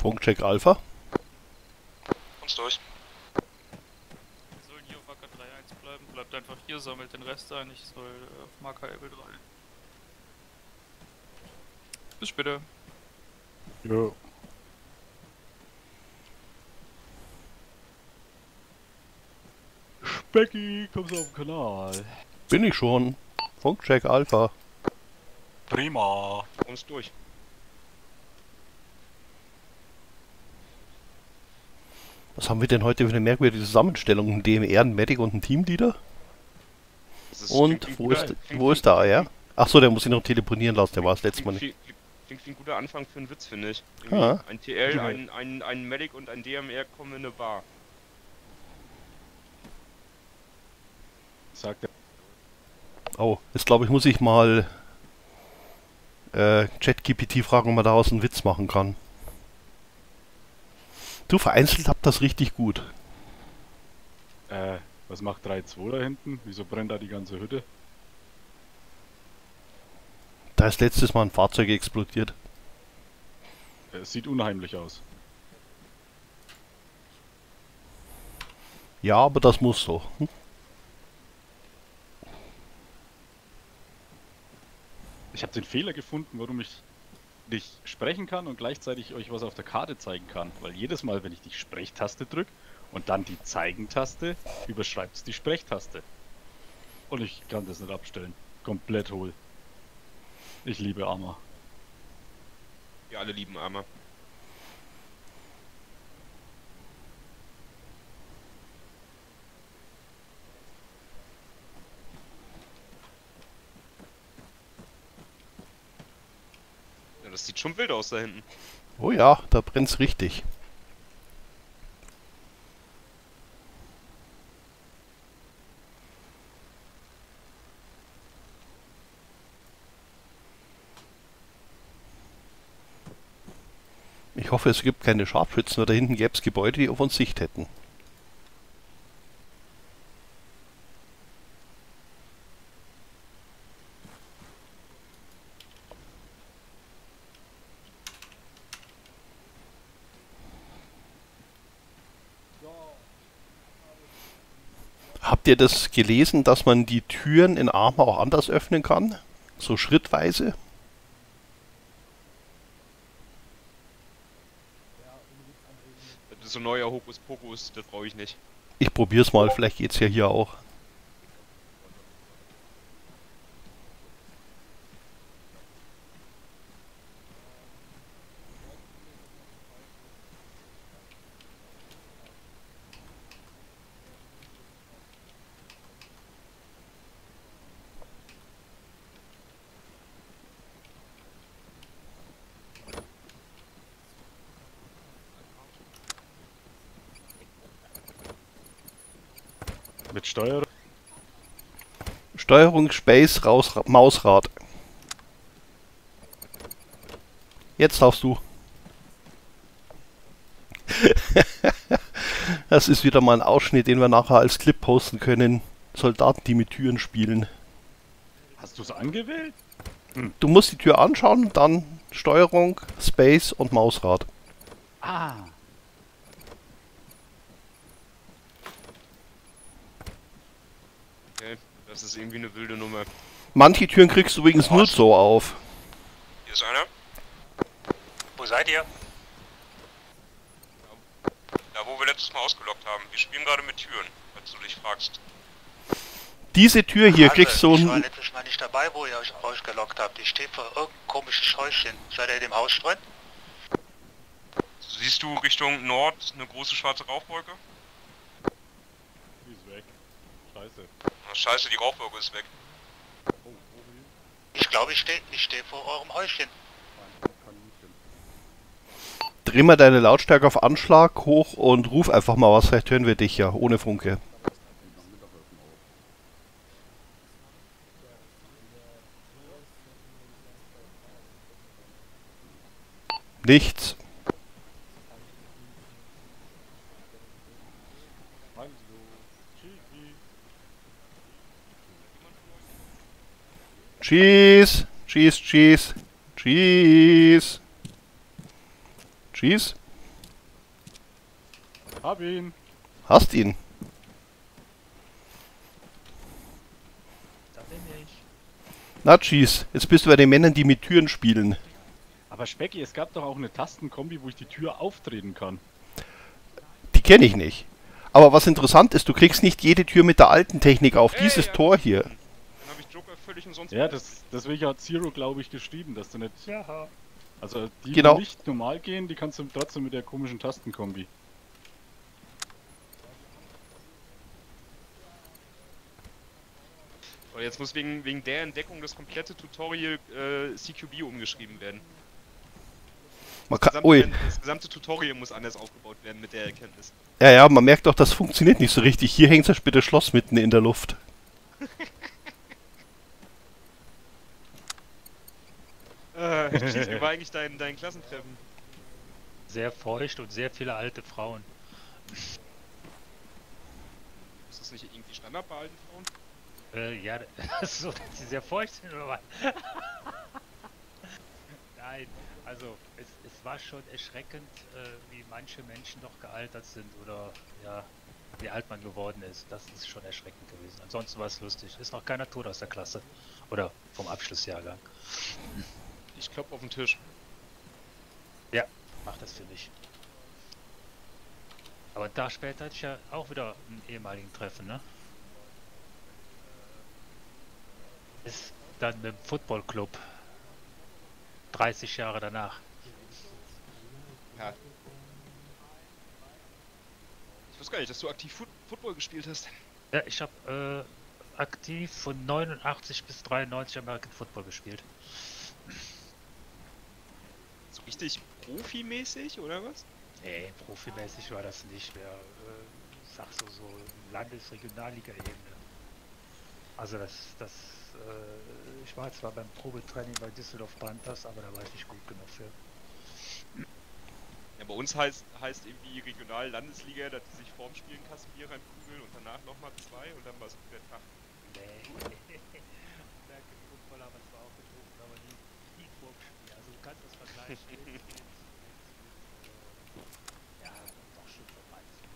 Funkcheck Alpha. Uns durch. Wir sollen hier auf Acker 3-1 bleiben. Bleibt einfach hier, sammelt den Rest ein. Ich soll äh, auf Marker Level 3. Bis später. Ja. Becky, kommst du auf den Kanal? Bin ich schon. Funkcheck Alpha. Prima. Uns durch. Was haben wir denn heute für eine merkwürdige Zusammenstellung? Ein DMR, ein Medic und ein Teamleader? Und klingt wo guter- ist, klingt wo ist der AR? Achso, der muss sich noch telefonieren lassen, der war das letzte Mal nicht. klingt, klingt wie ein guter Anfang für einen Witz, finde ich. Ah. Ein TL, ein, ein, ein Medic und ein DMR kommen in eine Bar. Sagt er. Oh, jetzt glaube ich, muss ich mal äh, ChatGPT fragen, ob man daraus einen Witz machen kann. Du, vereinzelt habt das richtig gut. Äh, was macht 3-2 da hinten? Wieso brennt da die ganze Hütte? Da ist letztes Mal ein Fahrzeug explodiert. Äh, Es sieht unheimlich aus. Ja, aber das muss so. Hm? Ich habe den Fehler gefunden, warum ich nicht sprechen kann und gleichzeitig euch was auf der Karte zeigen kann. Weil jedes Mal, wenn ich die Sprechtaste drücke und dann die Zeigen-Taste, überschreibt es die Sprechtaste. Und ich kann das nicht abstellen. Komplett hohl. Ich liebe Arma. Wir alle lieben Armer. Das sieht schon wild aus da hinten. Oh ja, da brennt's richtig. Ich hoffe, es gibt keine Scharfschützen, weil da hinten gäbe es Gebäude, die auf uns Sicht hätten. Ihr das gelesen, dass man die Türen in Arma auch anders öffnen kann? So schrittweise? So neuer Hokuspokus, das brauche ich nicht. Ich probier's mal, vielleicht geht's ja hier auch. Mit Steuerung. Steuerung Space raus Mausrad. Jetzt darfst du. das ist wieder mal ein Ausschnitt, den wir nachher als Clip posten können. Soldaten, die mit Türen spielen. Hast du es angewählt? Du musst die Tür anschauen, dann Steuerung, Space und Mausrad. Ah. Okay, das ist irgendwie eine wilde Nummer. Manche Türen kriegst du übrigens nur so auf. Hier ist einer. Wo seid ihr? Da, wo wir letztes Mal ausgelockt haben. Wir spielen gerade mit Türen, falls du dich fragst. Diese Tür hier Also, kriegst du Ich war letztes Mal nicht dabei, wo ihr euch ausgelockt habt. Ich stehe vor irgendeinem komischen Häuschen. Seid ihr in dem Haus drin? Siehst du Richtung Nord eine große schwarze Rauchwolke? Die ist weg. Scheiße. Scheiße, die Rauchwolke ist weg. Oh? Ich glaube, ich stehe ich steh vor eurem Häuschen. Dreh mal deine Lautstärke auf Anschlag hoch und ruf einfach mal was, vielleicht hören wir dich ja, ohne Funke. Nichts. Also, Chiki. Cheese. Cheese, cheese. Cheese. Cheese. Hab ihn. Hast ihn. Da bin ich. Na tschüss, jetzt bist du bei den Männern, die mit Türen spielen. Aber Specki, es gab doch auch eine Tastenkombi, wo ich die Tür auftreten kann. Die kenne ich nicht. Aber was interessant ist, du kriegst nicht jede Tür mit der alten Technik auf Ey, dieses ja. Tor hier. Dann habe ich Joker völlig umsonst. Ja, das, deswegen hat Zero, glaube ich, geschrieben, dass du nicht. Ja. Also die, Genau. die nicht normal gehen, die kannst du trotzdem mit der komischen Tastenkombi. Aber jetzt muss wegen, wegen der Entdeckung das komplette Tutorial äh, CQB umgeschrieben werden. Man Das kann, gesamte, ui, das gesamte Tutorial muss anders aufgebaut werden mit der Erkenntnis. ja, ja, man merkt doch, das funktioniert nicht so richtig. Hier hängt das später Schloss mitten in der Luft. Äh, wie war eigentlich dein, dein Klassentreffen? Sehr feucht und sehr viele alte Frauen. Ist das nicht irgendwie Standard bei alten Frauen? Äh, ja, so, dass sie sehr feucht sind oder was? Nein, also es, es war schon erschreckend, äh, wie manche Menschen noch gealtert sind oder ja, wie alt man geworden ist. Das ist schon erschreckend gewesen. Ansonsten war es lustig. Ist noch keiner tot aus der Klasse. Oder vom Abschlussjahrgang. Ich klopf auf den Tisch. Mach das für mich. Aber Tag später hatte ich ja auch wieder einen ehemaligen Treffen, ne? Ist dann mit dem Footballclub. 30 Jahre danach. Ja. Ich wusste gar nicht, dass du aktiv Foot Football gespielt hast. Ja, ich habe äh, aktiv von 89 bis 93 American Football gespielt. Richtig profimäßig oder was? Nee, profimäßig war das nicht mehr. Äh, sag so, so Landesregionalliga-Ebene. Also das, das, äh, ich war zwar beim Probetraining bei Düsseldorf Panthers, aber da war ich nicht gut genug für. Ja, bei uns heißt, heißt irgendwie regional Landesliga, dass die sich vorm Spielen Kassenbier reinprügeln und danach nochmal zwei und dann war es gut der Tag. Nee. American Football haben wir zwar auch getrunken, aber nie, nie vorm Spiel. Also du kannst das vergleichen mit, mit, mit, äh, ja, doch schon vorbei. Schon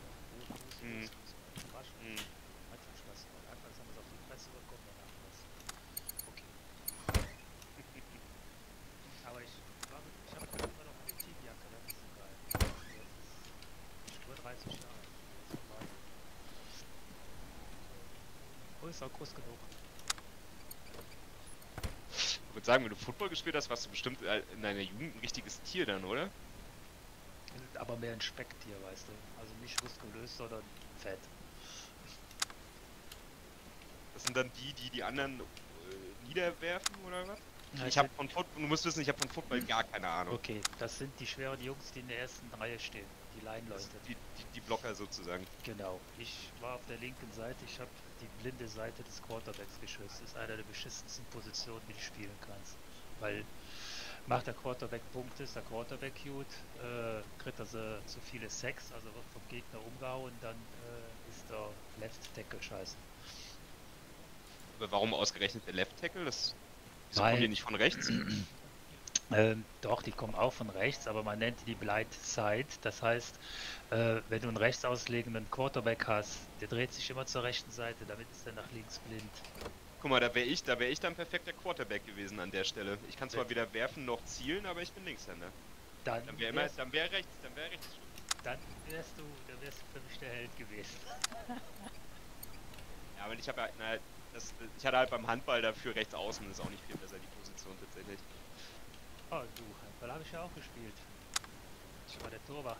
Hm. Hat schon Spaß gemacht. Anfangs haben wir es auf die Presse bekommen. Aber ich ich habe immer noch eine Teamjacke, das ist so geil. Ist über 30 Jahre. Ist auch groß genug. Würde sagen, wenn du Football gespielt hast, warst du bestimmt äh, in deiner Jugend ein richtiges Tier dann, oder? Aber mehr ein Specktier, weißt du. Also nicht muskulös, sondern fett. Das sind dann die, die die anderen äh, niederwerfen oder was? Ja, Ich habe von Football, du musst wissen, ich habe von Football gar keine Ahnung. Okay, das sind die schweren Jungs, die in der ersten Reihe stehen. Die sind die, die, die Blocker sozusagen. Genau. Ich war auf der linken Seite, ich habe die blinde Seite des Quarterbacks geschützt. Ist einer der beschissensten Positionen, die du spielen kannst. Weil macht der Quarterback Punkte, ist der Quarterback gut, äh, kriegt er sie zu viele Sex, also wird vom Gegner umgehauen, dann äh, ist der Left Tackle scheiße. Aber warum ausgerechnet der Left Tackle? Das wieso Weil- kommen die nicht von rechts? Ähm, doch, die kommen auch von rechts, aber man nennt die Blind Side. Das heißt, äh, wenn du einen rechts auslegenden Quarterback hast, der dreht sich immer zur rechten Seite, damit ist er nach links blind. Guck mal, da wäre ich, da wäre ich dann perfekter Quarterback gewesen an der Stelle. Ich kann zwar weder werfen noch zielen, aber ich bin Linkshänder. Dann, Dann wäre immer, dann wäre rechts, dann wäre rechts. dann wärst du, dann wärst du für mich der Held gewesen. Ja, aber ich habe ja, na, das, ich hatte halt beim Handball dafür rechts außen, ist auch nicht viel besser die Position tatsächlich. Oh, du, Handball habe ich ja auch gespielt. Ich war der Torwart.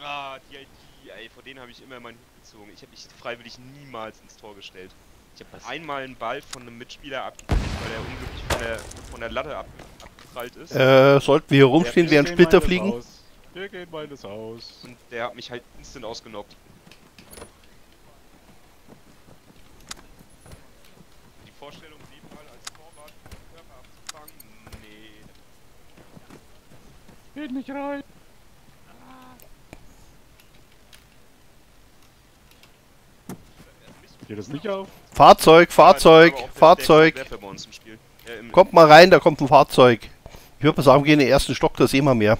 Ah, die, die, ey, vor denen habe ich immer meinen Hut gezogen. Ich habe mich freiwillig niemals ins Tor gestellt. Ich habe einmal einen Ball von einem Mitspieler abgekriegt, weil er unglücklich von der, von der Latte ab, abgeprallt ist. Äh, sollten wir hier rumstehen, während Splitter fliegen? Haus. Wir gehen mal in das Haus. Und der hat mich halt instant ausgenockt. Die Vorstellung, den Ball als Torwart mit dem Körper abzufangen, nee. Geht nicht rein. Geht das nicht auf? Fahrzeug, Fahrzeug, Fahrzeug. Kommt mal rein, da kommt ein Fahrzeug. Ich würde mal sagen, wir gehen in den ersten Stock, da sehen wir mehr.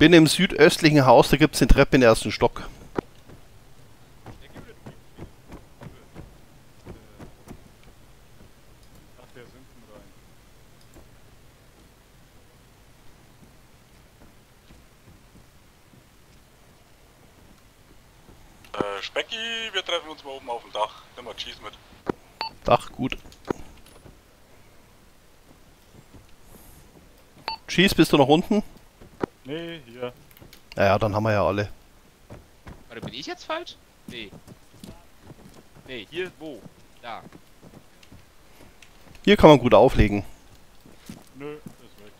Bin im südöstlichen Haus, da gibt es eine Treppe in den ersten Stock. Äh, Specki, wir treffen uns mal oben auf dem Dach. Nimm mal Cheese mit. Dach, gut. Cheese, bist du noch unten? Nee, hier. Naja, dann haben wir ja alle. Warte, bin ich jetzt falsch? Nee. Nee, hier, wo? Da. Hier kann man gut auflegen. Nö, ist weg.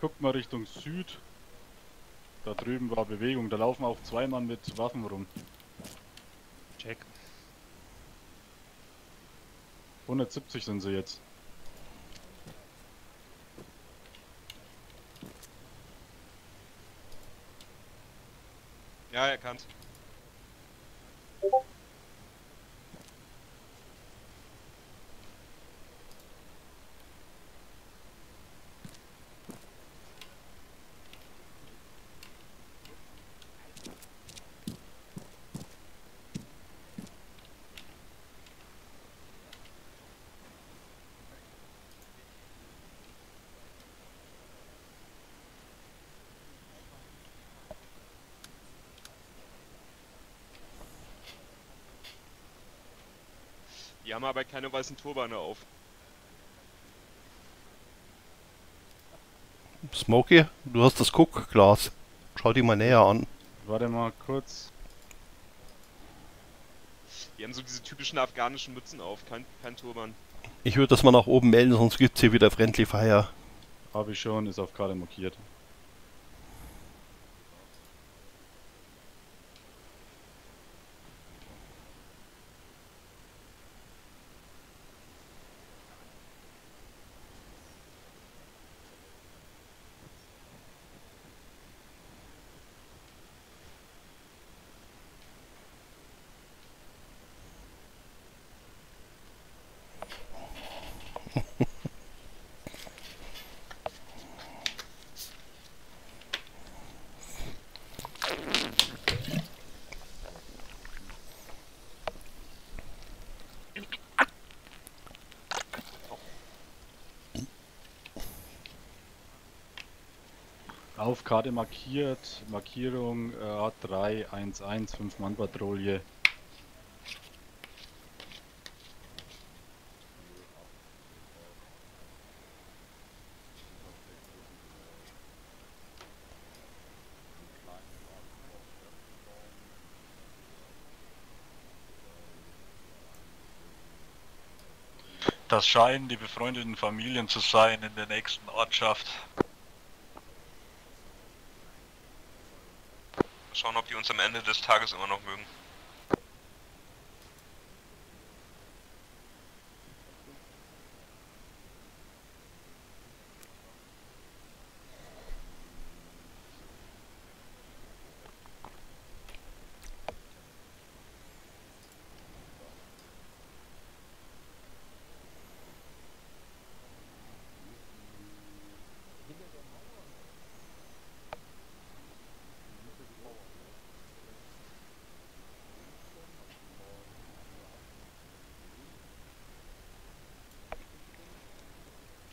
Guckt mal Richtung Süd. Da drüben war Bewegung. Da laufen auch zwei Mann mit Waffen rum. Check. 170 sind sie jetzt. Ja, erkannt. Die haben aber keine weißen Turbane auf. Smokey, du hast das Guckglas. Schau die mal näher an. Warte mal kurz. Die haben so diese typischen afghanischen Mützen auf, kein, kein Turban. Ich würde das mal nach oben melden, sonst gibt's hier wieder Friendly Fire. Habe ich schon, ist auf Karte markiert. Karte markiert, Markierung äh, A311, 5-Mann-Patrouille. Das scheinen die befreundeten Familien zu sein in der nächsten Ortschaft. Schauen, ob die uns am Ende des Tages immer noch mögen.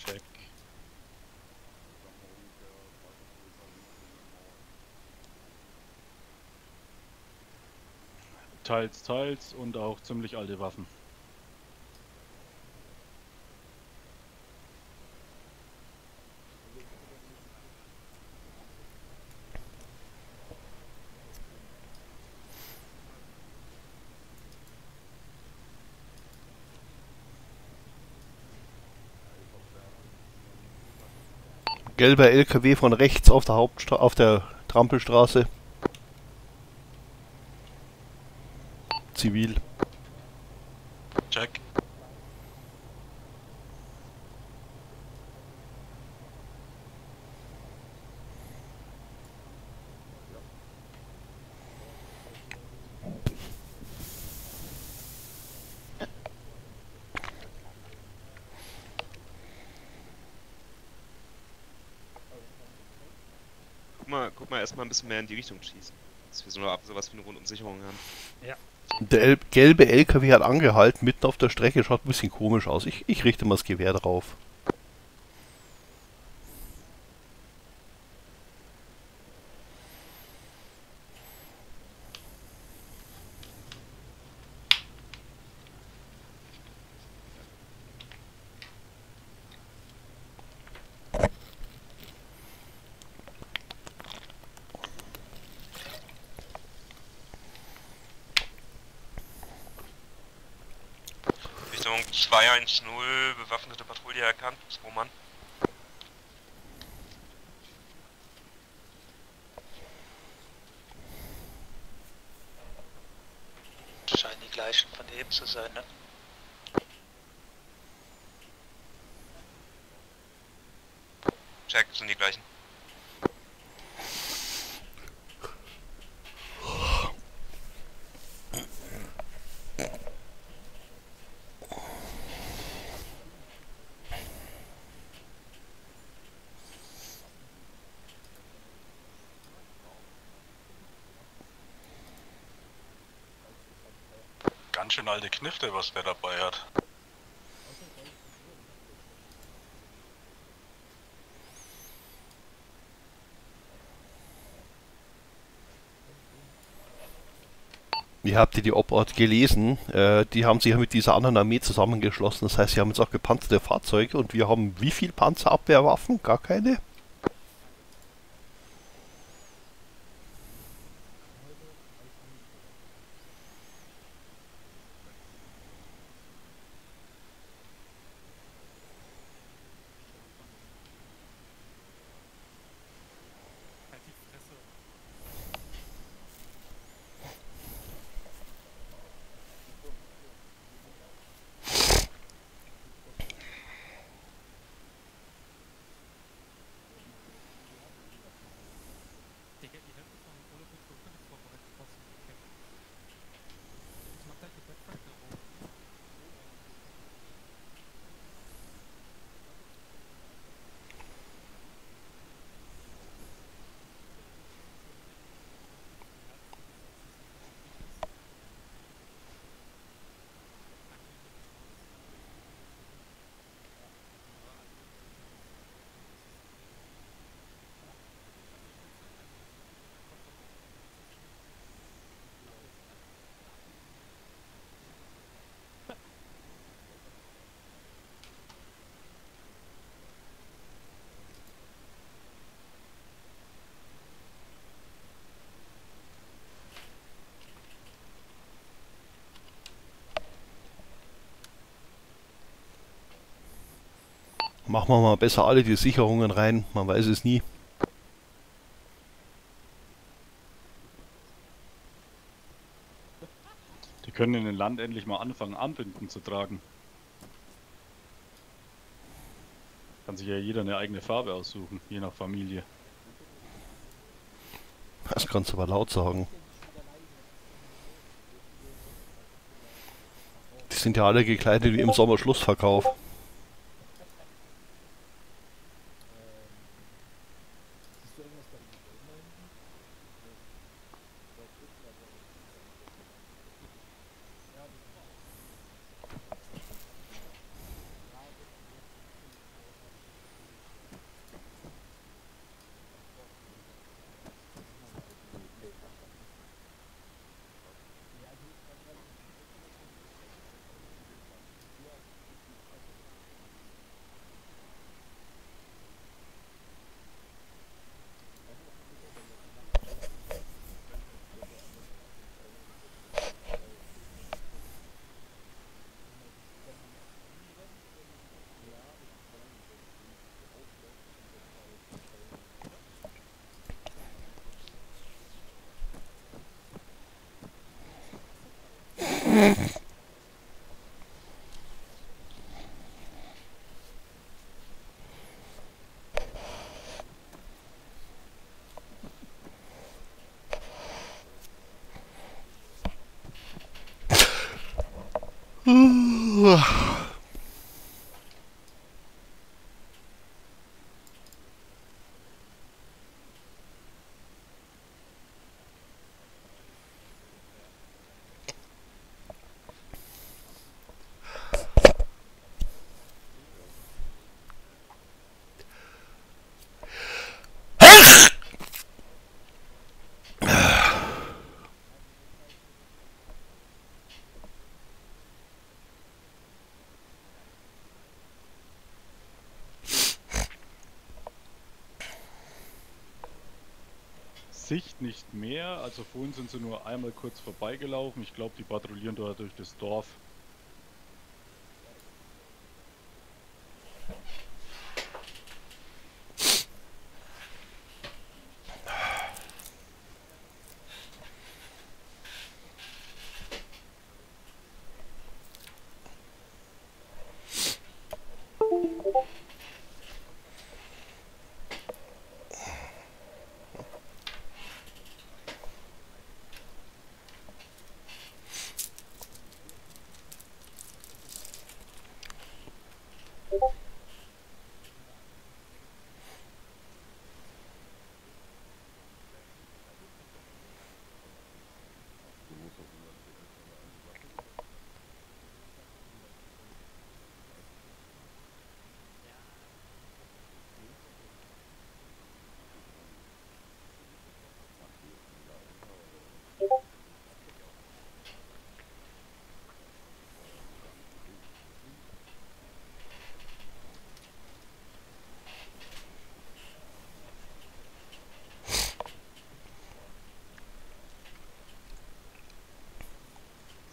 Check. Teils, teils und auch ziemlich alte Waffen. Gelber LKW von rechts auf der Hauptstra auf der Trampelstraße. zivil. Check. Guck mal, guck mal erstmal ein bisschen mehr in die Richtung schießen. Dass wir so eine, sowas wie eine Rundumsicherung haben. Ja. Der El gelbe LKW hat angehalten, mitten auf der Strecke, schaut ein bisschen komisch aus. Ich, ich richte mal das Gewehr drauf. Richtung 210, bewaffnete Patrouille erkannt, Mann. Scheinen die gleichen von eben zu sein, ne? Check, sind die gleichen. Ganz schön alte Knifte, was der dabei hat. Wie habt ihr die Obort gelesen? Äh, die haben sich ja mit dieser anderen Armee zusammengeschlossen. Das heißt, sie haben jetzt auch gepanzerte Fahrzeuge und wir haben wie viel Panzerabwehrwaffen? Gar keine? Machen wir mal besser alle die Sicherungen rein. Man weiß es nie. Die können in den Land endlich mal anfangen, Armbinden zu tragen. Kann sich ja jeder eine eigene Farbe aussuchen, je nach Familie. Das kannst du aber laut sagen. Die sind ja alle gekleidet wie im Sommerschlussverkauf. Sicht nicht mehr. Also vorhin sind sie nur einmal kurz vorbeigelaufen. Ich glaube, die patrouillieren da durch das Dorf.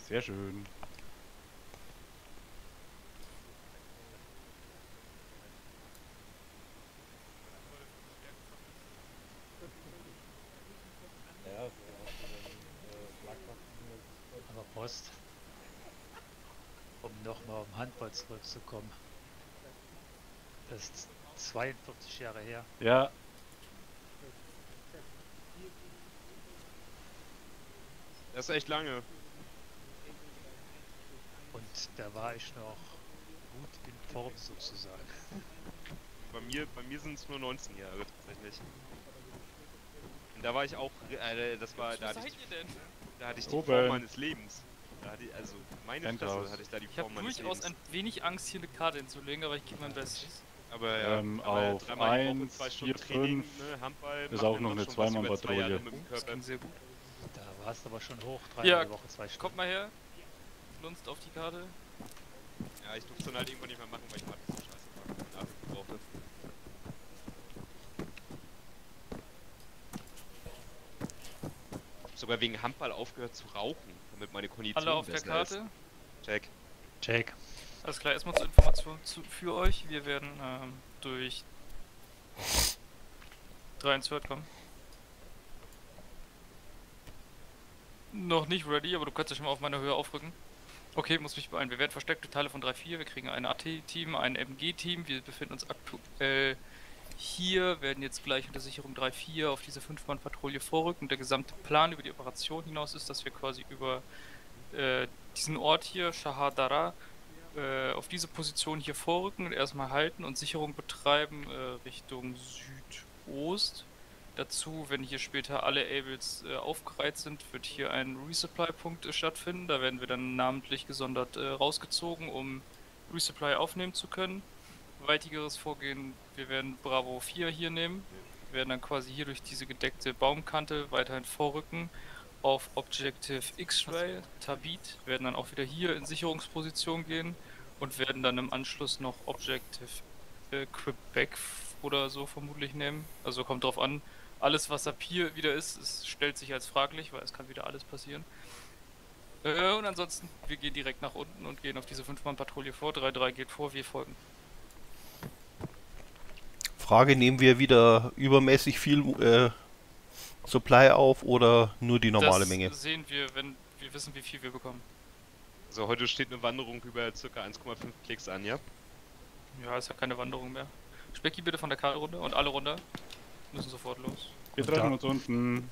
Sehr schön. Aber Post, um nochmal um Handball zurückzukommen. Das ist 42 Jahre her. Ja, Das ist echt lange. Da war ich noch gut in Form sozusagen. Bei mir, bei mir sind es nur 19 Jahre tatsächlich. Und da war ich auch, äh, das war, da Was hatte ich, da hatte ich die Oben. Form meines Lebens. Da hatte ich, also meine. Fresse hatte ich da die Ich habe Form meines durchaus Lebens. ein wenig Angst, hier eine Karte hinzulegen, aber ich gebe mein Bestes. Aber ja, Ähm, aber auf dreimal die Woche, eins, zwei Stunden vier, Training, fünf ne, Handball, ist macht auch noch eine Zweimann-Patrouille. Das sehr gut. Da warst du aber schon hoch, drei Ja, Woche, zwei Stunden. Kommt mal her. Lunst auf die Karte. Ja, ich durfte es dann halt irgendwann nicht mehr machen, weil ich Abi so scheiße war und Abi brauchte. Ich hab sogar wegen Handball aufgehört zu rauchen, damit meine Kondition Alle auf der Karte. Ist. Check. Check. Alles klar, erstmal zur Information zu, für euch. Wir werden ähm, durch 3 ins Word kommen. Noch nicht ready, aber du kannst ja schon mal auf meine Höhe aufrücken. Okay, muss mich beeilen. Wir werden versteckte Teile von 3-4. Wir kriegen ein AT-Team, ein MG-Team. Wir befinden uns aktuell hier, werden jetzt gleich unter Sicherung 3-4 auf diese 5-Mann-Patrouille vorrücken. Der gesamte Plan über die Operation hinaus ist, dass wir quasi über äh, diesen Ort hier, Shahadara, äh, auf diese Position hier vorrücken und erstmal halten und Sicherung betreiben äh, Richtung Südost. Dazu, wenn hier später alle Ables äh, aufgereiht sind, wird hier ein Resupply-Punkt äh, stattfinden. Da werden wir dann namentlich gesondert äh, rausgezogen, um Resupply aufnehmen zu können. Weitigeres Vorgehen, wir werden Bravo 4 hier nehmen. Wir werden dann quasi hier durch diese gedeckte Baumkante weiterhin vorrücken auf Objective X-Ray, Tabit, werden dann auch wieder hier in Sicherungsposition gehen und werden dann im Anschluss noch Objective äh, Quebec oder so vermutlich nehmen. Also kommt drauf an. Alles, was ab hier wieder ist, es stellt sich als fraglich, weil es kann wieder alles passieren. Äh, und ansonsten, wir gehen direkt nach unten und gehen auf diese 5-Mann-Patrouille vor. 3-3 geht vor, wir folgen. Frage, nehmen wir wieder übermäßig viel äh, Supply auf oder nur die normale das Menge? sehen wir, wenn wir wissen, wie viel wir bekommen. Also heute steht eine Wanderung über ca. 1,5 Klicks an, ja? Ja, ist ja keine Wanderung mehr. Specki bitte von der Karte runter und alle runter. Müssen sofort los. wir Und treffen da- uns unten.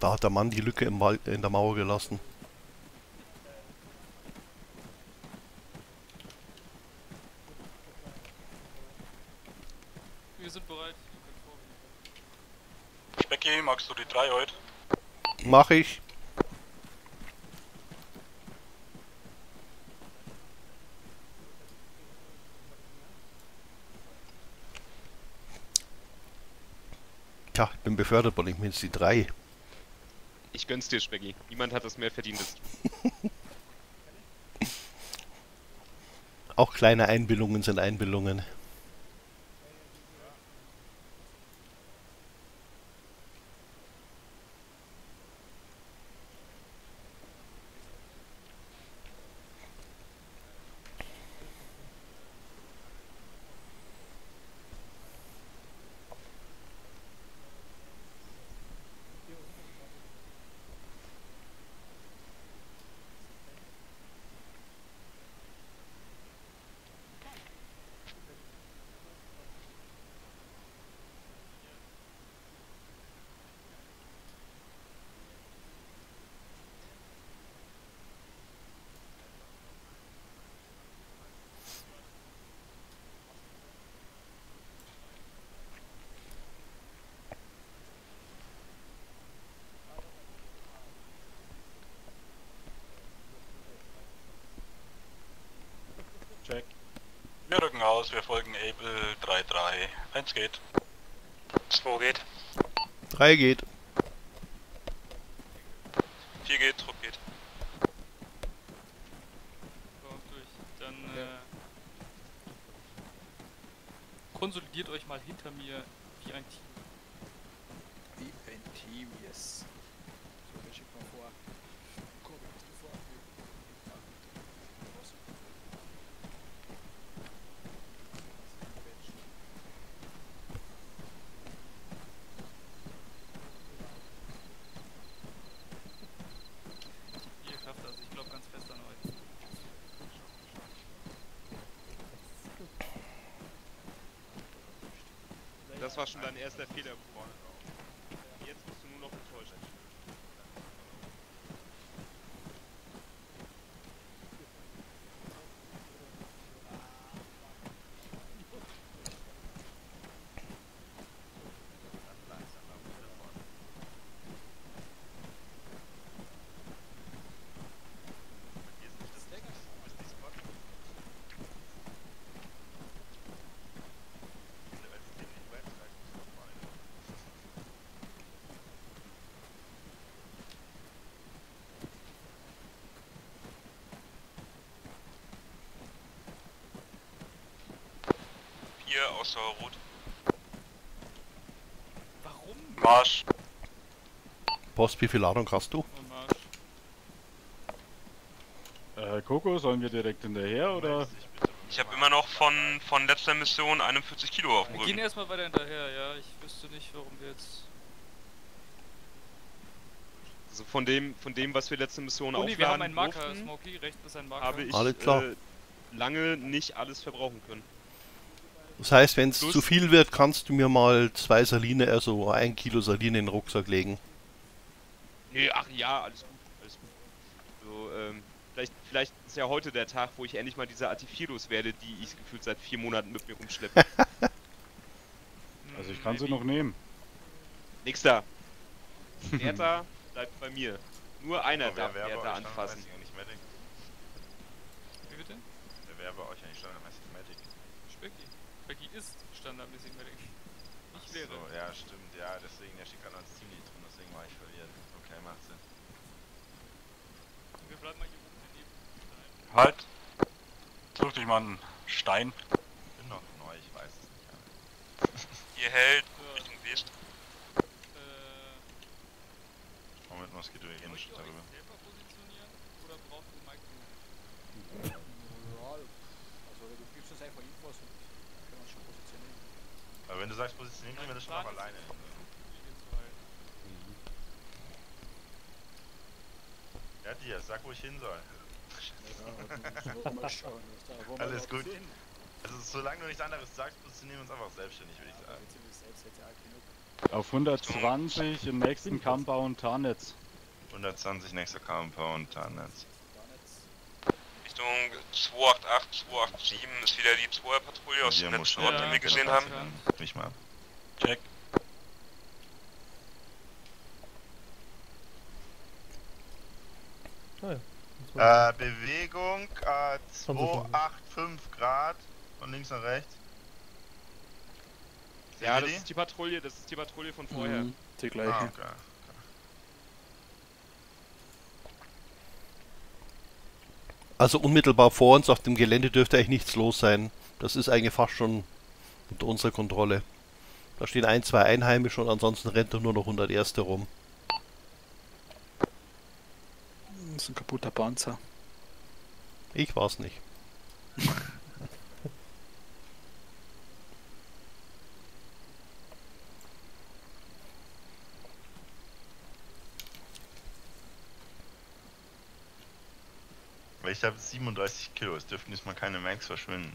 Da hat der Mann die Lücke im Wal in der Mauer gelassen. Wir sind bereit. Wir können magst du die drei heute? Mach ich. Tja, ich bin befördert worden, ich bin jetzt die 3. Ich gönn's dir, Specki. Niemand hat das mehr verdient als du. Auch kleine Einbildungen sind Einbildungen. Check. Wir rücken aus, wir folgen Able 3-3. Eins geht. 2 geht. 3 geht. 4 geht, Trupp geht. So, durch. Dann äh, konsolidiert euch mal hinter mir wie ein Team. Wie ein Team, yes. So, wer schickt mal vor? Kobi, bist du vor? Ja. Was? Ihr schafft das, ich glaube ganz fest an euch. Das war schon dein erster Fehler, Bruder. Jetzt musst du nur noch enttäuschen. Vier außer Rot. Warum? Marsch. Post, wie viel Ladung hast du? Marsch. Äh, Coco, sollen wir direkt hinterher oder? Ich habe immer noch von, von letzter Mission 41 Kilo auf dem Wir gehen Rücken. erstmal weiter hinterher, ja. Ich wüsste nicht, warum wir jetzt. Also von dem, von dem, was wir letzte Mission Oh nee, wir haben einen Marker, durften, Smokey, rechts ist ein Marker. habe ich Alles klar. Äh, lange nicht alles verbrauchen können. Das heißt, wenn es zu viel wird, kannst du mir mal zwei Saline, also ein Kilo Saline in den Rucksack legen. Nee, ach ja, alles gut, alles gut. So, ähm, vielleicht, vielleicht ist ja heute der Tag, wo ich endlich mal diese Artifilos werde, die ich gefühlt seit vier Monaten mit mir rumschleppe. Also ich kann sie noch nehmen. Nächster. Bertha bleibt bei mir. Nur einer darf Bertha euch anfassen. Wie bitte? Wer wäre bei euch eigentlich standardmäßig Medic? Specky. Specky ist standardmäßig Medic. Ich wäre. So, ja, stimmt, ja, deswegen, der steht gerade als Teamlead drin, deswegen war ich verliert. Okay, macht Sinn. Wir bleiben mal hier oben daneben. Halt. Such dich mal einen Stein. Bin noch neu, ich weiß es nicht. Ihr hält So, Richtung West. äh, Moment, gehen wollt nicht ihr euch darüber. selber positionieren oder braucht ihr Mike? Ja, also du gibst uns einfach Infos und schon positionieren. Aber wenn du sagst, positionieren, gehen wir das schon auch alleine. Ja, dir, sag, wo ich hin soll. Ja, Alles gut. Also, solange du nichts anderes sagst, positionieren wir uns einfach selbstständig, würde ich Ja, sagen. Auf 120 im nächsten Compound Tarnetz. 120 nächster Compound, Tarnnetz. Richtung 288, 287 ist wieder die 2er Patrouille aus dem muss letzten Ort, Ja, den wir gesehen das haben. Nicht mal. Check. Äh, Bewegung, äh, 285 Grad von links nach rechts. Ja, wir das die? ist die Patrouille, das ist die Patrouille von vorher. Mhm, die gleiche. Ah, okay. Also unmittelbar vor uns auf dem Gelände dürfte eigentlich nichts los sein. Das ist eigentlich fast schon unter unserer Kontrolle. Da stehen ein, zwei Einheimische und ansonsten rennt doch nur noch 101. rum. Das ist ein kaputter Panzer. Ich war's nicht. ich habe 37 Kilo, es dürften diesmal keine Max verschwinden.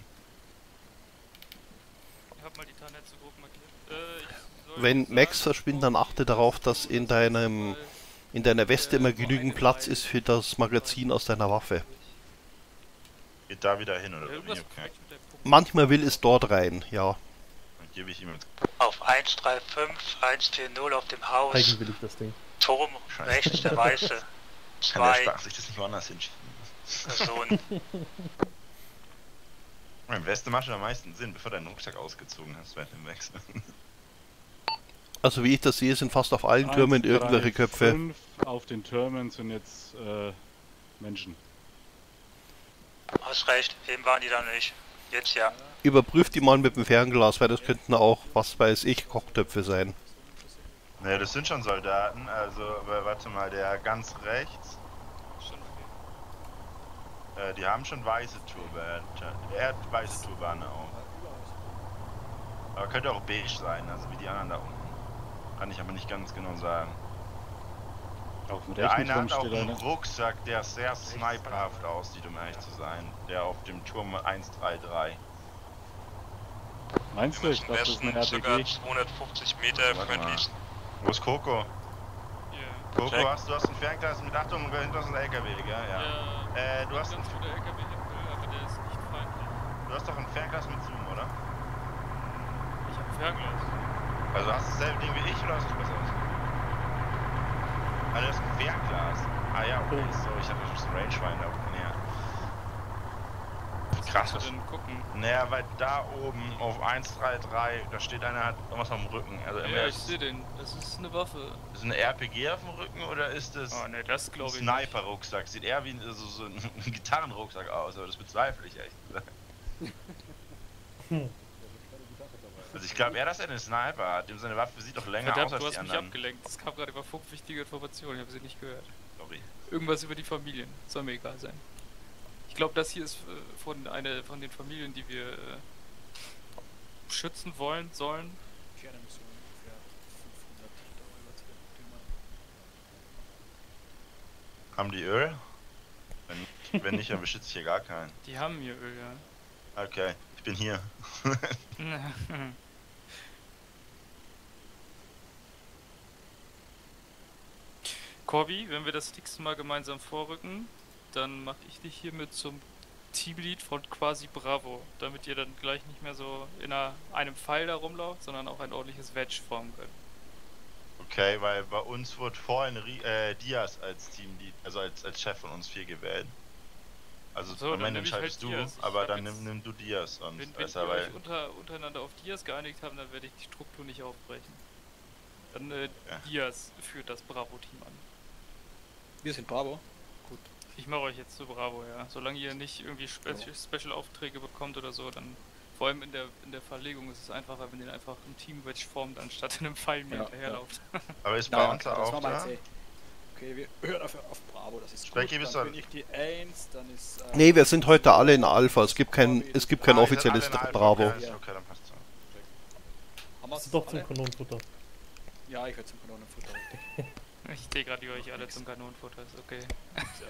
Ich hab mal die Tarnetze grob markiert. Äh, ich Wenn Max verschwinden, dann achte darauf, dass in deinem in deiner Weste immer genügend Platz ist für das Magazin aus deiner Waffe. Geht da wieder hin oder Okay. Manchmal will es dort rein, ja. dann gebe ich ihm jetzt. Auf 135, 140 auf dem Haus. Eigenwillig das Ding. Turm Scheiße. rechts der Weiße. Kann der Zwei Spaß sich das nicht woanders hinschieben? Personen. Im Westen macht schon am meisten Sinn, bevor du deinen Rucksack ausgezogen hast während dem Wechsel. Also wie ich das sehe, sind fast auf allen Türmen Eins, drei, irgendwelche Köpfe. Fünf auf den Türmen sind jetzt äh, Menschen. Hast recht, eben waren die da nicht. Jetzt ja. Überprüft die mal mit dem Fernglas, weil das könnten auch, was weiß ich, Kochtöpfe sein. Ne, das sind schon Soldaten, also, aber warte mal, der ganz rechts. Äh, die haben schon weiße Turban. Er hat weiße Turbane auch. Aber könnte auch beige sein, also wie die anderen da unten. Kann ich aber nicht ganz genau sagen. Auf dem Der eine Turm hat auch einen einer. Rucksack, der sehr sniperhaft aussieht, um ehrlich zu sein. Der auf dem Turm 133. Meinst du, dass das eine RPG? 250 Meter Warte mal. Wo ist Coco? Coco, Check. hast du hast ein Fernglas mit Achtung, hinter uns ein LKW, gell? Ja. Ja. Äh, du hast, ein, ganz guter LKW-Himmel, aber der ist nicht feindlich. du hast doch ein Fernglas mit Zoom, oder? Ich hab Fernglas. Also hast du dasselbe Ding wie ich oder hast du was aus? Ah, du hast ein Fernglas. Ah ja, okay, so, ich hatte schon ein Rangefinder Krass. du denn gucken? Naja, weil da oben auf 133, da steht einer, hat irgendwas am Rücken. Also Ja, ich ist sehe den. Das ist eine Waffe. es eine RPG auf dem Rücken oder ist es Oh ne, das ein. Sniper-Rucksack? Sieht eher wie ein, so, so ein Gitarrenrucksack aus, aber das bezweifle ich echt. Also ich glaube eher, dass er einen Sniper hat. Dem seine Waffe sieht doch länger Verdammt, aus du als hast die mich anderen. abgelenkt. Es kam gerade über Funk wichtige Informationen, ich habe sie nicht gehört. Sorry. Irgendwas über die Familien. Soll mir egal sein. Ich glaube, das hier ist äh, von einer von den Familien, die wir äh, schützen wollen, sollen. Kernmission ungefähr 500 Liter Dünner. Haben die Öl? Wenn, wenn nicht, dann beschütze ich hier gar keinen. Die haben hier Öl, ja. Okay, ich bin hier. Corby, wenn wir das nächste Mal gemeinsam vorrücken, dann mache ich dich hiermit zum Teamlead von quasi Bravo, damit ihr dann gleich nicht mehr so in einer, einem Pfeil da rumlauft, sondern auch ein ordentliches Wedge formen könnt. Okay, weil bei uns wurde vorhin Ri äh, Diaz als Teamlead, also als, als Chef von uns vier gewählt. Also So, am dann Ende ich entscheidest halt du, Diaz. Aber dann nimm, nimm du Diaz sonst Wenn, wenn besser, ihr weil euch unter, untereinander auf Diaz geeinigt haben, dann werde ich die Struktur nicht aufbrechen. Dann äh, Ja. Diaz führt das Bravo-Team an. Wir sind Bravo. Ich mache euch jetzt zu Bravo, ja. Solange ihr nicht irgendwie Spe Ja. Special-Aufträge bekommt oder so, dann vor allem in der in der Verlegung ist es einfacher, wenn ihr einfach ein Team-Wedge formt, anstatt in einem Pfeil mir Ja, hinterherlauft. aber ist Ja, bei ja, uns auch da? Okay, wir hören auf, auf Bravo, das ist Specki, gut. Dann du- bin ich die 1, dann ist... Äh, Nee, wir sind heute alle in Alpha. Es gibt kein, es gibt kein Ah, offizielles Bravo. Okay, Ja. okay dann passt so. Haben ist doch zum? Kanonenfutter. Ja, ich höre zum Kanonenfutter. Ich degradiere euch alle zum Kanonenfutter, ist okay.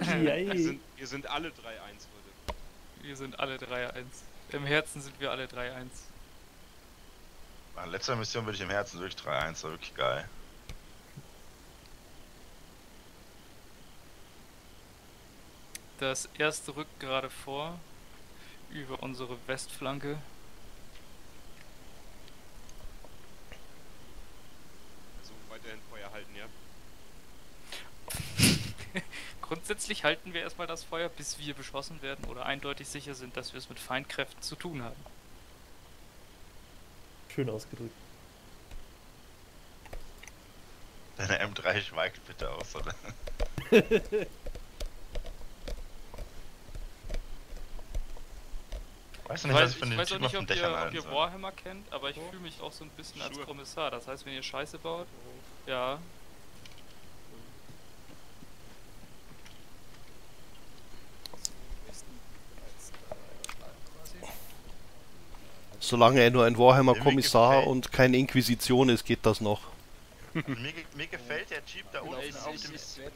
Wir sind, wir sind alle 3-1 heute. Wir sind alle 3-1. Im Herzen sind wir alle 3-1. Nach letzter Mission würde ich im Herzen wirklich 3-1, das war wirklich geil. Das erste rückt gerade vor über unsere Westflanke. Also weiterhin Feuer halten, ja. grundsätzlich halten wir erstmal das Feuer, bis wir beschossen werden oder eindeutig sicher sind, dass wir es mit Feindkräften zu tun haben. Schön ausgedrückt. Deine M3 schweigt bitte aus, oder? weiß nicht, was ich von weiß auch nicht, ob ihr, ob ihr Warhammer kennt, aber ich oh. fühle mich auch so ein bisschen als Kommissar. Das heißt, wenn ihr Scheiße baut, oh. ja, Solange er nur ein Warhammer-Kommissar und keine Inquisition ist, geht das noch. Mir, ge- mir gefällt der Jeep da unten auf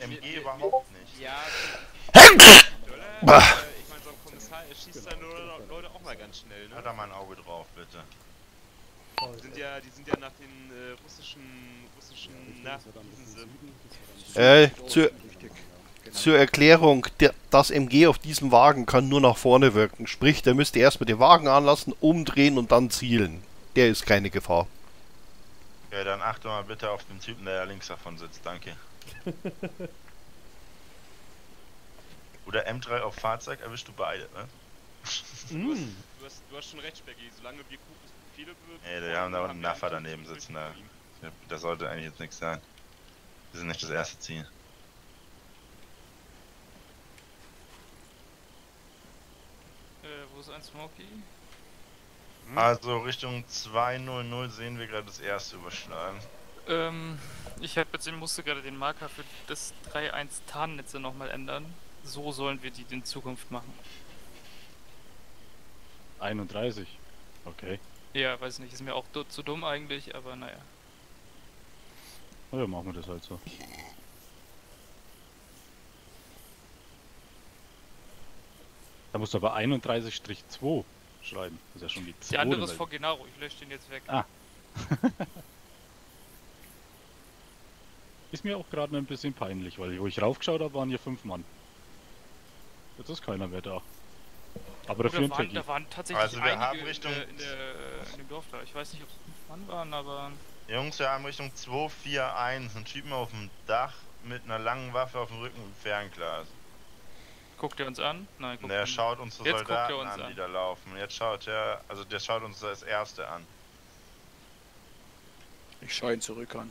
dem MG überhaupt nicht. Ja, Döller, äh, ich meine, so ein Kommissar, er schießt seine Leute Leute auch mal ganz schnell, Hat ne? da mal ein Auge drauf, bitte. Die sind ja, die sind ja nach den äh, russischen, russischen Nachrichten Äh, zur, zur Erklärung, der, das MG auf diesem Wagen kann nur nach vorne wirken. Sprich, der müsste erstmal den Wagen anlassen, umdrehen und dann zielen. Der ist keine Gefahr. Ja, dann achte mal bitte auf den Typen, der da links davon sitzt, danke. Oder M3 auf Fahrzeug erwischst du beide, ne? Du hast, du, hast, du hast schon recht, Spaggy, solange wir Kuchen viele wird. Ey, wir haben da einen Naffer daneben sitzen, da. Das sollte eigentlich jetzt nichts sein. Wir sind nicht das erste Ziel. Äh, wo ist ein Smoky? Also Richtung 200 sehen wir gerade das erste überschlagen. Ähm, ich habe jetzt, ich musste gerade den Marker für das 3.1 Tarnnetze nochmal ändern. So sollen wir die in Zukunft machen. 31. Okay. Ja, weiß nicht, ist mir auch zu dumm eigentlich, aber naja. Na ja, machen wir das halt so. Da musst du aber 31-2 schreiben. Das ist ja schon die 2. Der andere ist vor Genaro, ich lösche den jetzt weg. Ah. Ist mir auch gerade ein bisschen peinlich, weil wo ich raufgeschaut habe, waren hier fünf Mann. Jetzt ist keiner mehr da. Aber dafür da, ein da waren tatsächlich Also wir haben einige Richtung- in, der, in, der, äh, in dem Dorf da. Ich weiß nicht, ob es fünf Mann waren, aber Jungs, wir haben Richtung 241 einen Typen auf dem Dach mit einer langen Waffe auf dem Rücken und Fernglas. Guckt ihr uns an? Nein, guckt Der ihn- schaut unsere Jetzt guckt er Soldaten uns an, an. die da laufen. Jetzt schaut er, also der schaut uns das erste an. Ich schaue ihn zurück an.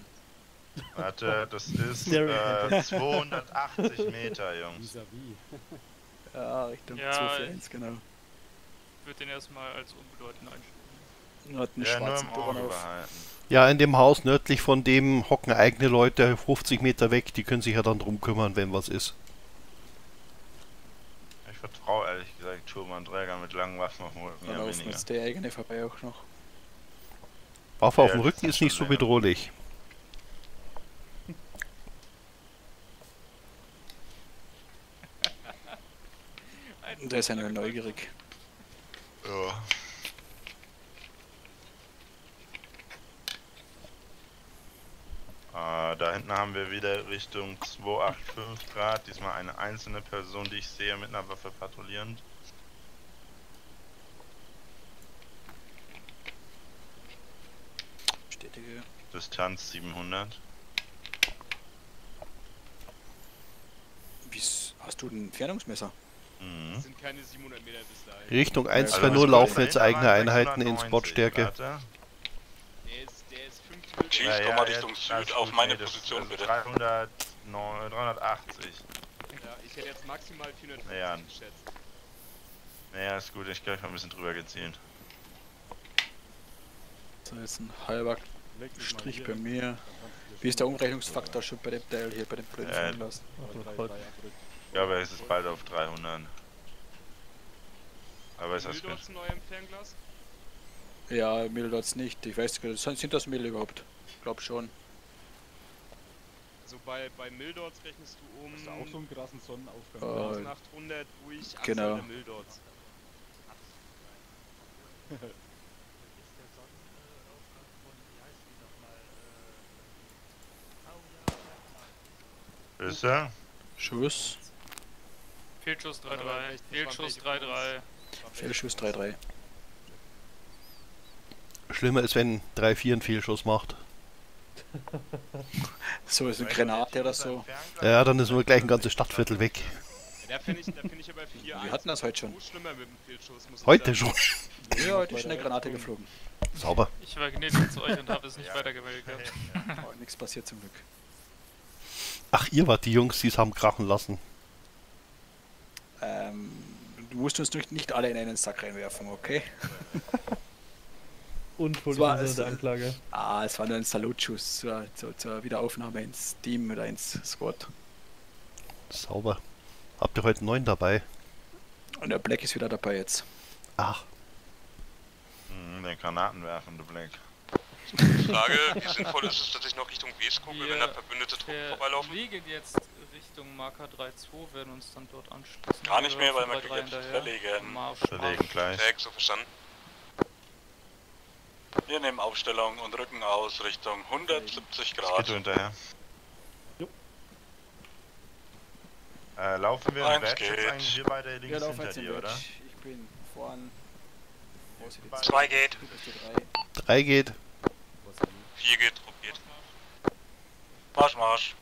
Warte, das ist äh, 280 Meter, Jungs. Ja, Richtung Ja, 241, genau. Ich würde den erstmal als unbedeutend einstufen. Hat einen Ja, nur schwarzen im Auge behalten. Ja, in dem Haus nördlich von dem hocken eigene Leute 50 Meter weg. Die können sich ja dann drum kümmern, wenn was ist. Ich vertraue ehrlich gesagt Turban-Träger mit langen Waffen auf dem Rücken Dann ja laufen jetzt der eigene vorbei auch noch. Waffe auf Ja, dem das Rücken ist ist nicht so bedrohlich. Der ist ja nur neugierig. Ja. Äh, da hinten haben wir wieder Richtung 285 Grad. Diesmal eine einzelne Person, die ich sehe, mit einer Waffe patrouillierend. Bestätige. Distanz 700. Wie's, hast du ein Entfernungsmesser? Mhm. Das sind keine 700 Meter bis dahin. Richtung Also, 120 was laufen jetzt eigene Einheiten in 690, Spotstärke. warte. Der ist, der ist 5 Meter. Chief, Ja, komm ja, mal Richtung Süd auf gut, meine nee, Position, das ist bitte. 300, neun- 380. Ja, ich hätte jetzt maximal 450 Ja. geschätzt. Naja, ist gut, ich glaube, ich habe ein bisschen drüber gezielt. So, jetzt ein halber Strich bei mir. Wie ist der Umrechnungsfaktor schon bei dem Teil hier, bei dem blöden Äh, Fernglas? Ich glaube, es ist bald auf 300. Aber ist das gut? Im Fernglas? Ja, Mildots nicht. Ich weiß gar nicht, sind sind das Mil überhaupt? Glaub schon. Also bei, bei Mildots rechnest du um Hast du auch so einen krassen Sonnenaufgang? Oh. 1800 durch Genau. der Mildots. Ist er? Schuss. Fehlschuss Aber 3-3. welche- Fehlschuss welche 3-3. Fehlschuss 3-3. Schlimmer ist, wenn 3-4 einen Fehlschuss macht. So ist eine Granate oder so. Ja, dann ist nur gleich ein ganzes Stadtviertel weg. Da finde ich, da find ich aber 4 Wir hatten das heute schon. So schlimmer mit dem Fehlschuss, muss ich Heute schon. Ja, heute ist eine Granate geflogen. Sauber. Ich war gnädig zu euch und habe es nicht weitergemeldet gehabt. Oh, nichts passiert zum Glück. Ach, ihr wart die Jungs, die es haben krachen lassen. Ähm, du musst uns nicht, nicht alle in einen Sack reinwerfen, okay? Unschuldig war im es, Anklage. Ah, es war nur ein Salutschuss zur, zur, zur Wiederaufnahme ins Team oder ins Squad. Sauber. Habt ihr heute einen neuen dabei? Und der Black ist wieder dabei jetzt. Ach, Hm, den Granatenwerfende Black. Frage, wie sinnvoll ist es, dass ich noch Richtung West gucke, wenn da Wir verbündete Truppen vorbeilaufen? verlegen jetzt Richtung Marker 3-2, werden uns dann dort anschließen. Gar nicht mehr, weil wir wir jetzt verlegen. Marsch, Verlegen Marsch. gleich. Perfekt, so verstanden. Wir nehmen Aufstellung und rücken aus Richtung 170 Geht Grad. du hinterher? Jo. Äh, laufen wir Eins Badge jetzt geht. eigentlich wir beide links Wir laufen hinter jetzt dir, oder? Ich bin vorn. Wo ist die Zwei geht. Drei. geht. 4 geht, Trupp geht. Marsch, Marsch.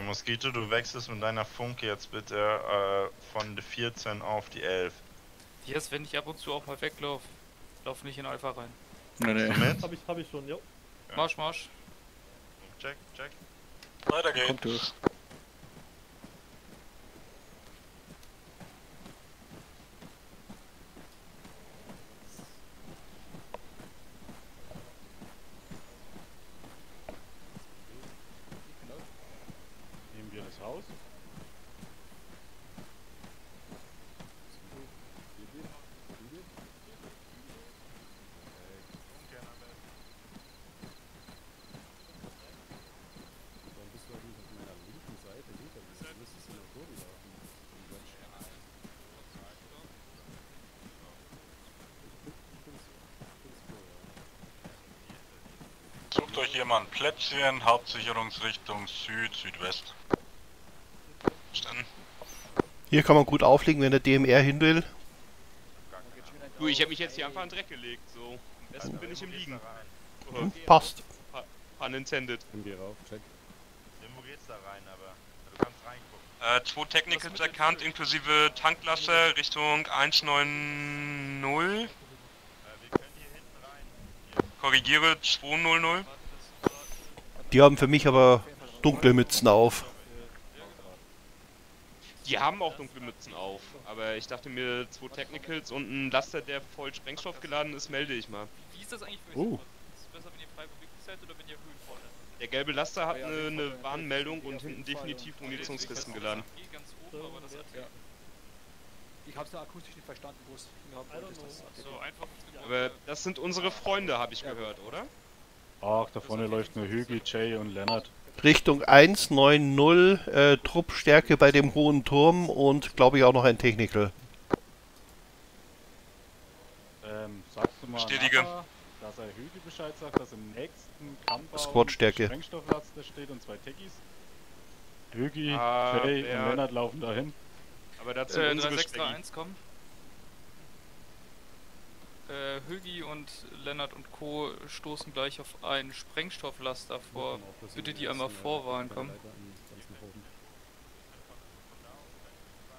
Okay, Mosquito, du wechselst mit deiner Funke jetzt bitte äh, von der 14 auf die 11. Yes, wenn ich ab und zu auch mal weglaufe, lauf nicht in Alpha rein. Nee, nee. Mit? Hab ich, hab ich schon, jo. Ja. Marsch, Marsch. Check, check. Weiter geht's. Kommt durch. Sucht euch jemand Plätzchen, Hauptsicherungsrichtung Süd, Südwest. Verstanden. Hier kann man gut auflegen, wenn der DMR hin will. Du, ich habe mich jetzt hier einfach in den Dreck gelegt, so. Am besten bin ich im Liegen. Hm, passt. Pun intended. Irgendwo geht's da rein, aber du kannst reingucken. Äh, zwei Technicals erkannt, inklusive Tanklaster Richtung 190. Äh, wir können hier hinten rein. Korrigiere 200. Die haben für mich aber dunkle Mützen auf. Die haben auch dunkle Mützen auf, aber ich dachte mir, zwei Technicals und ein Laster, der voll Sprengstoff geladen ist, melde ich mal. Wie ist das eigentlich für euch? Oh. Ist es besser, wenn ihr frei beweglich seid oder wenn ihr höhenvoll Der gelbe Laster hat eine, eine Warnmeldung und hinten definitiv Munitionskisten geladen. Ich hab's da akustisch nicht verstanden, wo es don't wurde. So einfach. Aber das sind unsere Freunde, habe ich gehört, oder? Ach, da vorne läuft nur Hügi, Jay und Lennart. Richtung 190, äh, Truppstärke bei dem hohen Turm und glaube ich auch noch ein Technical. Ähm, sagst du mal Bestätige. nachher, dass er Hügi Bescheid sagt, dass im nächsten Kampf Squad-Stärke. Sprengstofflaster steht und zwei Techies? Hügi, Ah, Jay und Lennart laufen dahin. Aber dazu Äh, unsere Strecke. 3631 kommen. Äh, Högi und Lennart und Co. stoßen gleich auf einen Sprengstofflaster vor. Bitte die einmal vorwarnen, komm.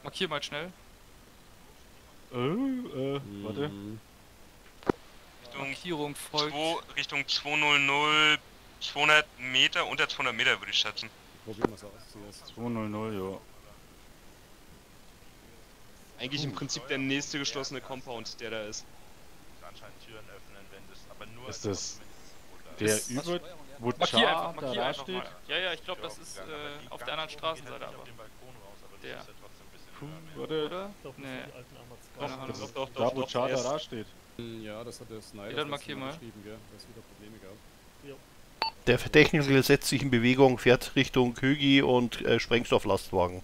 Markier mal schnell. Äh, äh, warte. Richtung, Markierung folgt. zwei, Richtung 200, 200 Meter, unter 200 Meter würde ich schätzen. Probieren wir es aus. zuerst. 200, ja. Eigentlich im Prinzip der nächste geschlossene Compound, der da ist. Anscheinend Türen öffnen, wenn das, aber nur Ist das der Ist- über... Wo Markier einfach, Char da einfach steht? Ja, ja, ich glaube, das Ja, ist äh, auf der anderen Straßenseite aber. auf den Balkon raus, aber das Der. ist ja trotzdem ein bisschen Puh, nah. warte. Oder? Ich glaube, das Nee. sind die alten Amazon. Keine Ahnung. Das Doch, ist doch, da, doch, wo doch, Char der da steht. Ja, das hat der Snyder dann markier Mal geschrieben, gell? Da ist wieder Probleme gehabt. Der Technical setzt sich in Bewegung, fährt Richtung Kögi und äh, Sprengstofflastwagen.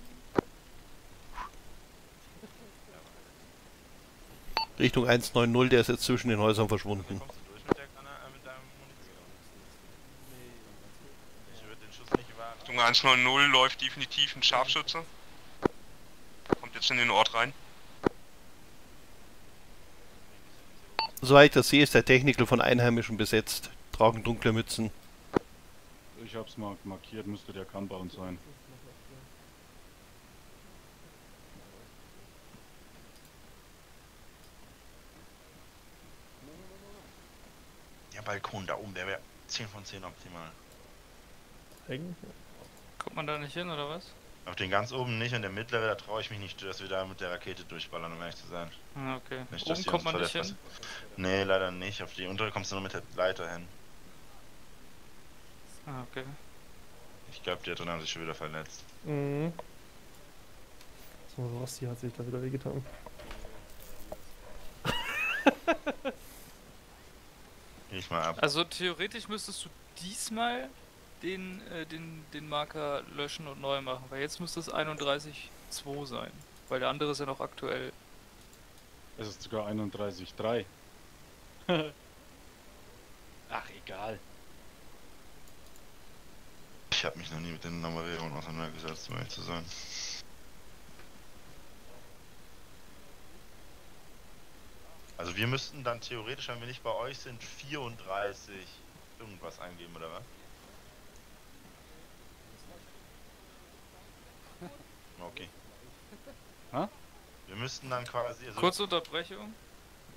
Richtung 190, der ist jetzt zwischen den Häusern verschwunden. Kommst du durch mit, der, Granate- äh, mit deiner Munition? Ich würde den Schuss nicht wagen. Richtung 190 läuft definitiv ein Scharfschütze. Kommt jetzt in den Ort rein. Soweit ich das sehe, ist der Technical von Einheimischen besetzt, tragen dunkle Mützen. Ich hab's mal markiert, müsste der Gunbound sein. Der Balkon da oben, der wäre 10 von 10 optimal. Hängen. Kommt man da nicht hin, oder was? Auf den ganz oben nicht und der mittlere, da traue ich mich nicht, dass wir da mit der Rakete durchballern, um ehrlich zu sein. Ah, okay. Nicht, Oben die kommt man nicht hin. Nee, leider nicht. Auf die untere kommst du nur mit der Leiter hin. Ah, okay. Ich glaube, die drin haben sich schon wieder verletzt. Mhm. So, Rossi hat sich da wieder wehgetan. Geh ich mal ab. Also theoretisch müsstest du diesmal den, äh, den, den Marker löschen und neu machen, weil jetzt müsste es 31.2 sein. Weil der andere ist ja noch aktuell. Es ist sogar 31,3. Ach, egal. Ich habe mich noch nie mit den Nummerierungen auseinandergesetzt, um ehrlich zu sein. Also wir müssten dann theoretisch, wenn wir nicht bei euch sind, 34 irgendwas eingeben, oder was? Okay. Hä? Wir müssten dann quasi... Also Kurze Unterbrechung.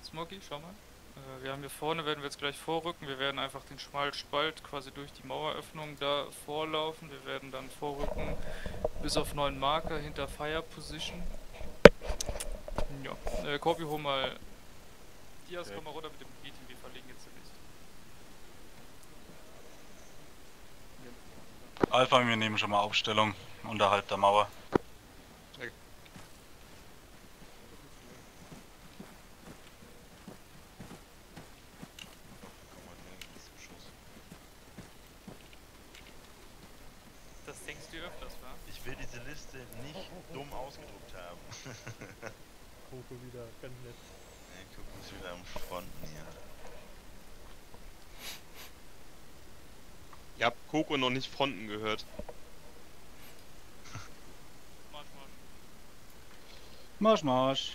Smokey, schau mal. Äh, wir haben hier vorne, werden wir jetzt gleich vorrücken. Wir werden einfach den Schmalspalt quasi durch die Maueröffnung da vorlaufen. Wir werden dann vorrücken bis auf neuen Marker hinter Fire Position. Ja, äh, Corby, hol mal Diaz, Okay. komm mal runter mit dem Meeting. Wir verlegen jetzt demnächst. Alpha, wir nehmen schon mal Aufstellung unterhalb der Mauer. Komm mal wenigstens zum Schuss. Das denkst du öfters, wa? Ich will diese Liste nicht dumm ausgedruckt haben. Coco wieder, ganz nett. Ey, guck uns wieder am Fronten hier. Ihr habt Coco noch nicht Fronten gehört. Marsch, marsch. Marsch, marsch.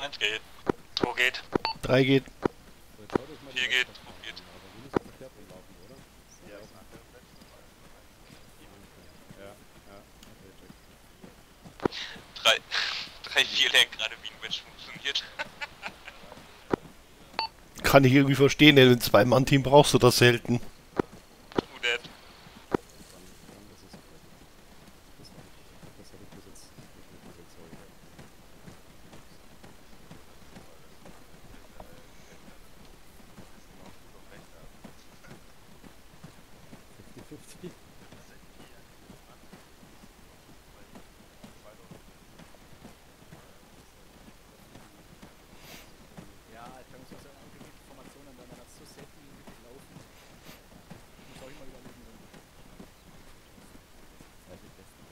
Eins geht. Wo geht? 3 geht. So, jetzt schaut euch mal die Hier geht, Westfahrt wo an, geht. Aber wir müssen verkehrt rumlaufen, oder? Ja, Ja, ja, okay, check. 3, 3 4 lernt gerade wie ein Match funktioniert. Kann ich irgendwie verstehen, denn in zwei Mann-Team brauchst du das selten. True that. Dann, dann ist es okay. Das war nicht, das habe ich bis jetzt nicht mit dieser Zeug. Fifty-fifty. Ja, bei uns war es ja auch genug Informationen, weil man hat so selten wie möglich laufen. Muss auch immer überlegen. Dann. Seid ihr besten.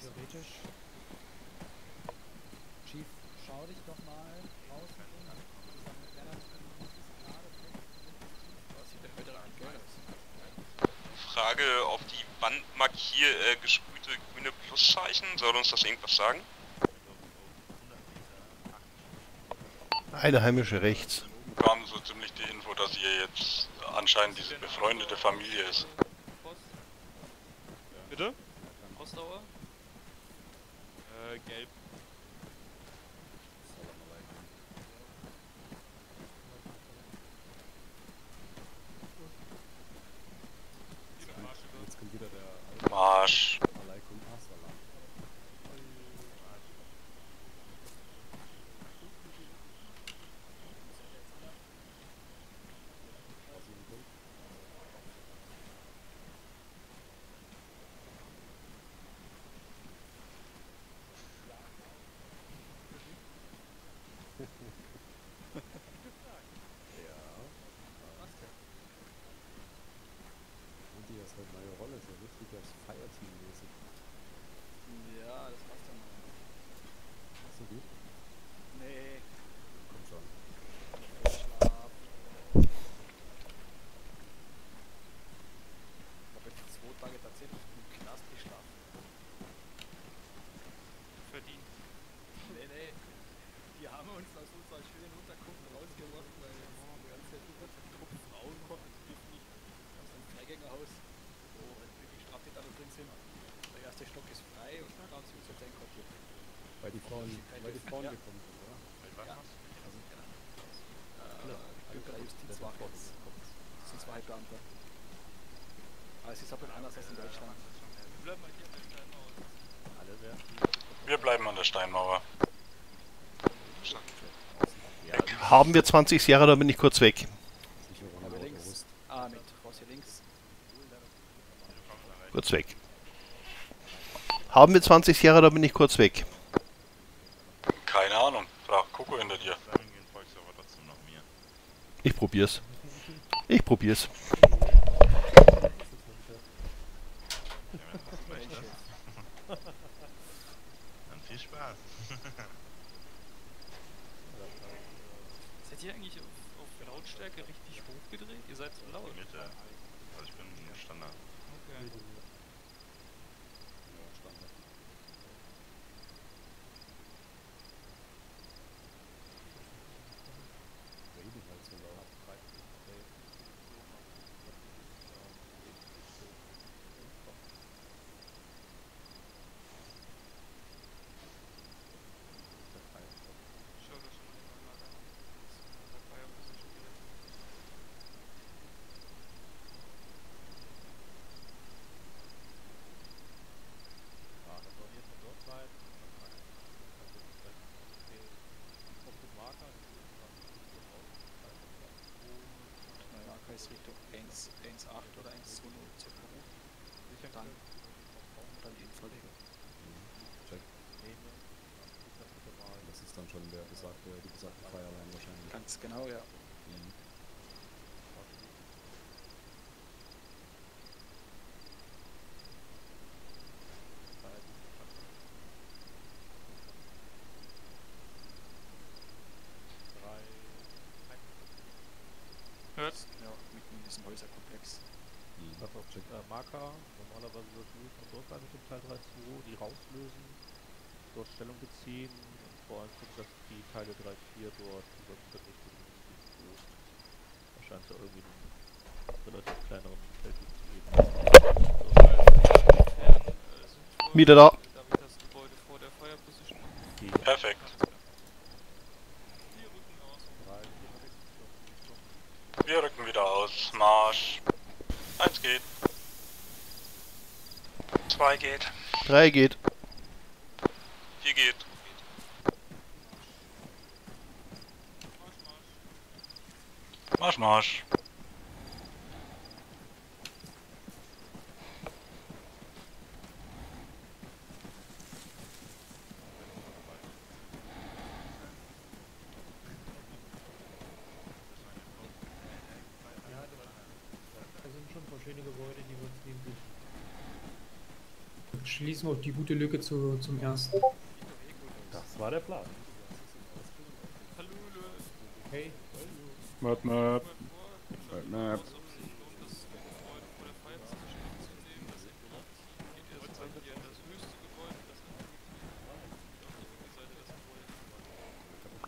Theoretisch. Chief, schau dich doch mal draußen um. Zusammen mit Lennart gerade Was sieht denn heute rein geil aus? Frage auf die Wand markier äh, gesprühte grüne Pluszeichen. Soll uns das irgendwas sagen? Eine heimische rechts. Kam so ziemlich die Info, dass ihr jetzt anscheinend diese befreundete Familie ist. Post, Bitte? Postdauer. Äh, gelb. Salam alaikum. erste Stock ist frei und dann sind sie jetzt einquartiert. Weil die Frauen, weil die Frauen Ja. gekommen sind, oder? Ja. Also, Äh, Bürger Justizwache. Das sind zwei Beamte. Aber es ist aber anders als in Deutschland. alle werden Wir bleiben an der Steinmauer. Haben wir 20 Jahre, dann bin ich kurz weg. Ah, mit links. Kurz weg. Haben wir 20 Jahre, dann bin ich kurz weg. Keine Ahnung. Frag Coco hinter dir. Ich probier's. Ich probier's. Ja, wenn du möchtest. Dann viel Spaß. Seid ihr eigentlich auf, auf Lautstärke richtig hochgedreht? Ihr seid so laut. Mitte. Also ich bin Standard. Okay. Reden halt so laut. Schau das schon mal in Lager. Das Fire Position wieder. Neue Marker ist Richtung 1, 1,8 oder 1,20 CPU. Dann, dann die Infoleger. Check. Das ist dann schon der besagte, die besagte Fireline Ganz genau, ja. Mhm. Hört's? Ja, mitten in diesem Häuserkomplex. Mhm. Check. Äh, Marker, normalerweise wird nur von dort mit dem Teil 3 2, die rauslösen, dort Stellung beziehen vor allem gucken, dass die Teile 3 4 dort dort vernichten. Wahrscheinlich da irgendwie einen relativ kleineren Feld zu geben. Wieder da. Perfekt. Wir rücken aus. Wir rücken wieder aus. Marsch. Eins geht. Zwei geht. 3 geht. Vier geht. Marsch, Marsch. Da sind schon verschiedene Gebäude, die wir uns nehmen Schließen wir auch die gute Lücke zu, zum ersten. Das war der Plan. Hallo, Hey, Map, Map. Map.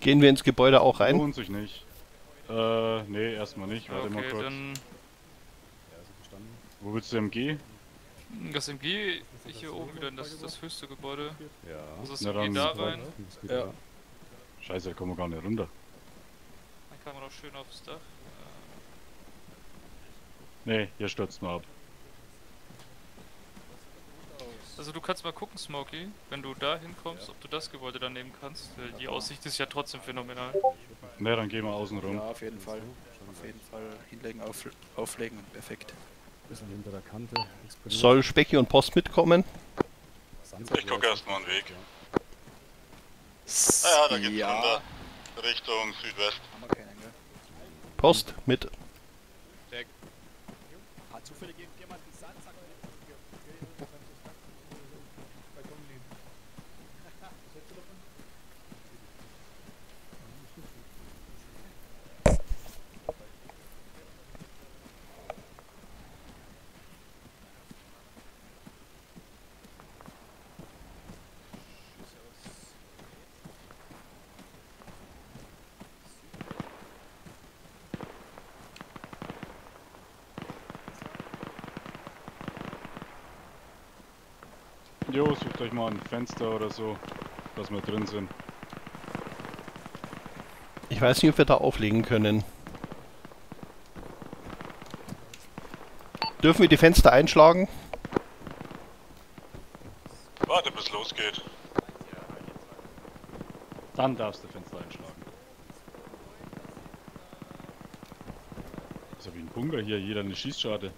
Gehen wir ins Gebäude auch rein? Lohnt sich nicht. Äh, nee, erstmal nicht. Warte mal Okay, kurz. dann Ja, verstanden. Wo willst du MG? Das MG hier oben wieder in das, das höchste Gebäude. Ja. Also das Na MG dann- da rein. Geht Ja. Scheiße, da kommen wir gar nicht runter. Dann kann man auch schön aufs Dach. Nee, hier stürzt man ab. Also du kannst mal gucken, Smokey, wenn du da hinkommst, ob du das Gebäude dann nehmen kannst. Weil die Aussicht ist ja trotzdem phänomenal. Ne, dann gehen wir außen rum. Ja, auf jeden Fall. Auf jeden Fall hinlegen, auf, auflegen und perfekt. Bisschen hinter der Kante. explodiert. Soll Specki und Post mitkommen? Ich guck wäre erst mal einen Weg. Ja. Ah ja, da geht's ja, runter. Richtung Südwest. Post mit. Jo, sucht euch mal ein Fenster oder so, dass wir drin sind. Ich weiß nicht, ob wir da auflegen können. Dürfen wir die Fenster einschlagen? Warte, bis losgeht. Dann darfst du Fenster einschlagen. Ist ja wie ein Bunker hier, jeder eine Schießscharte.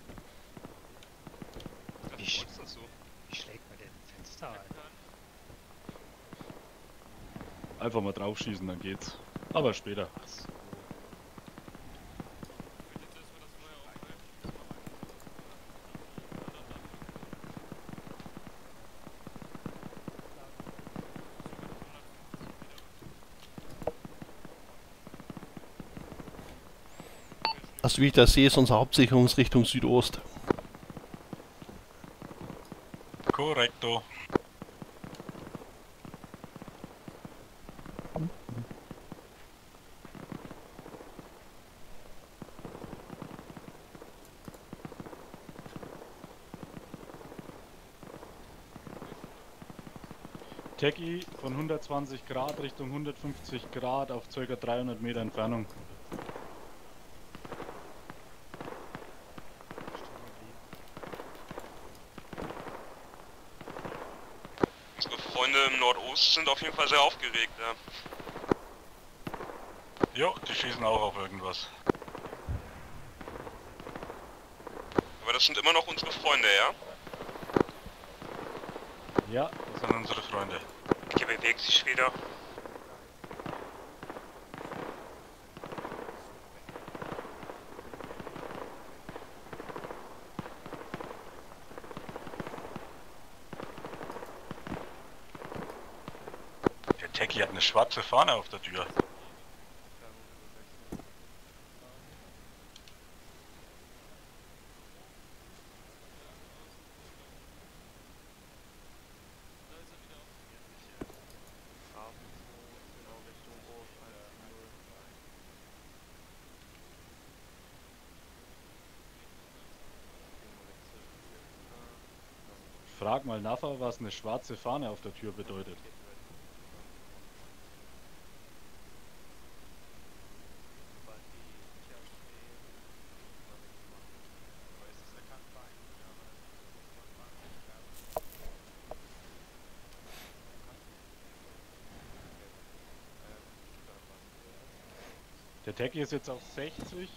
Wie, sch wie schlägt man denn ein Fenster ein? Einfach mal draufschießen, dann geht's. Aber später. Also wie ich das sehe, ist unsere Hauptsicherungsrichtung Südost. Korrekto. Techie von 120 Grad Richtung 150 Grad auf ca. 300 Meter Entfernung. Unsere Freunde im Nordost sind auf jeden Fall sehr aufgeregt, ja. Jo, die schießen auch auf irgendwas. Aber das sind immer noch unsere Freunde, ja? Ja, Das sind unsere Freunde. Die bewegt sich wieder. Der Techie hat eine schwarze Fahne auf der Tür. Frag mal Nafa, was eine schwarze Fahne auf der Tür bedeutet. Der Techie ist jetzt auf 60.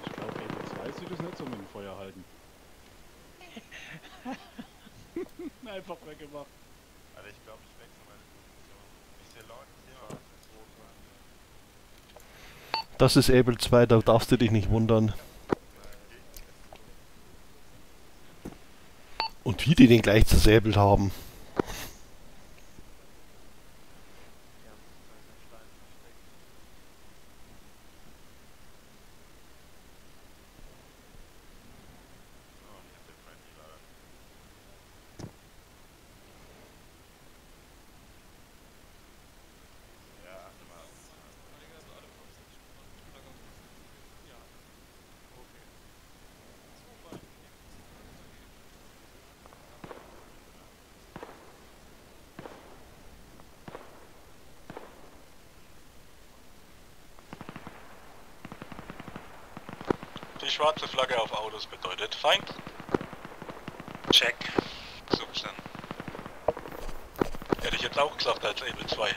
Ich glaube, Able 2 sieht es nicht so mit dem Feuer halten. Einfach weggemacht. Alter, ich glaube, ich wechsle meine Position. Ich sehe Leute, ich sehe mal, was ist rot. Das ist Able 2, da darfst du dich nicht wundern. Und wie die den gleich zersäbelt haben. Oh, ich hab den Friendly leider. Ja, achte mal. Die schwarze Flagge auf Autos bedeutet Feind. Check. So verstanden. Hätte ich jetzt auch gesagt als Able 2.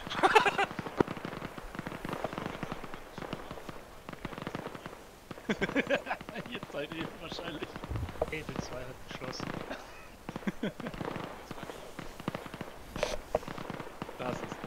Jetzt seid ihr wahrscheinlich. Able 2 hat geschlossen. Das ist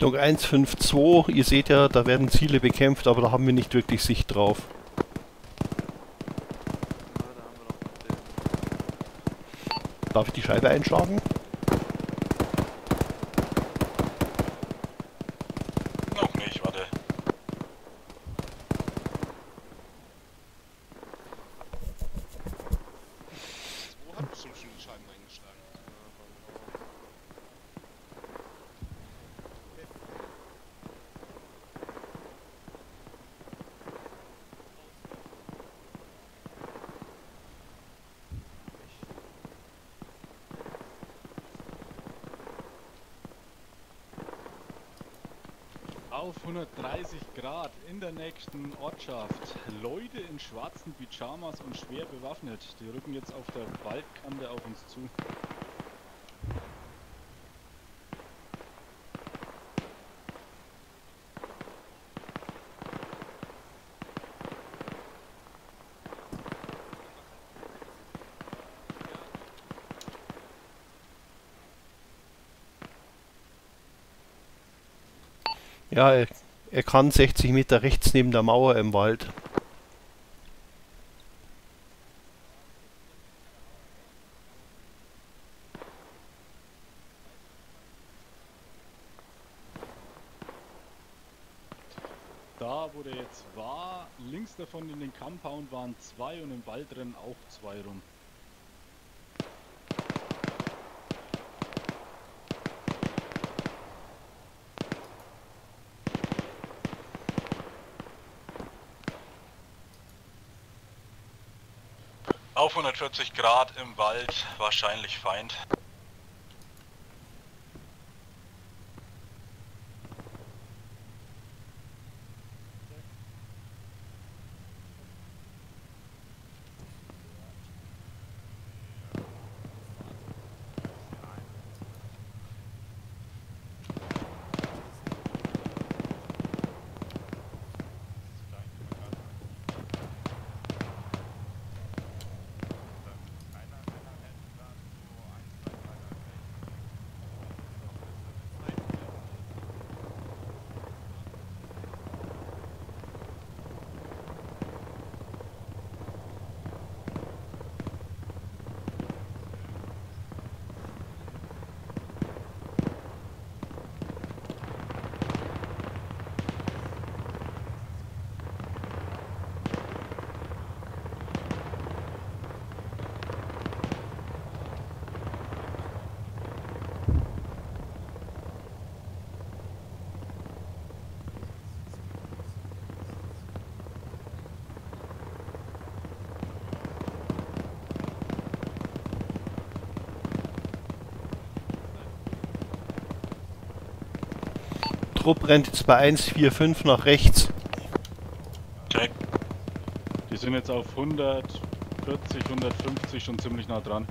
Richtung 152. Ihr seht ja, da werden Ziele bekämpft, aber da haben wir nicht wirklich Sicht drauf. Darf ich die Scheibe einschlagen? Noch nicht, warte. Wo hat bestimmt schon die Scheiben eingeschlagen? Auf 130 Grad nächsten Ortschaft. Leute in schwarzen Pyjamas und schwer bewaffnet. Die rücken jetzt auf der Waldkante auf uns zu. Ja, er, kann 60 Meter rechts neben der Mauer im Wald. Da, wo der jetzt war, links davon in den Compound waren zwei und im Wald rennen auch zwei rum. Auf 140 Grad im Wald, wahrscheinlich Feind. Trupp rennt jetzt bei 145 nach rechts. Check. Die sind jetzt auf 140, 150 schon ziemlich nah dran.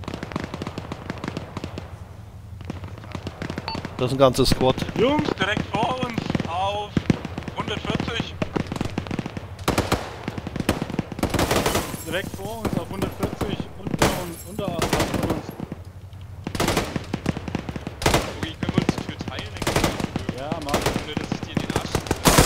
Das ist ein ganzes Squad. Jungs, direkt vor uns auf 140. Direkt vor uns auf 140, unter und unter von uns. Uri, können wir uns die Tür teilen? Dann kann ich Ja, Mann. ohne, dass ich dir in den Arsch schieße.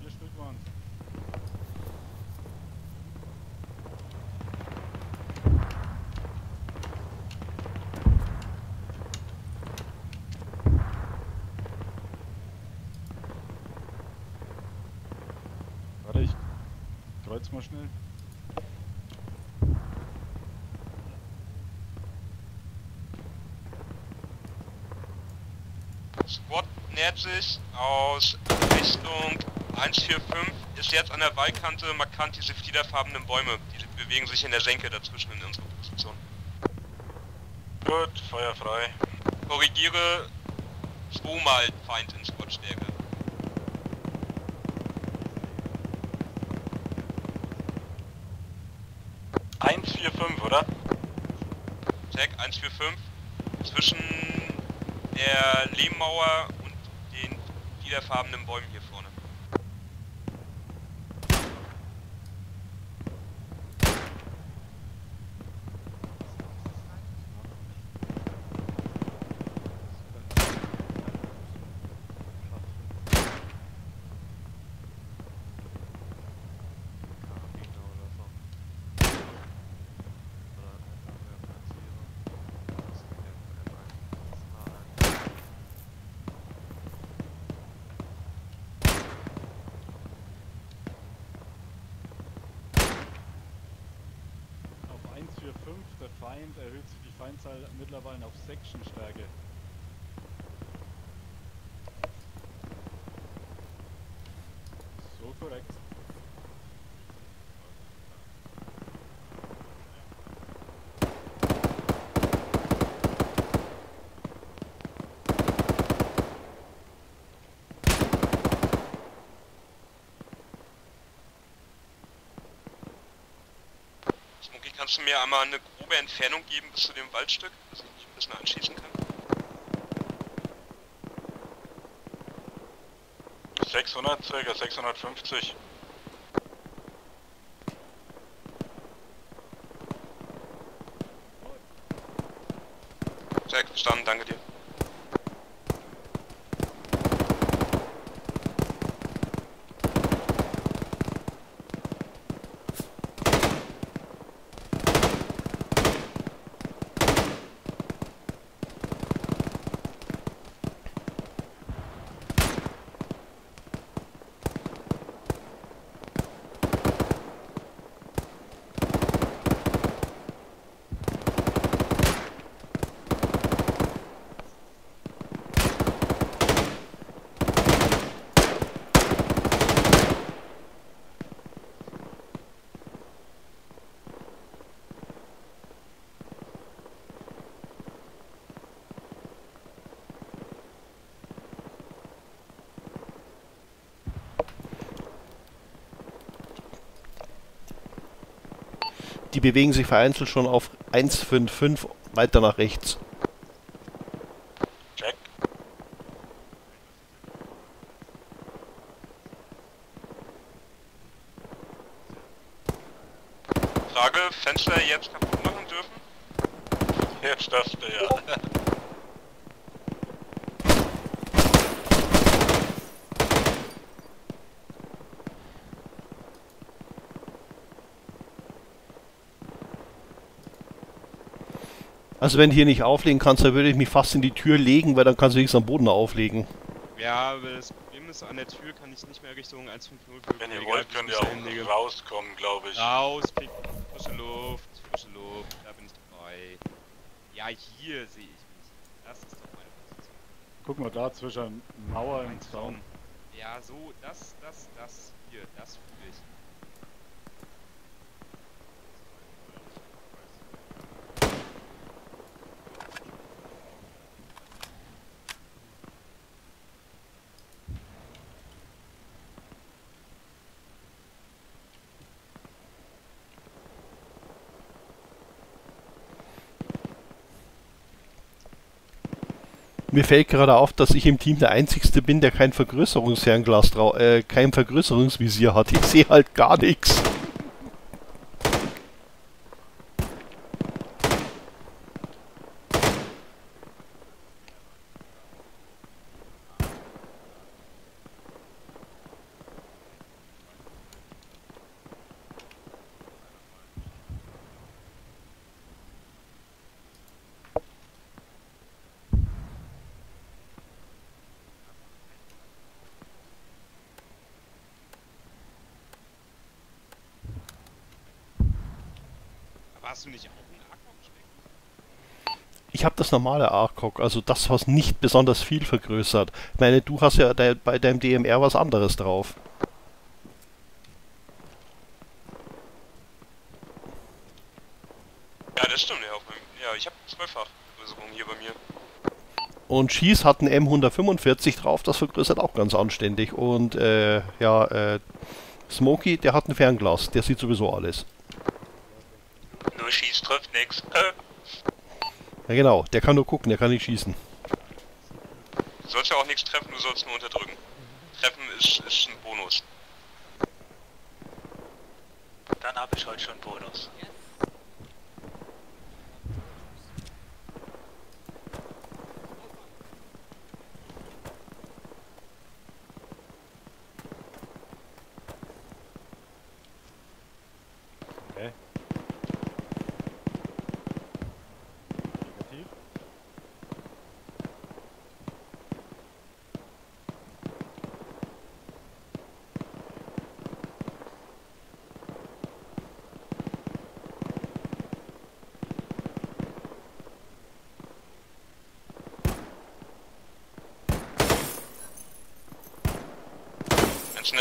Vier Stück waren Warte, ich kreuz mal schnell. Squad nähert sich aus Richtung 145, ist jetzt an der Waldkante markant diese fliederfarbenen Bäume. Die bewegen sich in der Senke dazwischen in unserer Position. Gut, Feuer frei. Korrigiere zweimal Feind in Squadstärke. Eins, vier, fünf, oder? Tag 145 zwischen der Lehmmauer und den fliederfarbenen Bäumen hier vorne. Feind erhöht sich die Feindzahl Section-Stärke. So korrekt. Smoky, kannst du mir einmal eine grobe Entfernung geben bis zu dem Waldstück, ein bisschen anschießen kann? 600, circa 650. Jack, verstanden, danke dir. Die bewegen sich vereinzelt schon auf 155 weiter nach rechts. Check. Frage, Fenster jetzt kaputt machen dürfen? Jetzt das der. Also wenn du hier nicht auflegen kannst, dann würde ich mich fast in die Tür legen, weil dann kannst du wenigstens am Boden auflegen. Ja, aber das Problem ist, an der Tür kann ich nicht mehr Richtung 150 Wenn ihr wollt, könnt ihr auch rauskommen, glaube ich. Raus, pick, frische Luft, frische Luft, da bin ich dabei. Ja, hier sehe ich mich. Das ist doch meine Position. Guck mal da zwischen Mauer und Zaun. Ja, so, das, das, das, hier, das fühle ich. Mir fällt gerade auf, dass ich im Team der Einzigste bin, der kein Vergrößerungsfernglas äh, kein Vergrößerungsvisier hat. Ich sehe halt gar nichts. Hast du nicht auch einen Aqua-Steck? Ich habe das normale ARCOG, also das, was nicht besonders viel vergrößert. Ich meine, du hast ja de bei deinem DMR was anderes drauf. Ja, das stimmt, ja. Meinem, ja, ich habe zwölffach Vergrößerung hier bei mir. Und Schieß hat ein M145 drauf, das vergrößert auch ganz anständig. Und äh, ja, äh, Smokey, der hat ein Fernglas, der sieht sowieso alles. Nur Schieß trifft nix. Äh, Ja genau, der kann nur gucken, der kann nicht schießen. du sollst ja auch nichts treffen, du sollst nur unterdrücken. Treffen ist, ist ein Bonus. Dann habe ich heute schon Bonus. Okay. Negativ.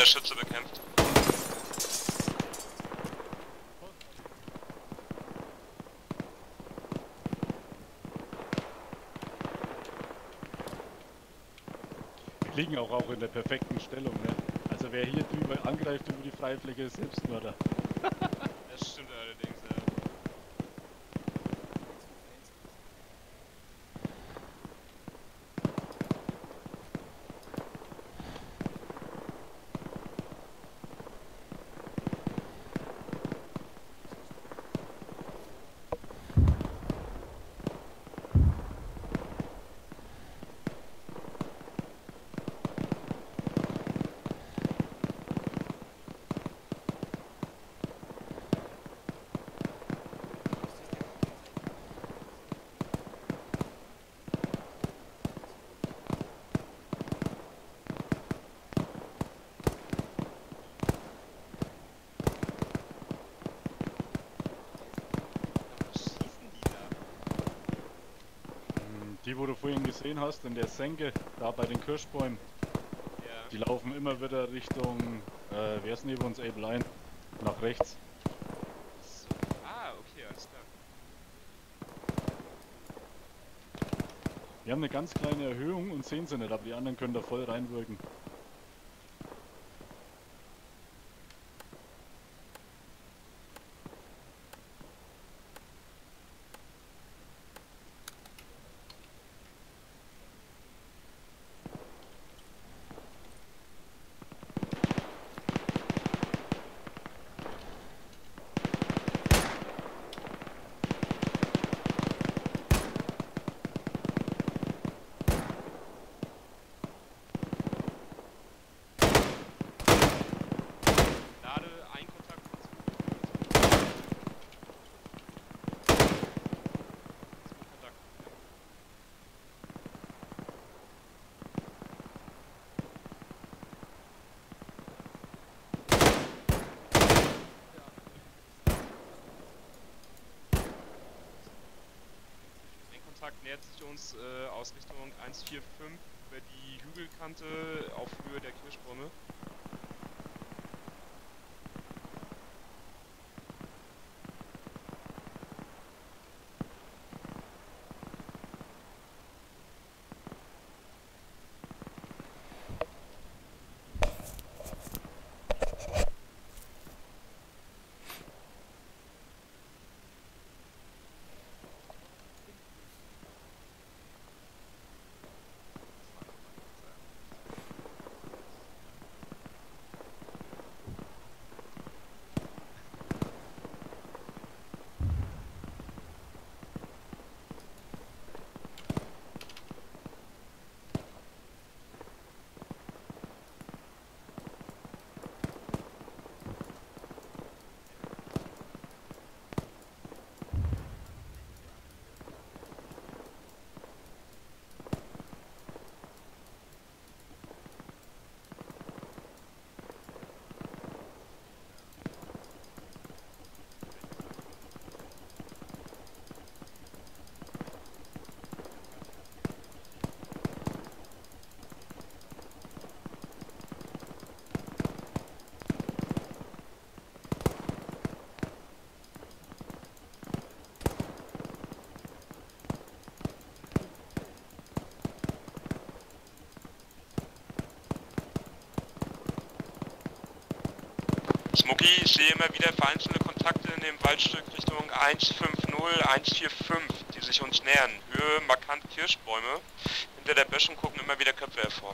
Einzelner Schütze bekämpft. Wir liegen auch, auch in der perfekten Stellung, ne? Also wer hier drüber angreift über die Freifläche ist Selbstmörder. Das stimmt ja. Hm, Die, wo du vorhin gesehen hast, in der Senke, da bei den Kirschbäumen, Ja. die laufen immer wieder Richtung, äh, wer ist neben uns, Able ein, nach rechts. So. Ah, okay, alles klar. Wir haben eine ganz kleine Erhöhung und sehen sie nicht, aber die anderen können da voll reinwirken. Lade ein Kontakt. Zwei Kontakt. Ein Kontakt nähert sich uns äh, aus Richtung 145 über die Hügelkante auf Höhe der Kirschbäume. Smoky, ich sehe immer wieder vereinzelte Kontakte in dem Waldstück Richtung 150, 145, die sich uns nähern. Höhe markant Kirschbäume. Hinter der Böschung gucken immer wieder Köpfe hervor.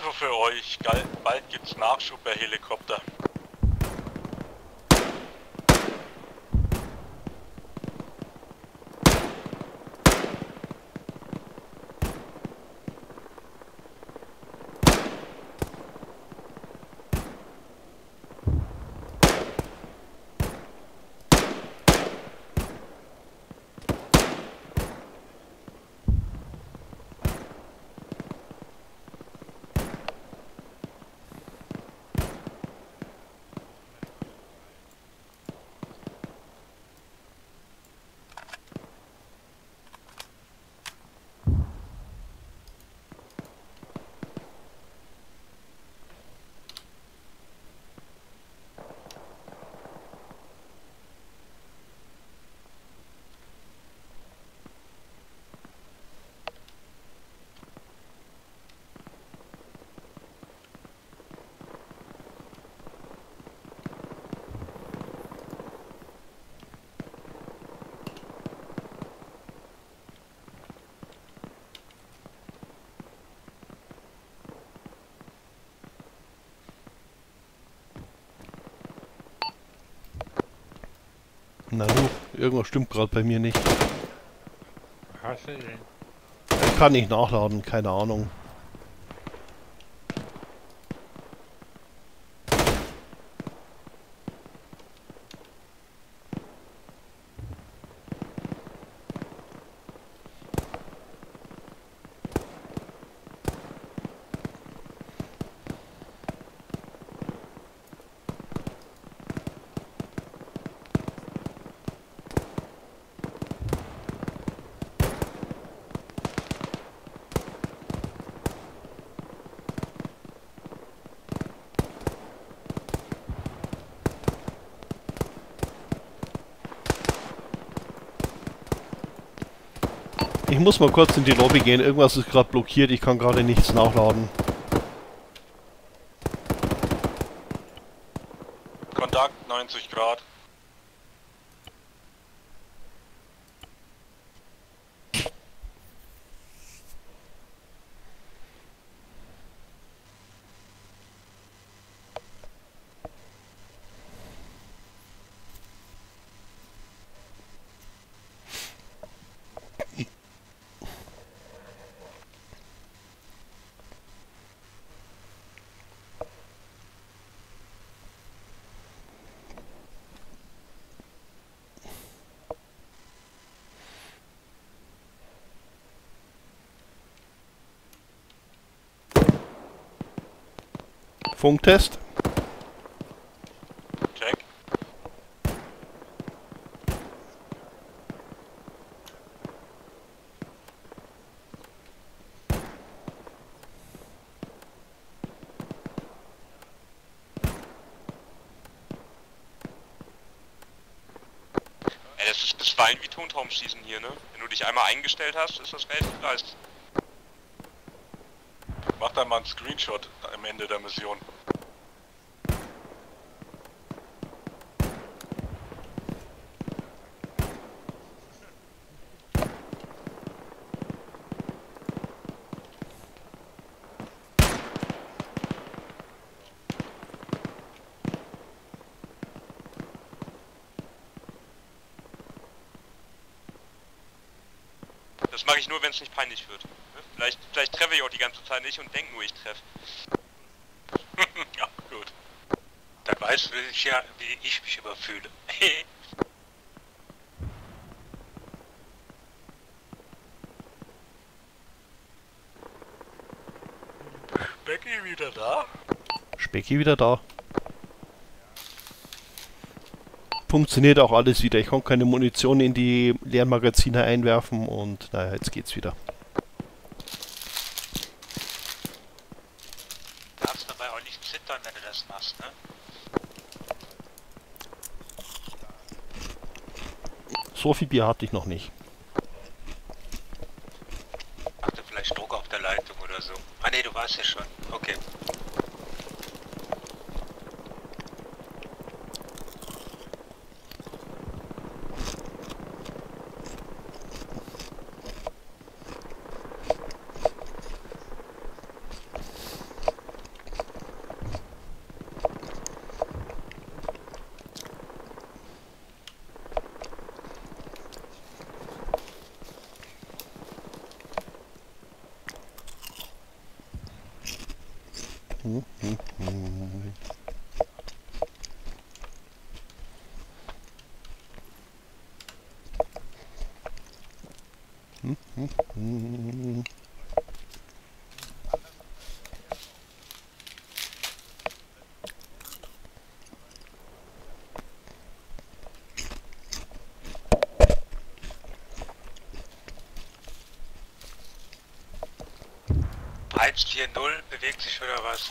Info für euch, bald gibt's Nachschub per Helikopter. Na du, irgendwas stimmt gerade bei mir nicht. Hast du denn? Ich kann nicht nachladen, keine Ahnung. Muss mal kurz in die Lobby gehen. Irgendwas ist gerade blockiert. Ich kann gerade nichts nachladen. Kontakt 90 Grad. Funktest. Check. Ey, das ist bisweilen wie Tontraumschießen hier, ne? Wenn du dich einmal eingestellt hast, ist das relativ leicht. Mach da mal einen Screenshot am Ende der Mission. Das mache ich nur, wenn es nicht peinlich wird. ne? Vielleicht, vielleicht treffe ich auch die ganze Zeit nicht und denke nur, ich treffe. ja, gut. Dann weißt du ja, wie ich mich immer fühle. Becky wieder da? Specki wieder da. Funktioniert auch alles wieder. Ich kann keine Munition in die leeren Magazine einwerfen und naja, jetzt geht's wieder. Darfst dabei auch nicht zittern, wenn du das machst, ne? So viel Bier hatte ich noch nicht. Hatte vielleicht Druck auf der Leitung oder so. Ah ne, du warst ja schon. Okay. Eins vier null bewegt sich oder was?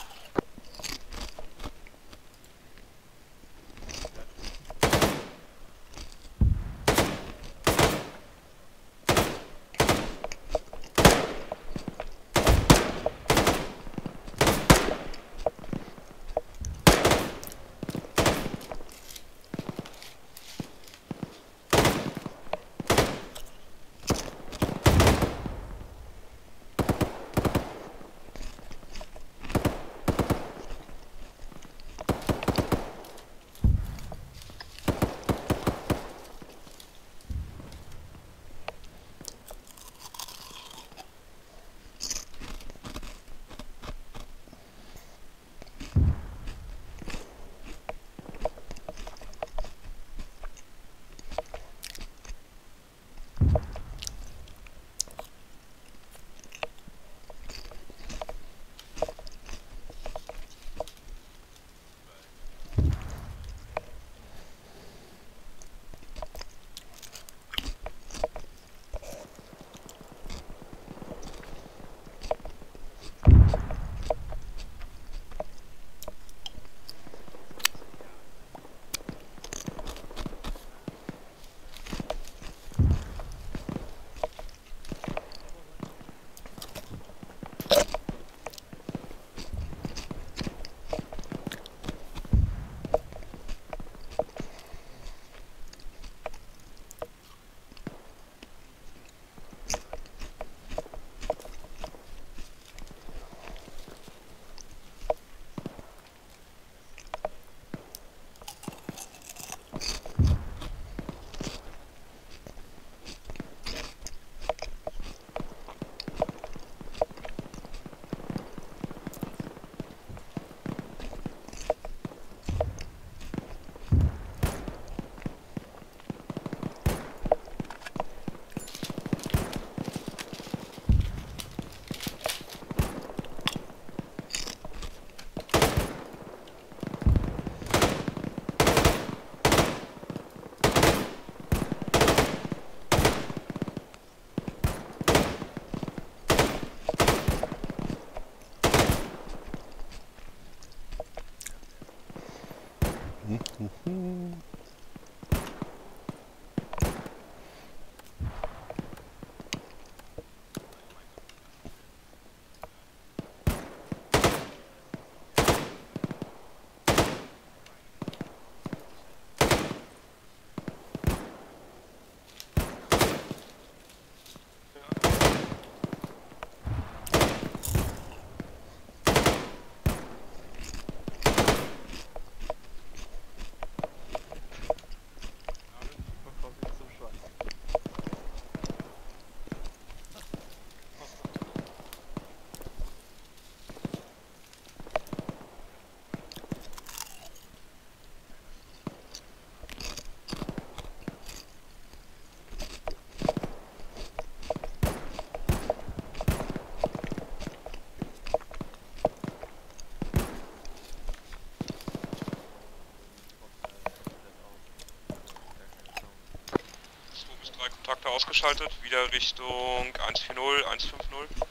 Kontakte ausgeschaltet, wieder Richtung 140, 150.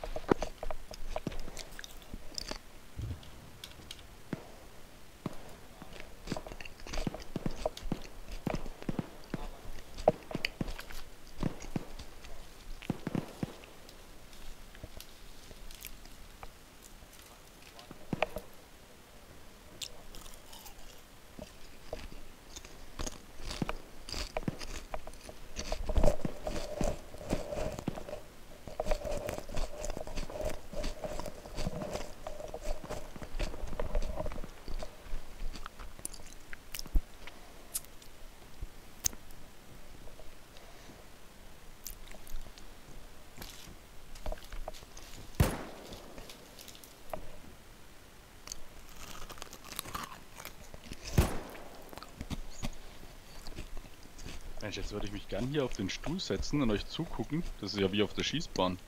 Mensch, jetzt würde ich mich gern hier auf den Stuhl setzen und euch zugucken. Das ist ja wie auf der Schießbahn.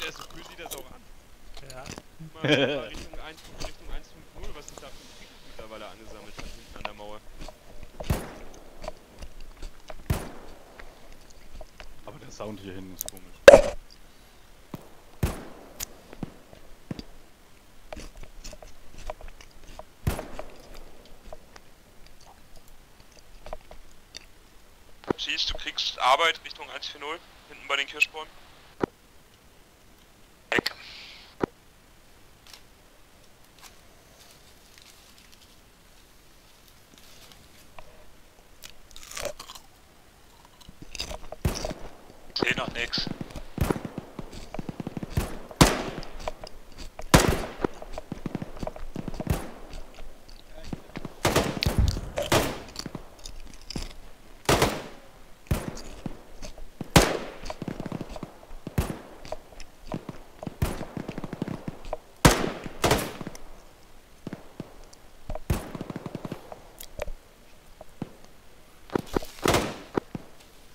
Der so cool sieht das auch an. Ja. Mal, mal Richtung, 1, Richtung 150, was sich da für ein Krieg mittlerweile angesammelt hat hinten an der Mauer. Aber der Sound hier hinten ist komisch. Schieß, du kriegst Arbeit Richtung 140, hinten bei den Kirschbäumen. Weg. Seh noch nix.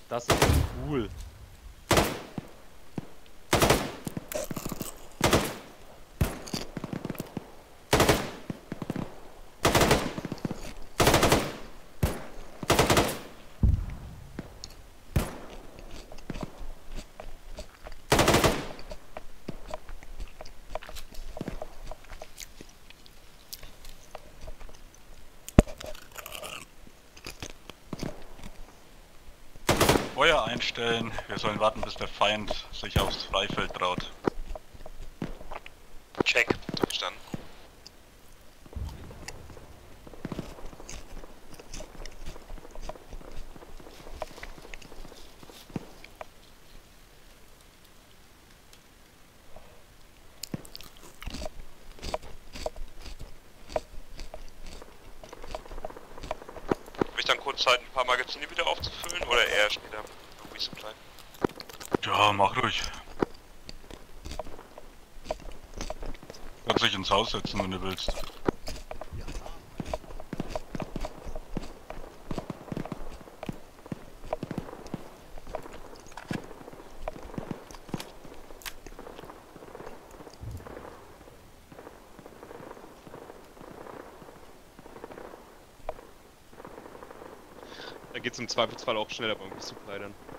Das ist cool. Feuer einstellen. Wir sollen warten, bis der Feind sich aufs Freifeld traut. Check. Verstanden. Kurz Zeit, ein paar Magazine wieder aufzufüllen oder eher später? Ja, mach ruhig. Kannst dich ins Haus setzen, wenn du willst. Da geht's im Zweifelsfall auch schneller beim Resupply dann.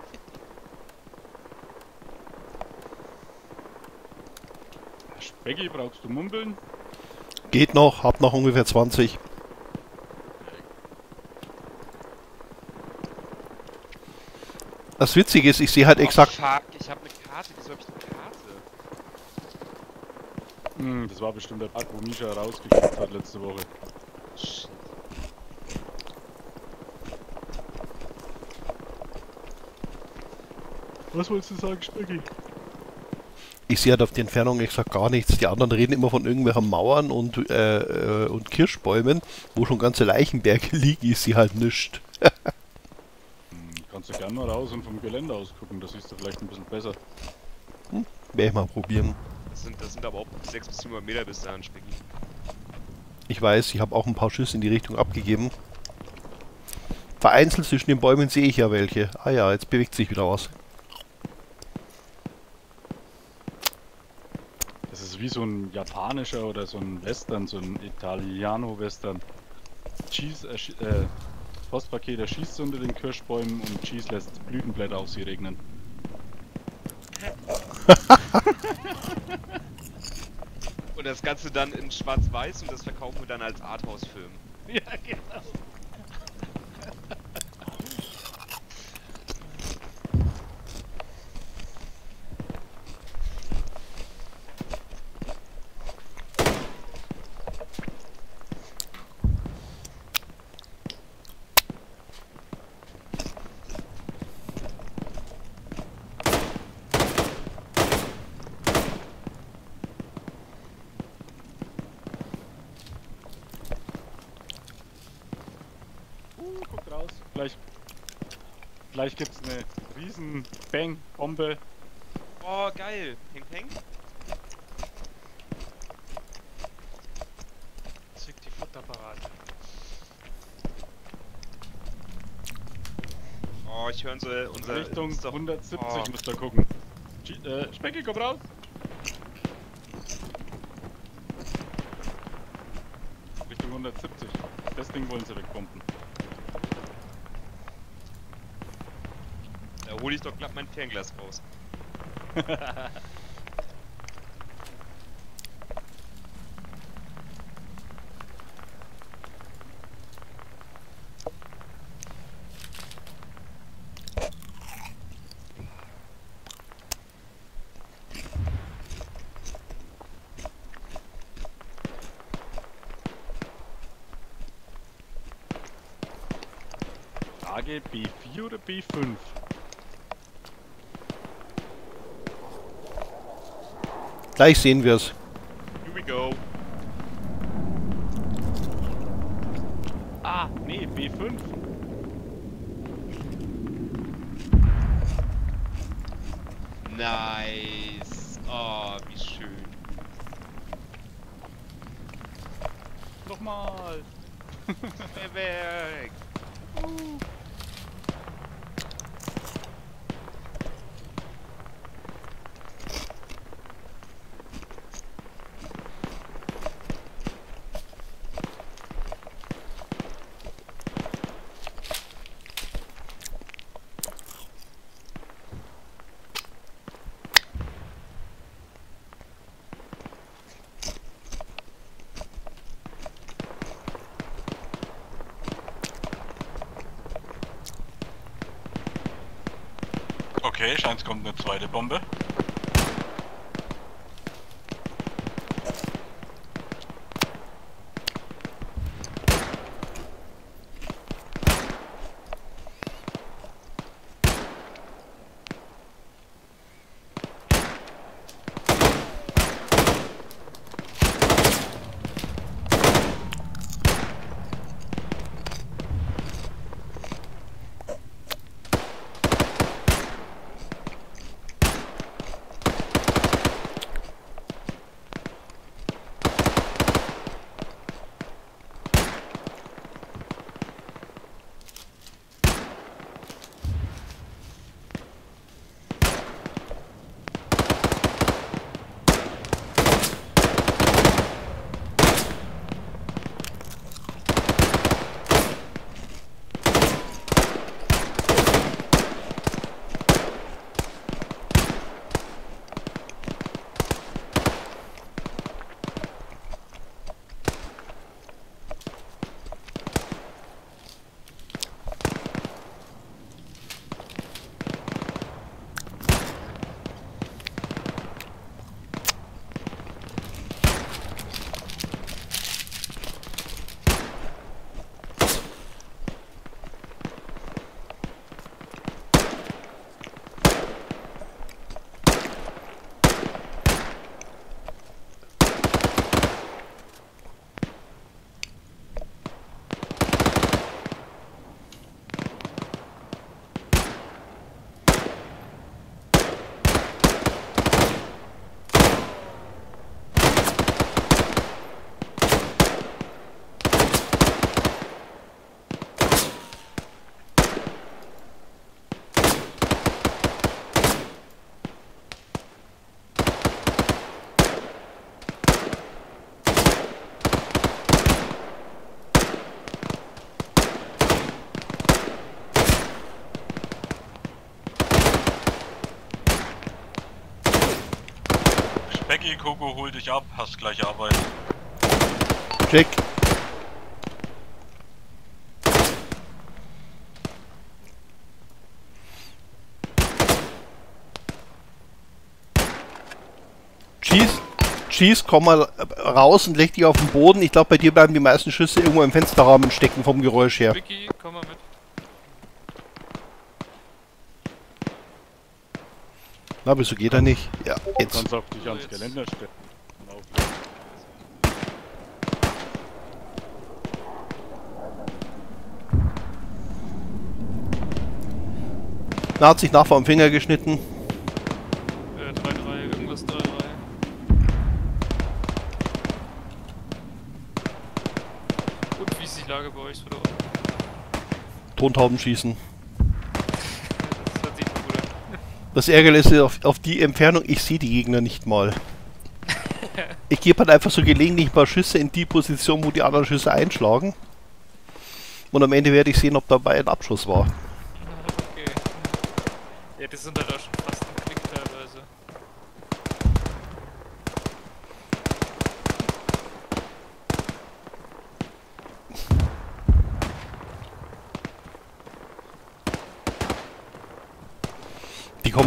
Specki, brauchst du Mumbeln? Geht noch, hab noch ungefähr 20. Das Witzige ist, ich sehe halt Oh, exakt. fuck, ich hab eine Karte. Wieso hab ich eine Karte? Hm, das war bestimmt der Tag, wo Misha rausgeschickt hat letzte Woche. Shit. Was wolltest du sagen, Specki? Ich sehe halt auf die Entfernung exakt gar nichts. Die anderen reden immer von irgendwelchen Mauern und, äh, äh, und Kirschbäumen, wo schon ganze Leichenberge liegen, ich sehe halt nichts. Hm, kannst du gerne mal raus und vom Gelände aus gucken, das siehst du vielleicht ein bisschen besser. Werde ich mal probieren. Das sind, das sind aber auch 6 bis 700 Meter bis dahin, Specki. Ich weiß, ich habe auch ein paar Schüsse in die Richtung abgegeben. Vereinzelt zwischen den Bäumen sehe ich ja welche. Ah ja, jetzt bewegt sich wieder was. Ist wie so ein japanischer oder so ein Western, so ein Italiano-Western. Cheese, äh, äh, Postpaket erschießt unter den Kirschbäumen und Cheese lässt Blütenblätter auf sie regnen. Und das Ganze dann in schwarz-weiß und das verkaufen wir dann als Arthouse-Film. Ja, genau. Uh, guckt raus. Gleich, gleich gibt's eine riesen Bang-Bombe. Oh, geil. Peng, peng. Zück die Futterparate. Oh, ich höre unsere, unser... Richtung unser- 170 Oh. müsst ihr gucken. G äh, Specki, komm raus! Richtung 170. Das Ding wollen sie wegpumpen. Da hole ich doch glatt mein Fernglas raus. Frage B4 oder B5? Gleich sehen wir es. Becky, Coco, hol dich ab, hast gleich Arbeit. Check. Cheese, Cheese, komm mal raus und leg dich auf den Boden. Ich glaube, bei dir bleiben die meisten Schüsse irgendwo im Fensterrahmen stecken vom Geräusch her. Vicky, komm mal mit. Na, wieso geht er nicht? Ja, Du jetzt. kannst auch dich ans jetzt. Geländer stellen. Na, hat sich nach vom Finger geschnitten. Äh, 3-3, irgendwas 3-3. Und wie ist die Lage bei euch unten? Tontauben schießen. Das Ärgerliche ist auf, auf die Entfernung, ich sehe die Gegner nicht mal. Ich gebe halt einfach so gelegentlich ein paar Schüsse in die Position, wo die anderen Schüsse einschlagen. Und am Ende werde ich sehen, ob dabei ein Abschuss war. Okay. Ja, die sind halt auch schon fast ein Klick teilweise.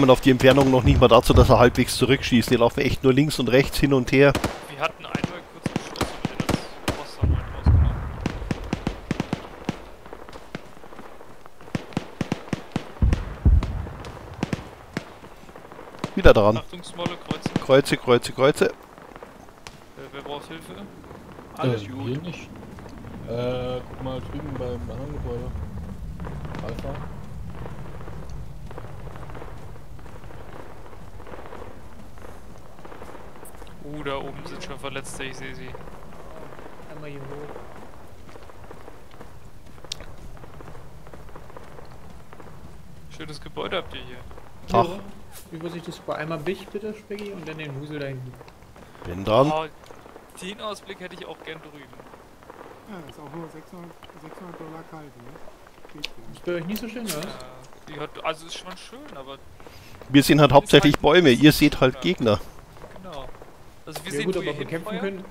Kommen auf die Entfernung noch nicht mal dazu, dass er halbwegs zurückschießt. Die laufen echt nur links und rechts hin und her. Wir hatten einmal kurz geschossen, den hat Boss dann halt rausgenommen. Wieder dran. Achtung, Smolle, Kreuze. Kreuze, Kreuze, Kreuze. Äh, wer braucht Hilfe? Alles gut. Hier nicht. Äh, guck mal drüben beim anderen Gebäude. Alpha. Uh, da oben sind schon Verletzte, ich sehe sie. Einmal hier hoch. Schönes Gebäude habt ihr hier. Ach. Ja. Übersichtlich super. Einmal Bich bitte, Speggy, und dann den Husel da hinten. Bin dran. Oh, den Ausblick hätte ich auch gern drüben. Ja, ist auch nur 600, 600 Dollar kalt, ne? Ist bei euch nicht so schön, oder? was? Ja, hat, also ist schon schön, aber Wir sehen halt hauptsächlich Bäume, ihr seht halt Gegner. genau. Also wir Ja sehen, gut, wo aber ihr bekämpfen hinfeuert. können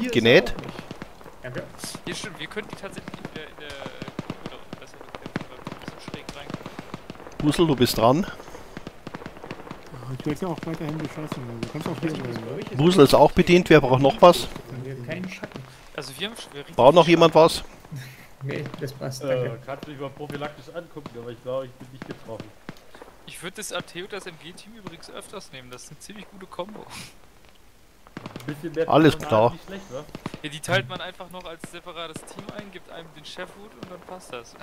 wir Genäht? Danke. Ja stimmt, wir könnten die tatsächlich in der, in der Kurve besser bekämpfen, weil wir ein bisschen schräg reinkommen. Husel, du bist dran. Ich werde ja auch weiterhin beschossen, also du kannst auch hier bleiben. ne? Husel ist auch bedient, wer braucht noch was? Wir haben keinen Schatten. Also wir haben richtig Braucht noch jemand was? Nee, das passt, Äh, danke. kannst du dich mal prophylaktisch angucken, aber ich glaube, ich bin nicht getroffen. Ich würde das AT und das MG-Team übrigens öfters nehmen, das ist eine ziemlich gute Kombo. Ein bisschen mehr Alles klar. schlecht, wa? Ja, die teilt man einfach noch als separates Team ein, gibt einem den Chefhut und dann passt das.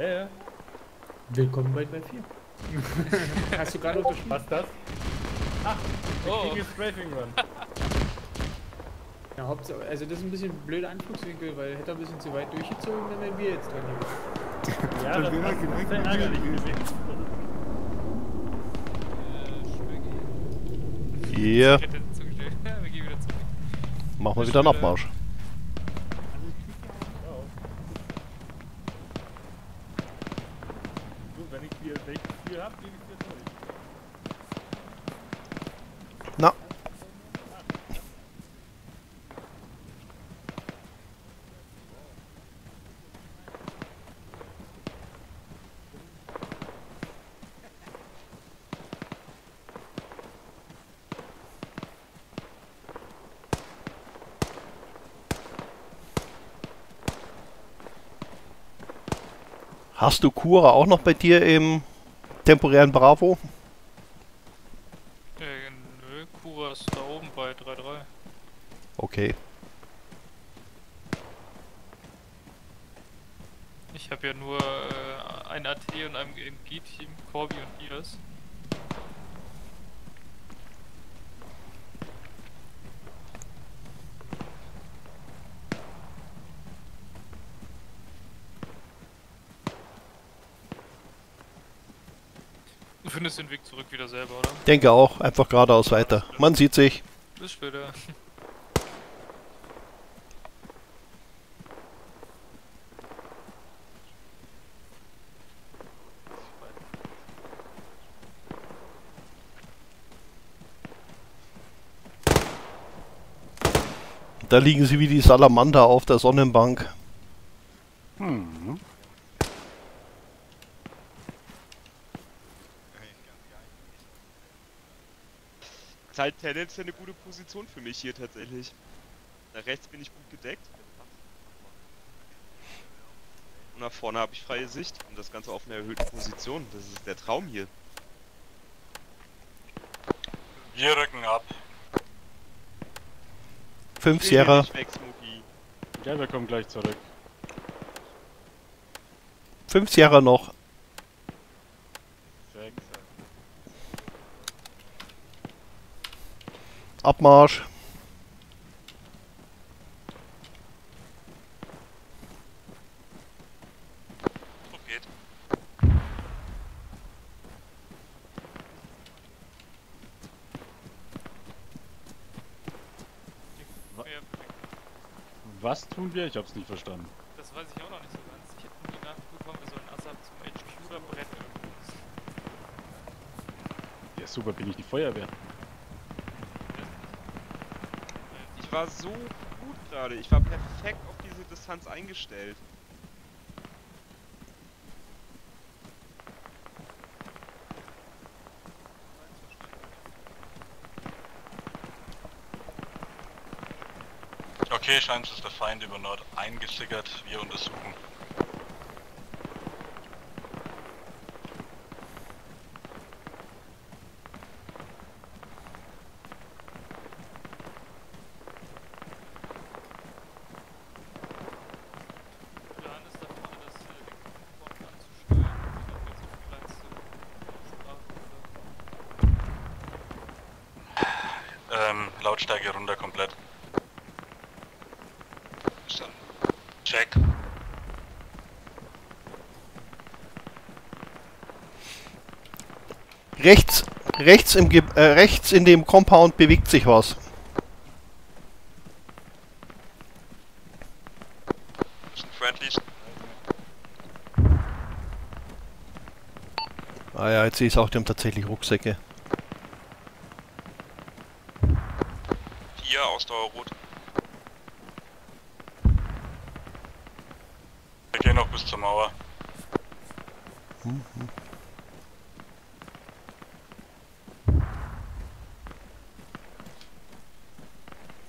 Ja, ja. Willkommen bei 3-4. Hast du gerade unterschrieben? Was das? Ach, der Oh. King is Strafing Run. Ja, Hauptsache, also das ist ein bisschen ein blöder Anflugswinkel, weil hätte er ein bisschen zu weit durchgezogen, dann wären wir jetzt dran gewesen. Ja, das wäre sehr mit mir ärgerlich gewesen. gewesen. Äh. Hier, machen wir wieder einen Abmarsch. Du, wenn ich dir wenn ich viel hab, gebe ich dir durch. Na, hast du Kura auch noch bei dir im temporären Bravo? Äh, nö, Kura ist da oben bei 3-3. Okay. Ich habe ja nur äh, ein AT und ein MG-Team, Corby und Diaz. Du findest den Weg zurück wieder selber, oder? Denke auch, einfach geradeaus weiter. Man sieht sich. Bis später. Da liegen sie wie die Salamander auf der Sonnenbank. Halt tendenziell eine gute Position für mich hier tatsächlich. Nach rechts bin ich gut gedeckt. Und nach vorne habe ich freie Sicht. Und das Ganze auf einer erhöhten Position. Das ist der Traum hier. Wir rücken ab. Fünf Sierra. weg. Ja, wir kommen gleich zurück. Fünf Sierra noch. Abmarsch. Was tun wir? Ich hab's nicht verstanden. Das weiß ich auch noch nicht so ganz. Ich hab nur die Nachricht bekommen, wir sollen Assad zum HQ oder Brett Ja, super, bin ich die Feuerwehr. Ich war so gut gerade. Ich war perfekt auf diese Distanz eingestellt. Okay, scheint es der Feind über Nord eingesickert. Wir untersuchen. Plan ist da vorne, das, äh, den Compound anzusteuern. Und dann jetzt auf kleinste Strafe oder Ähm, Lautstärke runter komplett. Verstanden. Check. Rechts, im Ge äh, rechts in dem Compound bewegt sich was. Friendlies. Ah ja, jetzt sehe ich es auch, die haben tatsächlich Rucksäcke. Vier, Ausdauerrot. Wir gehen noch bis zur Mauer. Mhm.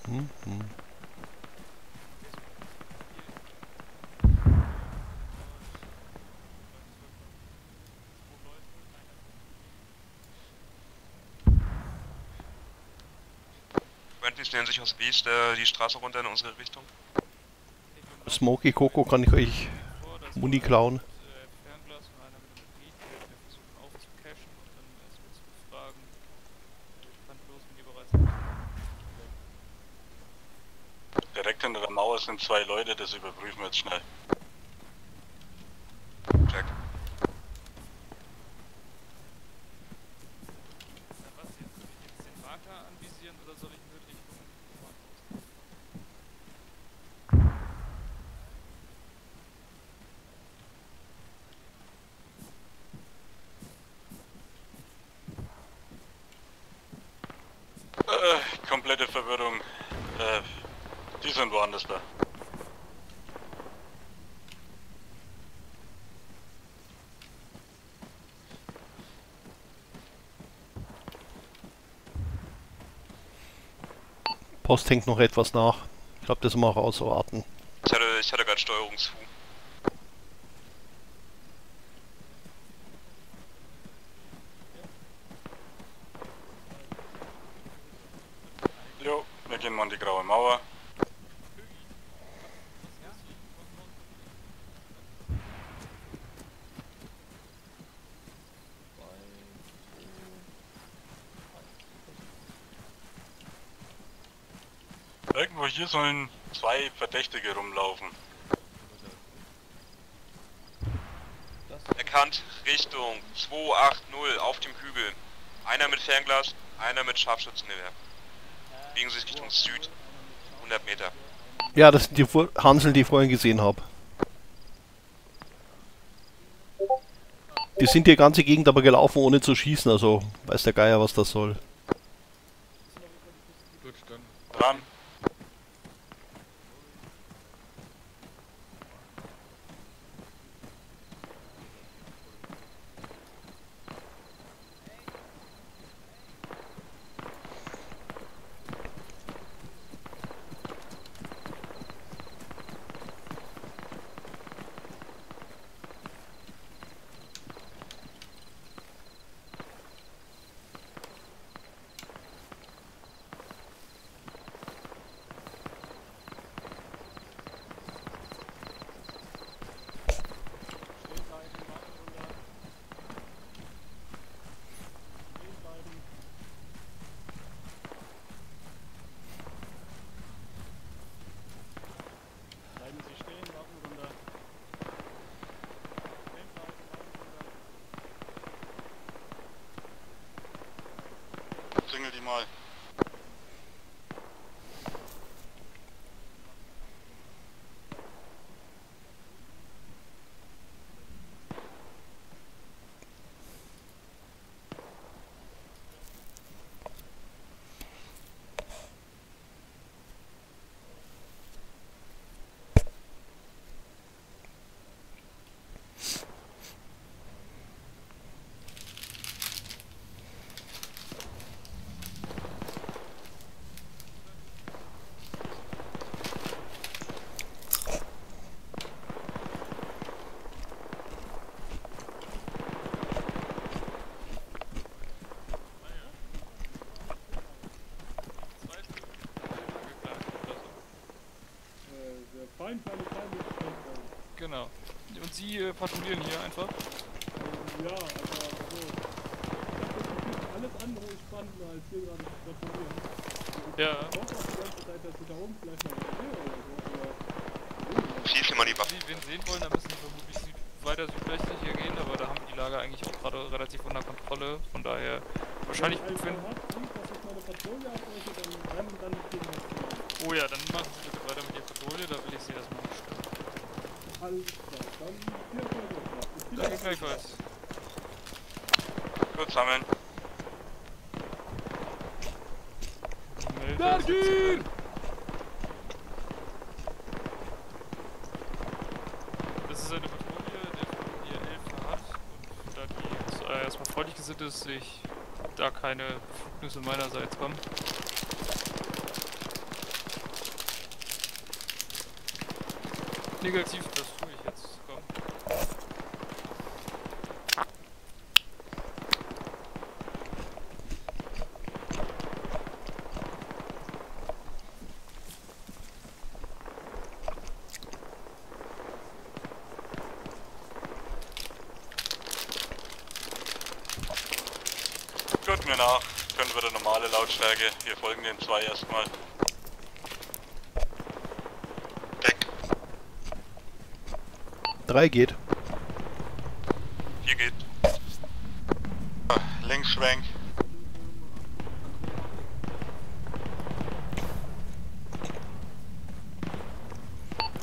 Mhm. Friendlies nähern sich aus Wies, der die Straße runter in unsere Richtung. Smoky Coco kann ich euch Muni klauen. äh, Fernglas und einer mit einem Hybrid, der wir versuchen aufzucachen und dann erstmal zu befragen. Äh, Standlos, wenn ihr bereits Direkt hinter der Mauer sind zwei Leute, das überprüfen wir jetzt schnell. Check. was jetzt? Soll ich jetzt den Marker anvisieren oder soll ich wirklich Richtung Äh, komplette Verwirrung. Äh, die sind woanders da. Post hängt noch etwas nach. Ich glaube, das mal rauswarten. Ich hatte, ich hatte gerade Steuerungsfu. Jo, wir gehen mal an die graue Mauer. Irgendwo hier sollen zwei Verdächtige rumlaufen. Erkannt, Richtung 280 auf dem Hügel. Einer mit Fernglas, einer mit Scharfschützengewehr. Biegen sich Richtung Süd. 100 Meter. Ja, das sind die Hansel, die ich vorhin gesehen habe. Die sind die ganze Gegend aber gelaufen, ohne zu schießen, also weiß der Geier, was das soll. Mal. Und Sie äh, patrouillieren hier einfach? Ja, aber so. Ich hab das Gefühl, alles andere ist spannender als hier gerade zu patrouillieren. Ja. Ich hoffe auch die ganze Zeit, dass ich da oben vielleicht mal sehe oder so, aber... Schieß dir mal die Wenn Sie wen sehen wollen, dann müssen Sie vermutlich süd weiter südwestlich hier gehen, aber da haben wir die Lage eigentlich auch gerade relativ unter Kontrolle. Von daher wahrscheinlich Wenn ich wenn, einen hab, sieht, dass ich meine Patrouille abbreche, dann rennen und dann gehen wir zu. Oh ja, dann machen Sie bitte weiter mit Ihrer Patrouille, da will ich Sie erstmal nicht stören. Danke gleichfalls. Gut sammeln. Bergir! Das ist eine Patrouille, der von ihr 11 hat. Und da die jetzt äh, erstmal freundlich gesinnt ist, sehe ich da keine Befugnisse meinerseits kommen. Negativ, 3 geht. 4 geht. Ah, Linksschwenk.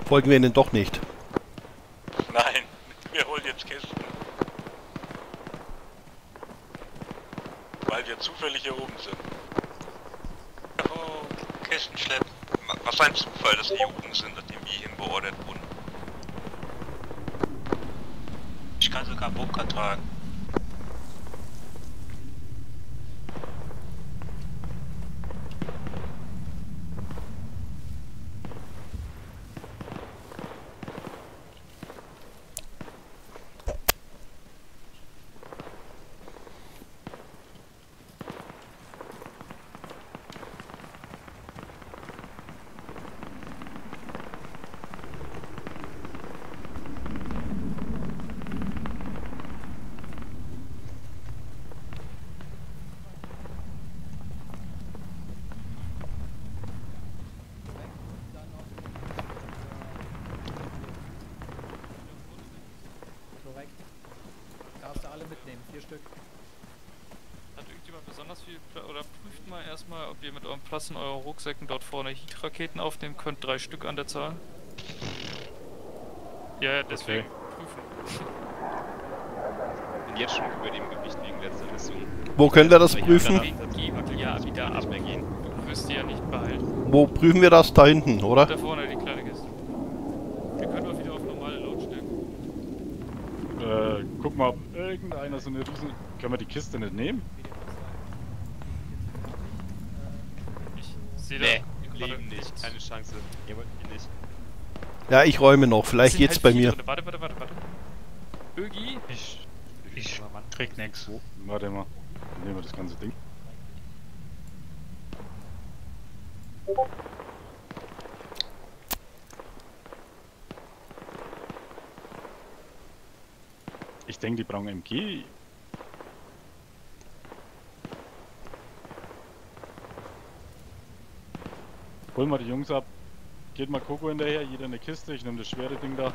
Folgen wir ihnen doch nicht. Platz in euren Rucksäcken dort vorne Heat-Raketen aufnehmen könnt, drei Stück an der Zahl. Ja, ja, deswegen prüfen. Bin jetzt schon über dem Gewicht wegen letzter Messung. Wo können wir das prüfen? ja wieder ab. Du wirst die ja nicht behalten. Wo prüfen wir das? Da hinten, oder? Da vorne die kleine Kiste. Wir können doch wieder auf normale Lautstärke. Äh, guck mal, ob irgendeiner so eine riesen... Können wir die Kiste nicht nehmen? Ich sehe Nee, da im gerade Leben nicht. nichts. Keine Chance. Ihr wollt ihn nicht. Ja, ich räume noch. Vielleicht geht's halt bei mir. drin. Warte, warte, warte, warte. Ögi? Ich, ich krieg nix. Warte mal. Dann nehmen wir das ganze Ding. Ich denke, die brauchen MG. Hol mal die Jungs ab. Geht mal Coco hinterher, jeder eine Kiste. Ich nehme das schwere Ding da.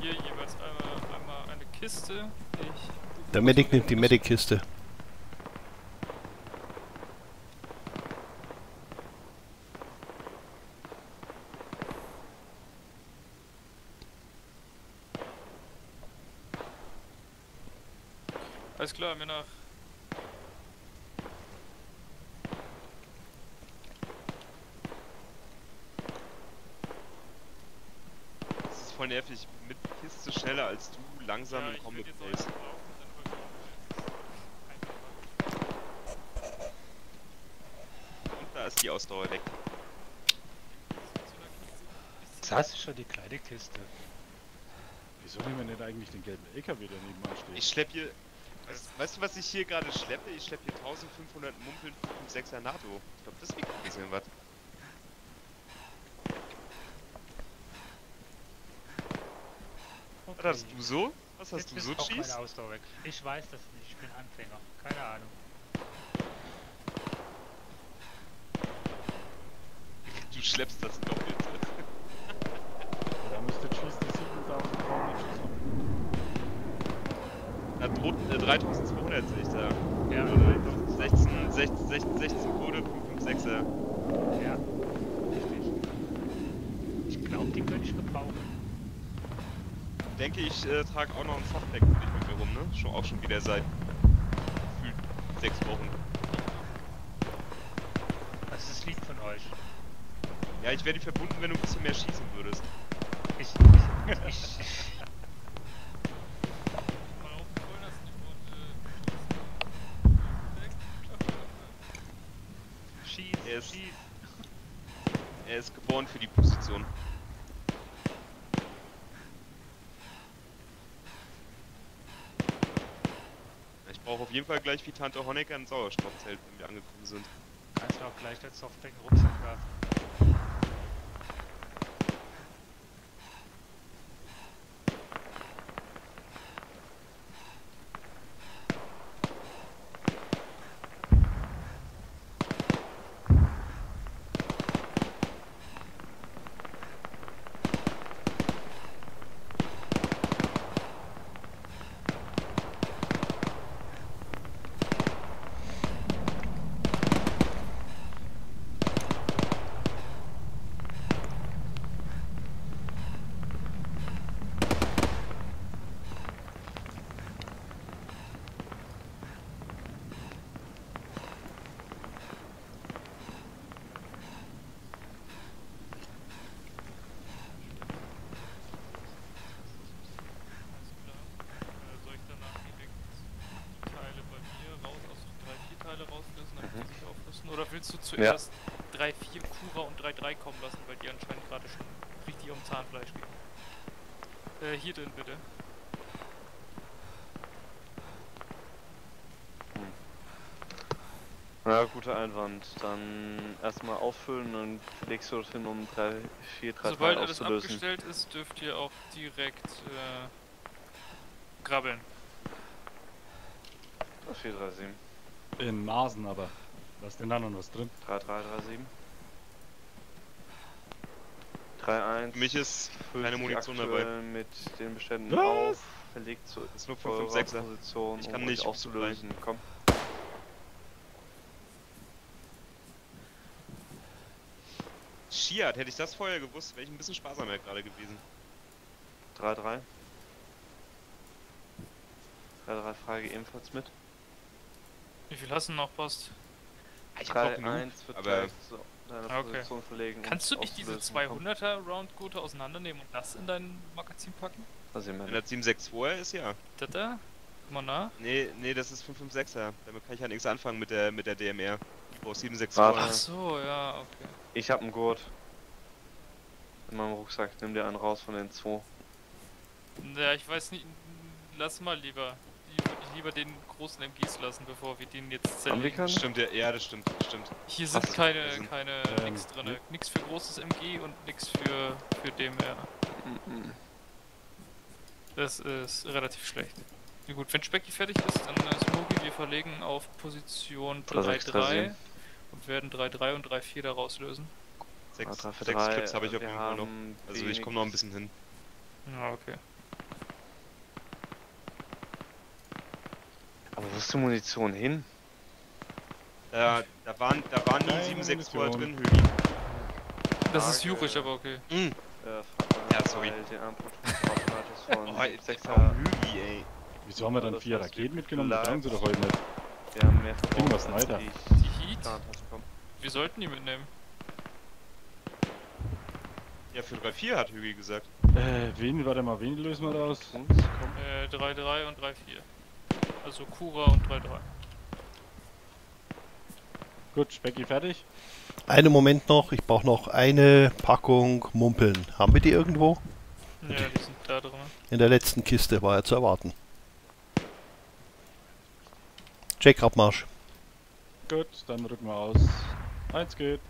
Hier jeweils einmal, einmal eine Kiste. Ich Der Medic nimmt die Medic-Kiste. Alles klar, mir nach. Das ist voll nervig. Mit Kiste schneller als du, langsam Ja, im ich Combat würd jetzt Pace. auch laufen, Und da ist die Ausdauer weg. Jetzt hast du schon die kleine Kiste. Wieso nehmen wir nicht eigentlich den gelben LKW, der nebenan steht? Ich schlepp hier Weißt, weißt du, was ich hier gerade schleppe? Ich schleppe hier 1500 Mumpeln 556er NATO. Ich glaube, das wiegt ein bisschen was. Was hast du so? Was hast Jetzt du so, Cheese? meine Ausdauer weg. Ich weiß das nicht, ich bin Anfänger. Keine Ahnung. Du schleppst das doppelt. Da müsste Cheese die 7000 Damage Na, droht äh, 3200 sehe ich da. Ja, Oder 16, 16, 16, 16 Code 556er. Ja, richtig. Ich glaube, die könnte ich gebrauchen. Denke ich, äh, trage auch noch ein Softpack für dich mit mir rum, ne? Schon, auch schon wieder seit gefühlt sechs Wochen. Das ist lieb von euch. Ja, ich wäre verbunden, wenn du ein bisschen mehr schießen würdest. Ich, ich, ich, Schieß, Er ist, schieß. er ist geboren für die Position. Ich brauche auf jeden Fall gleich wie Tante Honecker ein Sauerstoffzelt, wenn wir angekommen sind. Kannst du auch gleich den Rucksack werfen. Äh, soll ich danach direkt die Teile bei mir raus, also drei, vier Teile rauslösen, damit Mhm. die aufrüsten? Oder willst du zuerst drei, vier Kura und 3-3 kommen lassen, weil die anscheinend gerade schon richtig um Zahnfleisch gehen? Äh, hier drin bitte. Ja, guter Einwand. Dann erstmal auffüllen und legst du dorthin, um 3, 4, 3, Sobald 3 alles abgestellt ist, dürft ihr auch direkt äh, grabbeln. 4, 3, 7. In Nasen aber. Da ist denn da noch was drin? 3, 3, 3, 7. 3, 1. Für mich ist keine Munition dabei. Mit den Beständen Was? auf. Verlegt zu ist nur eurer 556er. Position, Ich kann um nicht euch auszulösen. Komm. Shiat, hätte ich das vorher gewusst, wäre ich ein bisschen sparsamer gerade gewesen. 3, 3. 3, 3 Frage ebenfalls mit. Wie viel hast du noch, Post? Ich 3, genug, 1 wird aber- so deine okay. Position verlegen. Kannst du nicht diese auszulösen. Komm. 200er Roundgurte auseinandernehmen und das in dein Magazin packen? Also, ich Wenn das 762 ist, ja. Das da? Guck mal nach. Nee, nee, das ist 556er. Damit kann ich ja nichts anfangen mit der mit der DMR. Ich brauche 762. Warte. Ach so, ja, okay. ich hab einen Gurt. In meinem Rucksack. Nimm dir einen raus von den zwei. Ja, ich weiß nicht. Lass mal lieber. Würde ich lieber den großen MGs lassen, bevor wir den jetzt zerlegen. Stimmt, ja, ja, das stimmt, das stimmt. Hier sind Ach, keine, sind- keine, ähm, nix drin. ne? Nix für großes MG und nix für, für DMR. Mhm. Das ist relativ schlecht. Ja gut, wenn Specky fertig ist, dann äh, Smoky, wir verlegen auf Position 3-6, 3-3 und werden 3-3 und 3-4 da rauslösen. Sechs, drei für sechs drei, Clips habe ich auf jeden Fall noch. Also ich komme noch ein bisschen hin. Ja, okay. Aber wo ist die Munition hin? Da, da waren, da waren nie Keine 762er Munition. drin, Högi. Das ist Jurisch, aber okay. Mhm. Äh, Ja, sorry. Oh, jetzt 6 auch Högi, ey. Wieso haben wir dann vier Raketen mitgenommen? Das sagen sie doch heute nicht. Wir haben mehr Irgendwas Snyder. die Heat? Wir sollten die mitnehmen. Ja, für 3-4 hat Högi gesagt. Äh, wen, warte mal, wen lösen wir da aus? Uns, komm. Äh, 3-3 und 3-4. Also Kura und 3-3. Gut, Specky fertig? Einen Moment noch, ich brauche noch eine Packung Mumpeln. Haben wir die irgendwo? Ja, die sind da drin. In der letzten Kiste war ja zu erwarten. Check Abmarsch. Gut, dann rücken wir aus. Eins geht.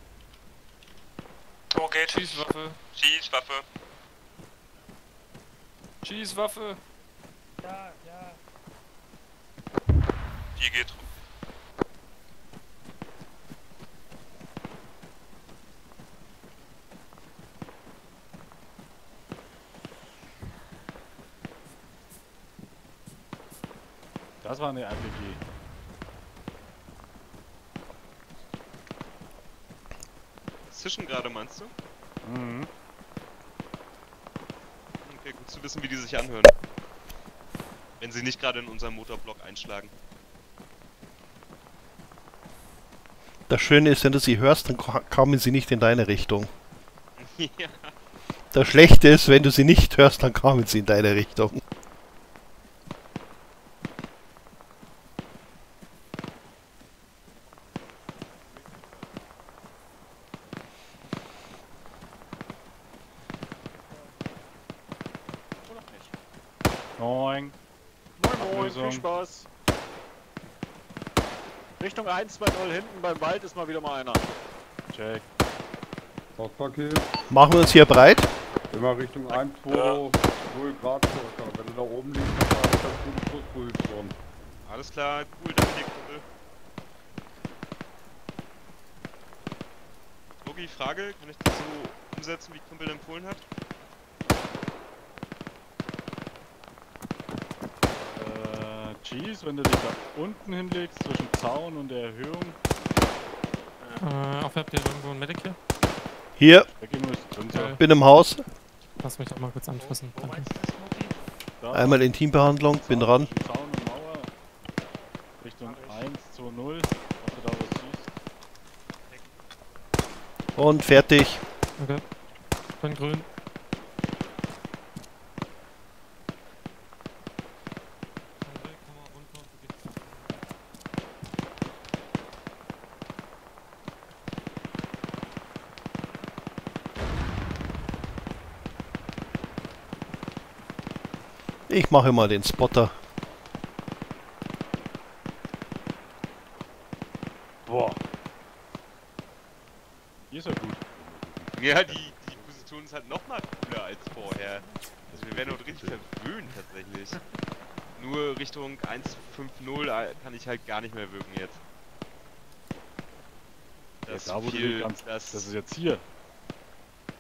Wo geht? Schießwaffe. Schießwaffe. Schießwaffe. Ja, Die geht. Das war eine RPG. Zischen gerade, meinst du? Mhm. Okay, gut zu wissen, wie die sich anhören. Wenn sie nicht gerade in unseren Motorblock einschlagen. Das Schöne ist, wenn du sie hörst, dann ko- kommen sie nicht in deine Richtung. ja. Das Schlechte ist, wenn du sie nicht hörst, dann kommen sie in deine Richtung. Richtung 120 hinten beim Wald ist mal wieder mal einer. Check. Hauptpaket. Machen wir uns hier breit. Immer Richtung 1, 2, 0 Grad circa. Wenn du da oben liegst, dann hast du ganz gute Schussposition. Alles klar, cool, danke dir, Kumpel. Logi, Frage, kann ich das so umsetzen, wie Kumpel empfohlen hat? Cheese, wenn du dich da unten hinlegst, zwischen Zaun und der Erhöhung. Äh, auch habt ihr irgendwo ein Medic hier? Hier, runter. bin im Haus. Lass mich doch mal kurz anfassen. Danke. Da, Einmal Intimbehandlung, bin dran. Zaun und Mauer. Richtung 1, 2, 0. Ob du da was siehst. Und fertig. Okay. Bin grün. Ich mache mal den Spotter. Boah. Hier ist er gut. Ja, die, die Position ist halt nochmal cooler als vorher. Also wir werden dort richtig verwöhnt tatsächlich. Nur Richtung 1.5.0 äh, kann ich halt gar nicht mehr wirken jetzt. Ja, Das da wo du viel, den ganz, das, das ist jetzt hier.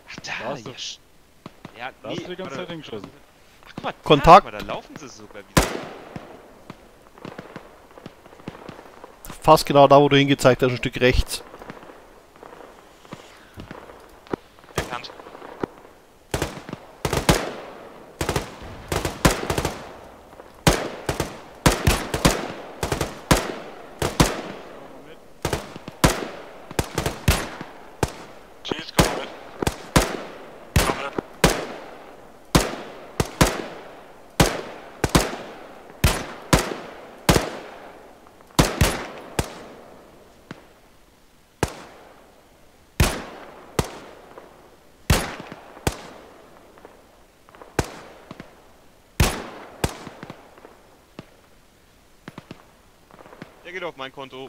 Ach Da da, hast du- ja, sch- ja, Da hast du die ganze warte. Zeit hingeschossen. Mal, Kontakt. Mal, da laufen sie sogar wieder. Fast genau da, wo du hingezeigt hast, ein Stück rechts. Erkannt. Schieß, komm mal mit. Komm mit. Der geht auf mein Konto.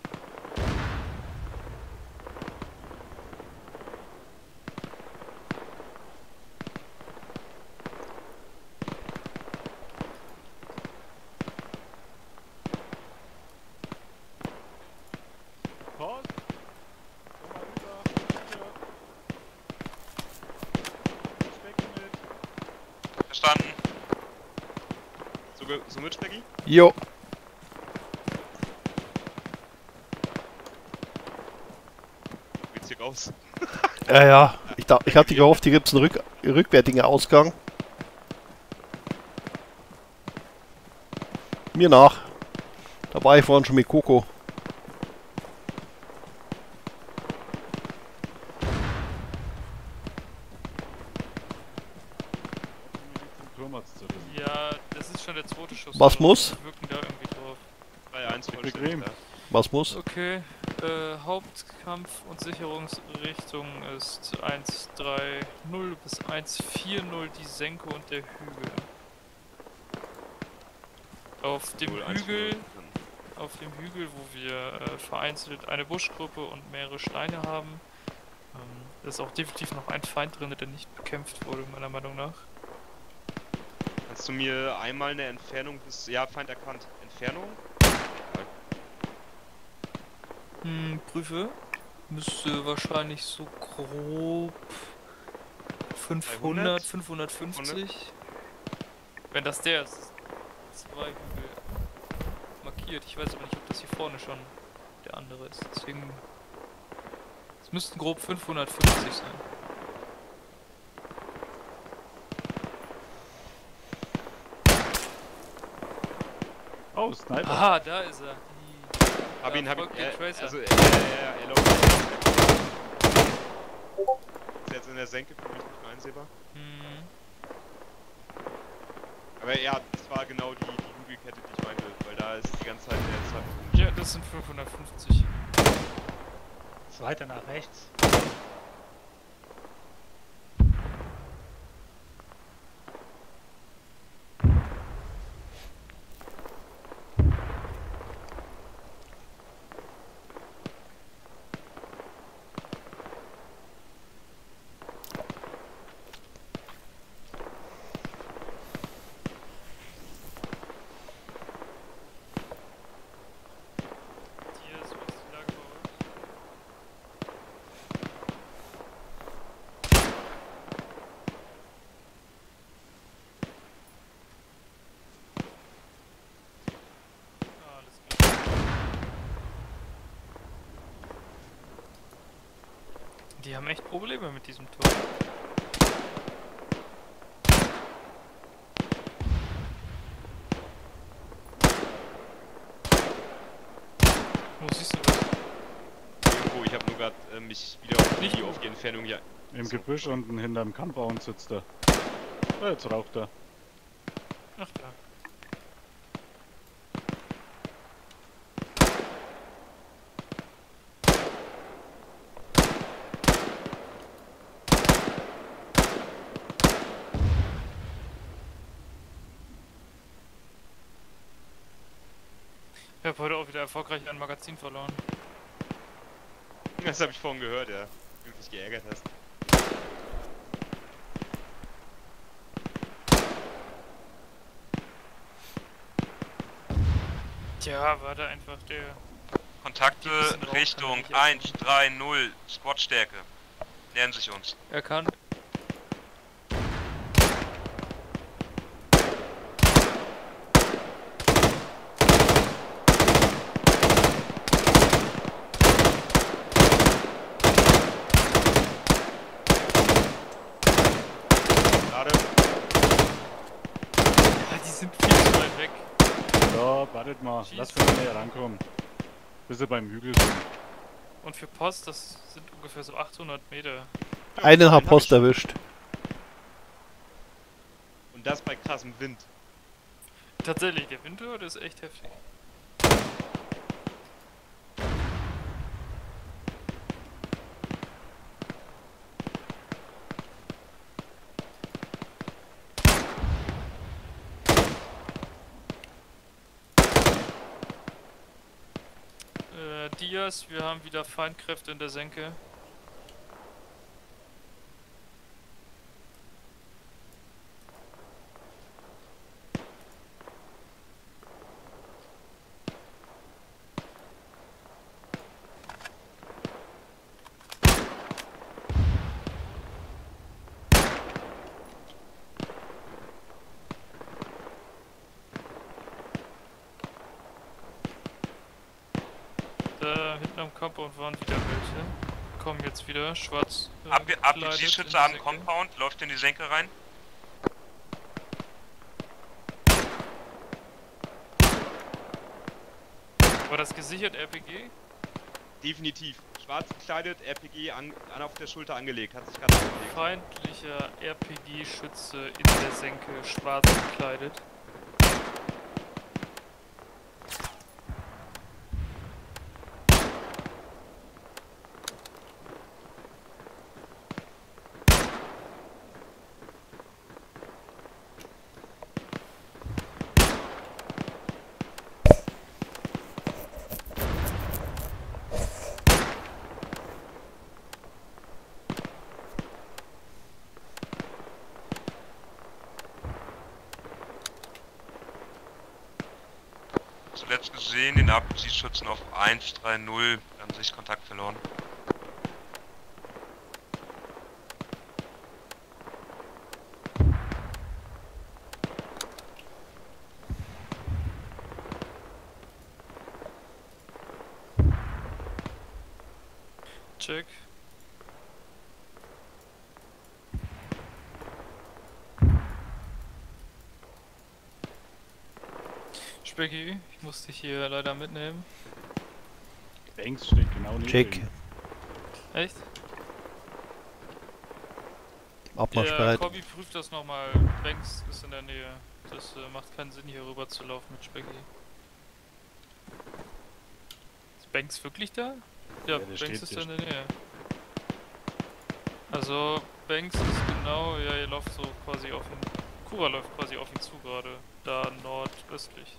Post. Komm mal rüber. Hier. Specky mit. Verstanden. So mit, Specki? Jo. Geht's hier raus? Ja, ja. Ich, da, ich hatte gehofft, hier gibt es einen rück, rückwärtigen Ausgang. Mir nach. Da war ich vorhin schon mit Coco. Turm hat's zerrissen. Ja, das ist schon der zweite Schuss. Was oder? muss? Wir wirken da irgendwie drauf. 3-1 vollständig, bequem. ja. Was muss? Okay, äh, Hauptkampf- und Sicherungsrichtung ist 130 bis 140 die Senke und der Hügel. Auf dem Hügel auf dem Hügel, wo wir äh, vereinzelt eine Buschgruppe und mehrere Steine haben. Ähm, da ist auch definitiv noch ein Feind drin, der nicht bekämpft wurde, meiner Meinung nach. Du mir einmal eine Entfernung bis. Ja, Feind erkannt. Entfernung? Hm, prüfe. Müsste wahrscheinlich so grob 500, 550. Wenn das der ist. Zwei Hügel markiert. Ich weiß aber nicht, ob das hier vorne schon der andere ist. Deswegen. Es müssten grob 550 sein. Oh, Sniper. Aha, da ist er. Die, Hab da ihn, hab ihn. Äh, Tracer. also, äh, ja, ja, er läuft. Ist jetzt in der Senke für mich nicht mehr einsehbar. Mhm. Aber ja, das war genau die, die Hügelkette, die ich meinte, weil da ist die ganze Zeit der Zeit. Ja, das sind 550. Ist weiter nach rechts. Hier ist was die Lage bei euch. Ah, alles klar. Die haben echt Probleme mit diesem Tor. Wo siehst du was? Irgendwo, ich habe nur gerade äh, mich wieder auf die, auf die Entfernung hier. Im Gebüsch unten hinterm Kampfbaum sitzt er. Ah, jetzt raucht er. Ach da. Ich habe heute auch wieder erfolgreich ein Magazin verloren. Das habe ich vorhin gehört, ja. Wie du dich geärgert hast. Tja, war da einfach der. Kontakte Richtung kann ich 130, Squadstärke. Nähern sich uns. Erkannt. Gerade. Ja, die sind viel zu weit weg. Ja, wartet mal. Lass mich näher rankommen. Bis sie beim Hügel sind. Und für Post, das sind ungefähr so 800 Meter. Einen hab Post erwischt. Und das bei krassem Wind. Tatsächlich, der Wind heute ist echt heftig. Diaz, wir haben wieder Feindkräfte in der Senke. Da hinten am Compound waren wieder welche. Kommen jetzt wieder, schwarz. Äh, RPG-Schütze am. Compound, läuft in die Senke rein. War das gesichert RPG? Definitiv. Schwarz gekleidet, RPG an, an auf der Schulter angelegt. Hat sich gerade angelegt. Feindlicher RPG-Schütze in der Senke, schwarz gekleidet. Zuletzt gesehen, den Abziehschützen auf 130, an sich Kontakt verloren. Check. Specky, ich muss dich hier leider mitnehmen. Banks steht genau neben Check. Echt? Abmarschbereit. Der Cobby prüft das nochmal. Banks ist in der Nähe. Das äh, macht keinen Sinn, hier rüber zu laufen mit Specky. Ist Banks wirklich da? Ja, Ja, Banks steht ist hier. in der Nähe. Also, Banks ist genau, ja, ihr lauft so quasi auf ihn. Kura läuft quasi auf ihn zu gerade. Da nordöstlich.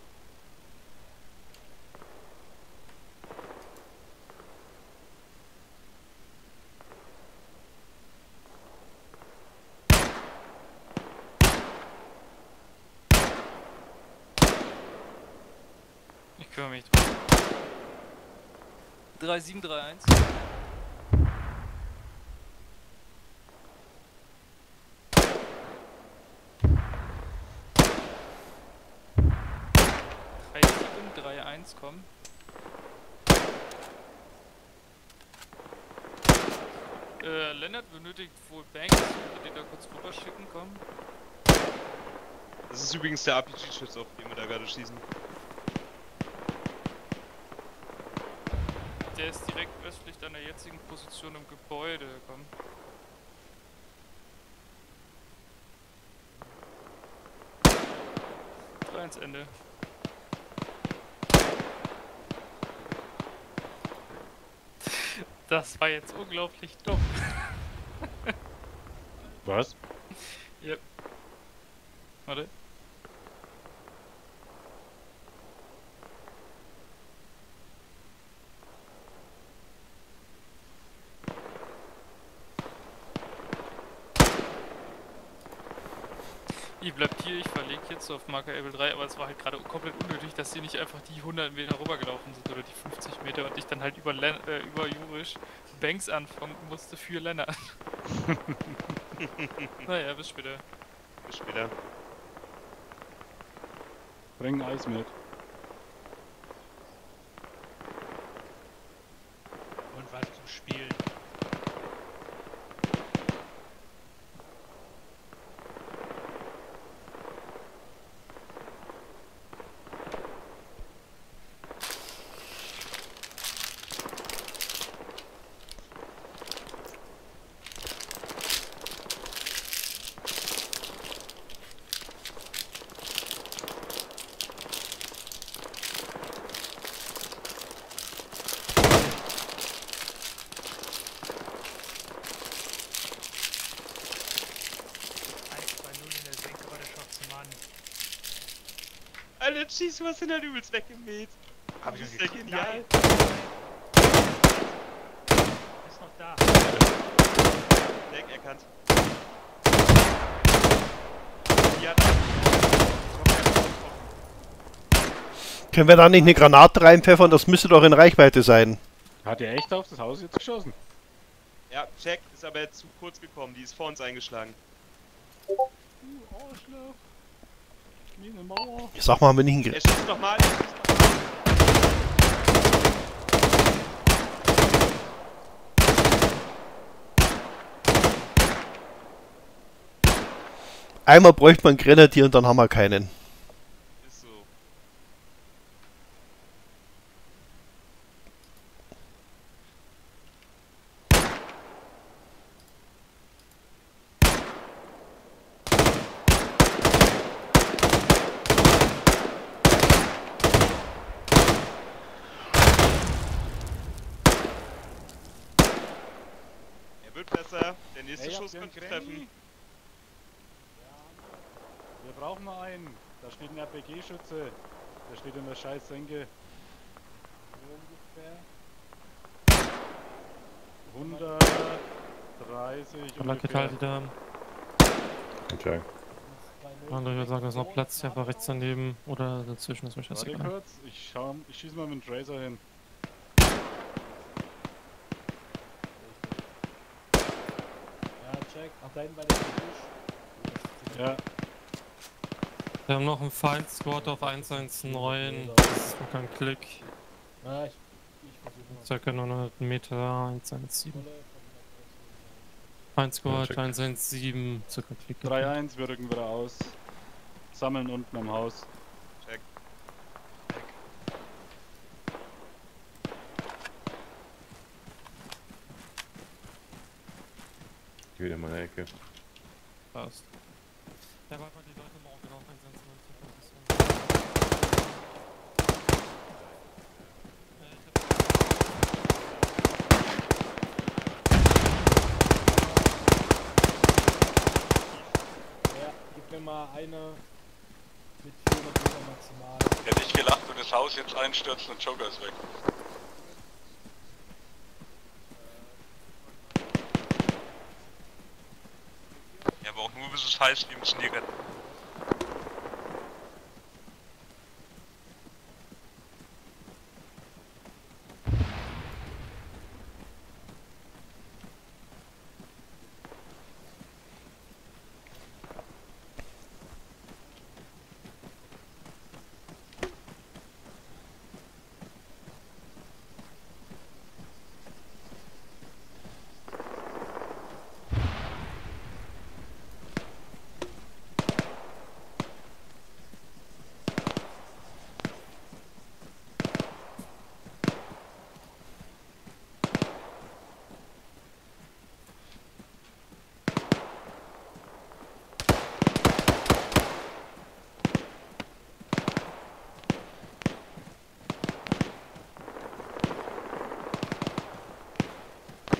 Ich kümmere mich drum. 3731. Drei sieben, drei eins, komm. Äh, Lennart benötigt wohl Banks. Könnt ihr da kurz rüber schicken, komm. Das ist übrigens der RPG-Schütz, auf den wir da gerade schießen. Der ist direkt östlich deiner jetzigen Position im Gebäude, komm. Ins Ende. Das war jetzt unglaublich dumm. Was? Yep. Warte. Ihr bleibt hier, ich verlege jetzt auf Marker Able 3, aber es war halt gerade komplett unnötig, dass sie nicht einfach die 100 Meter rübergelaufen sind oder die 50 Meter und ich dann halt über, Len äh, über Jurisch Banks anfangen musste für Lennart. naja, bis später. Bis später. Bring Eis mit. Und was zum Spielen. in der Senke war der Schock zum Mann. Alter, schieß was in der übelst weggemäht. Hab ich das ist ja genial. Ist noch da. Deck erkannt. Ja, Können wir da nicht eine Granate reinpfeffern? Das müsste doch in Reichweite sein. Hat er echt auf das Haus jetzt geschossen? ja, check, ist aber jetzt zu kurz gekommen, die ist vor uns eingeschlagen. Du Arschloch. Eine Mauer. Ich sag mal, wenn ich einen Er Ge schießt nochmal. Einmal bräuchte man Grenadier und dann haben wir keinen. Ist so. Er wird besser. Der nächste Ey, Schuss habt ihr einen könnte Granny? treffen. Wir brauchen mal einen. Da steht ein RPG-Schütze. Der steht Senke. Ungefähr. 130 Blanke Teile da. Okay. Also ich würde sagen, da ist noch Platz, der war rechts daneben oder dazwischen, ist mir Warte scheißegal. kurz, ich schau, ich schieße mal mit dem Tracer hin. Ja, check. Ach, da hinten bei der Tisch. Ja. Wir haben noch einen Feind-Squad auf 119, das ist noch kein Klick. Ja, ich, ich. Circa 900 Meter, 117. Feind-Squad, check. 117, circa Klick. 3-1, wir rücken wieder aus. Sammeln unten am Haus. Check. Ich wieder in meine Ecke. Passt. Ja, warte mal, die Leute morgen genau 119. Ja, gib mir mal eine mit 400 Meter maximal. Hätte ich gelacht, wo das Einstürzt und Joker ist weg. Ja, aber auch nur bis es heißt, wir müssen die retten.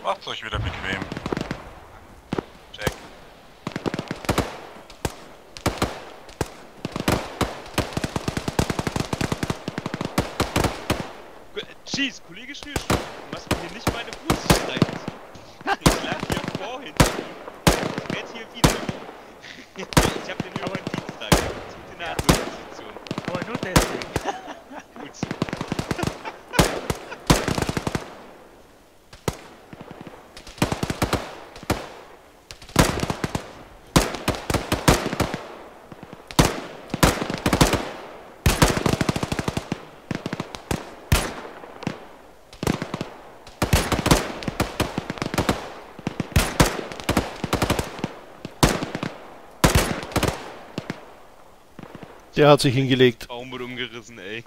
Macht's euch wieder bequem. Check. Jeez, Kollege Schnürstuhl, du machst mir hier nicht meine Fuß streichen. Ich lag hier vorhin. Ich werd hier wieder. Ich hab den nur über den Dienstag. Gute Nacht, Position. Aber nur deswegen. Gut. Der hat sich hingelegt. Baum wird umgerissen, ey.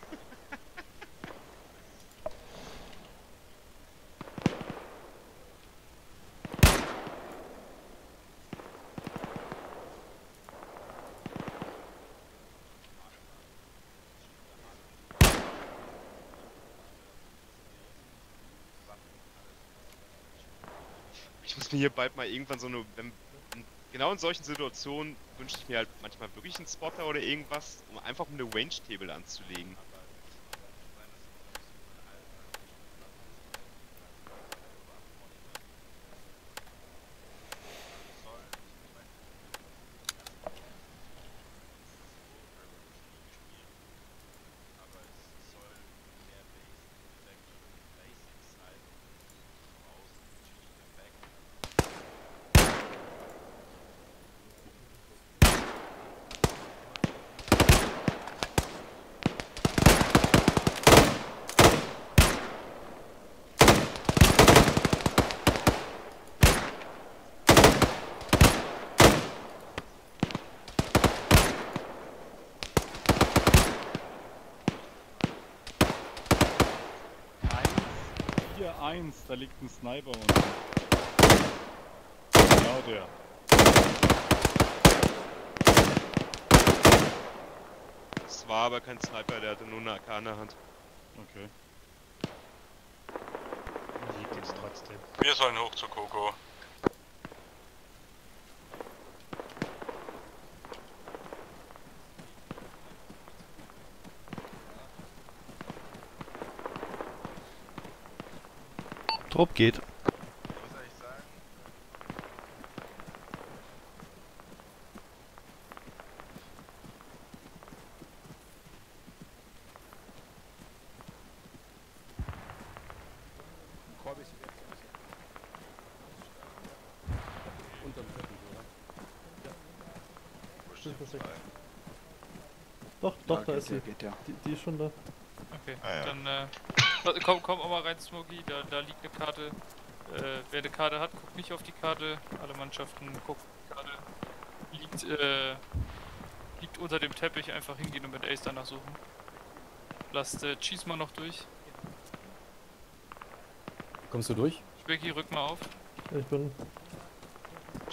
Ich muss mir hier bald mal irgendwann so eine. Genau in solchen Situationen wünsche ich mir halt manchmal wirklich einen Spotter oder irgendwas, um einfach eine Range-Table anzulegen. Hier 1, da liegt ein Sniper unten. Genau der. Es war aber kein Sniper, der hatte nur eine AK in der Hand. Okay. Liegt jetzt trotzdem. Wir sollen hoch zu Coco. Trupp geht. Doch, doch, da ist sie. Geht, ja. die, die ist schon da. Okay, Ah, ja. dann äh, komm, komm auch mal rein, Smokey, da, da liegt eine Karte. Äh, wer eine Karte hat, guckt nicht auf die Karte. Alle Mannschaften gucken auf die Karte. Liegt, äh, liegt unter dem Teppich, einfach hingehen und mit Ace danach suchen. Lasst äh, Cheese mal noch durch. Kommst du durch? Becky, rück mal auf. Ich bin.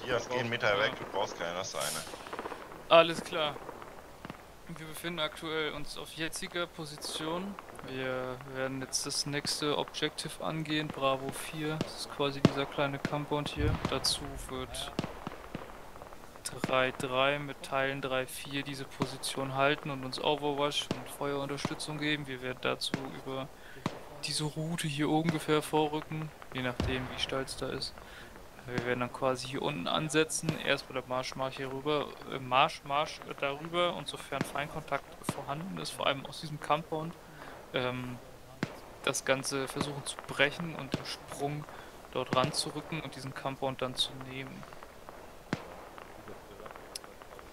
Dias, geh einen Meter weg, du brauchst keine, das ist eine. Alles klar. Wir befinden aktuell uns auf jetziger Position. Wir werden jetzt das nächste Objective angehen, Bravo 4. Das ist quasi dieser kleine Compound hier. Dazu wird 3-3 mit Teilen 3-4 diese Position halten und uns Overwatch und Feuerunterstützung geben. Wir werden dazu über diese Route hier ungefähr vorrücken, je nachdem wie es da ist. Wir werden dann quasi hier unten ansetzen, erstmal der Marsch, Marsch hier rüber, äh, Marsch, Marsch äh, darüber und sofern Feinkontakt vorhanden ist, vor allem aus diesem Compound, ähm, das Ganze versuchen zu brechen und im Sprung dort ranzurücken und diesen Compound dann zu nehmen.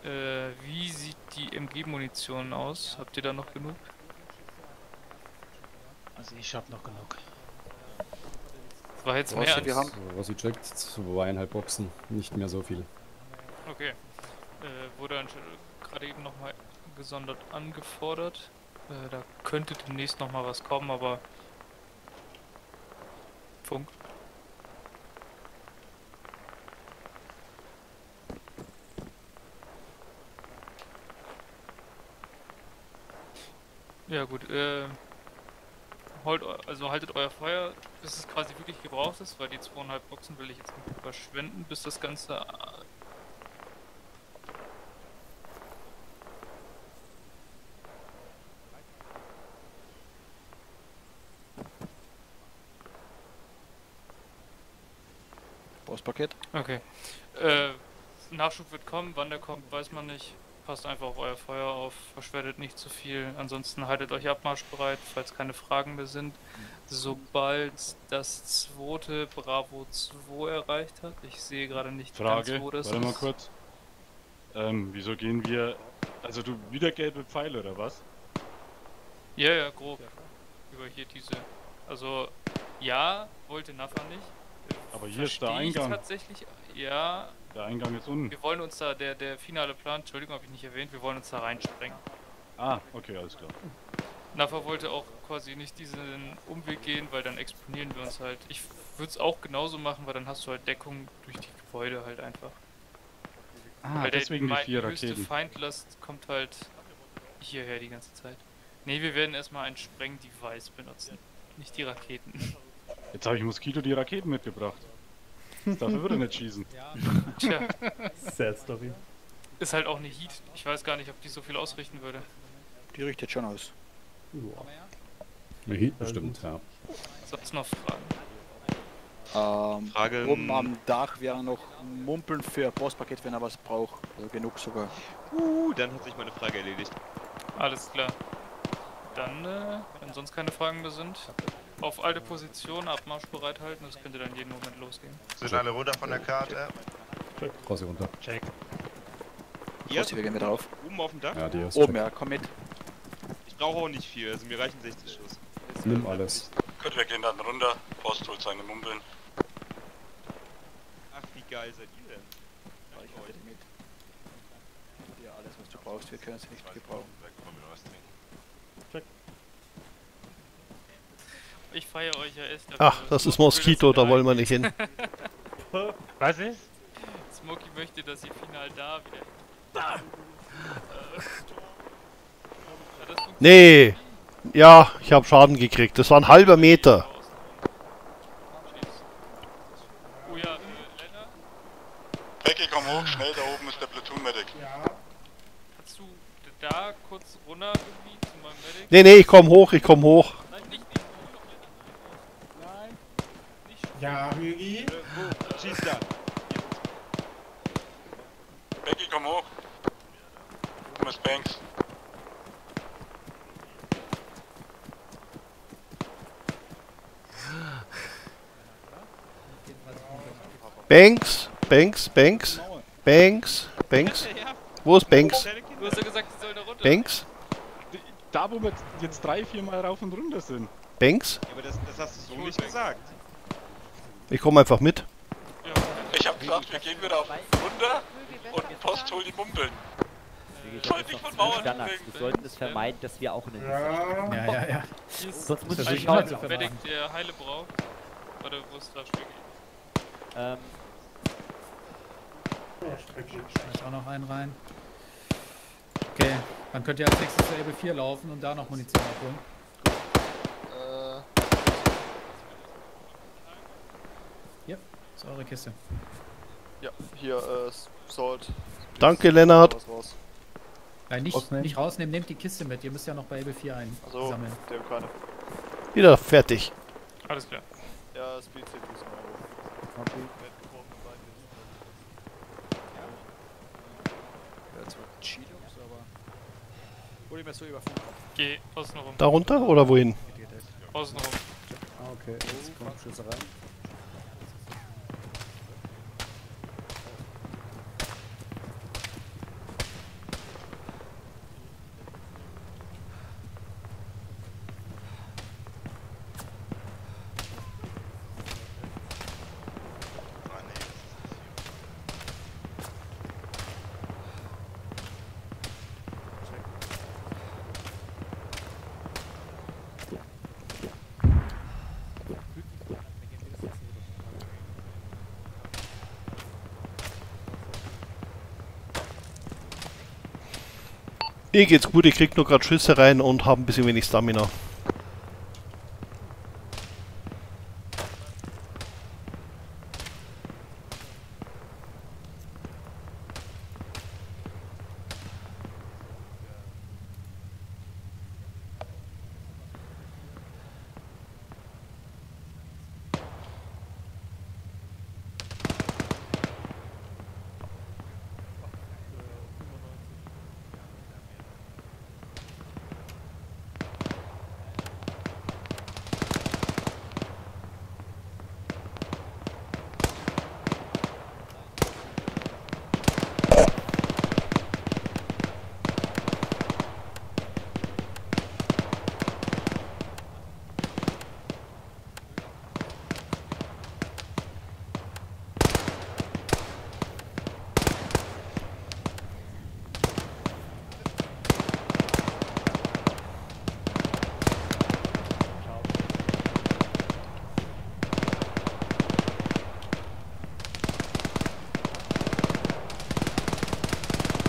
Äh, wie sieht die MG-Munition aus? Habt ihr da noch genug? Also ich hab noch genug. War jetzt Was mehr wir als... haben? Was ich checkt, zweieinhalb Boxen, nicht mehr so viel. Okay. Äh, wurde gerade eben nochmal gesondert angefordert. Äh, da könnte demnächst nochmal was kommen, aber... Funk. Ja gut, äh... Holt, also haltet euer Feuer, bis es quasi wirklich gebraucht ist, weil die zweieinhalb Boxen will ich jetzt nicht verschwenden, bis das Ganze äh, Postpaket. Okay. Äh, Nachschub wird kommen, wann der kommt, weiß man nicht. Passt einfach auf euer Feuer auf, verschwendet nicht zu viel. Ansonsten haltet euch abmarschbereit, falls keine Fragen mehr sind. Sobald das zweite Bravo 2 erreicht hat, ich sehe gerade nicht Frage, ganz, wo das warte mal ist. kurz. Ähm, wieso gehen wir... Also du wieder gelbe Pfeile oder was? Ja, ja, grob. Über hier diese. Also, ja, wollte Nafa nicht. Aber hier ist der verstehe ich Eingang. tatsächlich, ja. Der Eingang ist unten. Wir wollen uns da, der, der finale Plan, Entschuldigung, habe ich nicht erwähnt, wir wollen uns da reinsprengen. Ah, okay, alles klar. Nafa wollte auch quasi nicht diesen Umweg gehen, weil dann exponieren wir uns halt. Ich würde es auch genauso machen, weil dann hast du halt Deckung durch die Gebäude halt einfach. Ah, weil der deswegen die mei- vier höchste Raketen. Feindlast kommt halt hierher die ganze Zeit. Ne, wir werden erstmal ein Spreng-Device benutzen, nicht die Raketen. Jetzt habe ich Moskito die Raketen mitgebracht. Jetzt darf er nicht schießen. Tja. Sad Story. Ist halt auch eine Heat. Ich weiß gar nicht, ob die so viel ausrichten würde. Die richtet schon aus. Ja, Heat bestimmt, ja. Sonst noch Fragen? Ähm, Frage, oben am Dach wäre noch Mumpeln für Postpaket, wenn er was braucht. Also genug sogar. Uh, dann hat sich meine Frage erledigt. Alles klar. Dann, äh, wenn sonst keine Fragen mehr sind, auf alte Position, Abmarsch bereithalten, das könnte dann jeden Moment losgehen. Sind alle runter von der Karte? Rossi runter. Check. Ihr? Rossi, wir gehen wieder rauf. Oben auf dem Dach? Ja, die ist Oben, check. ja, komm mit. Ich brauche auch nicht viel, also mir reichen 60 Schuss. Nimm alles. Gut, wir gehen dann runter. Post holt seine Mumpeln. Ach, wie geil seid ihr denn? Ja, ich die mit. Ja, alles was du brauchst, wir können es nicht gebrauchen. Ich feiere euch ja dafür. Ach, das ist Moskito, da wollen wir nicht hin. Was ist? Smokey möchte, dass ihr final da wieder. Äh, ja, das Nee. Ja, ich habe Schaden gekriegt. Das war ein halber Meter. Oh ja, äh, Becky, komm hoch, schnell, da oben ist der Platoon Medic. kannst du da kurz runter irgendwie zu meinem Medic? Nee, nee, ich komm hoch, ich komm hoch. Nein, nicht, nicht. Ja, Rügi. Schieß da! Becky, komm hoch. Oben ist Banks. Banks, Banks, Banks, Banks, Banks. Wo ist Banks? Du hast ja gesagt, sie sollen da runter. Banks? Da, wo wir jetzt drei, vier Mal rauf und runter sind. Banks? Ja, aber das, das hast du so nicht gesagt. Ich komme einfach mit. Ich hab gesagt, wir gehen wieder auf runter und Post holt die Mumpeln. Wir sollten es vermeiden, dass wir auch in den Ja, ja, ja. Sonst muss Das ich zu Wer denkt, der Heile braucht? Oder wo ist da Stücki? Ähm, Ich auch noch einen rein. Okay, dann könnt ihr als nächstes zur Elbe 4 laufen und da noch Munition abholen. Äh, Hier, ist eure Kiste. ja, hier, äh, Salt. Danke, Lennart. Nein, nicht, Rausnehmen. nicht rausnehmen, nehmt die Kiste mit. Ihr müsst ja noch bei Elbe 4 ein Also, sammeln. der hat keine. Wieder fertig. Alles klar. Ja, Speed. Ja, zwar Chilos, aber. Hol ihn mir so über. Geh außen rum. Darunter oder wohin? Außen rum. Ah, okay, jetzt kommt Schüsse rein. Mir geht's gut, ich krieg nur gerade Schüsse rein und habe ein bisschen wenig Stamina.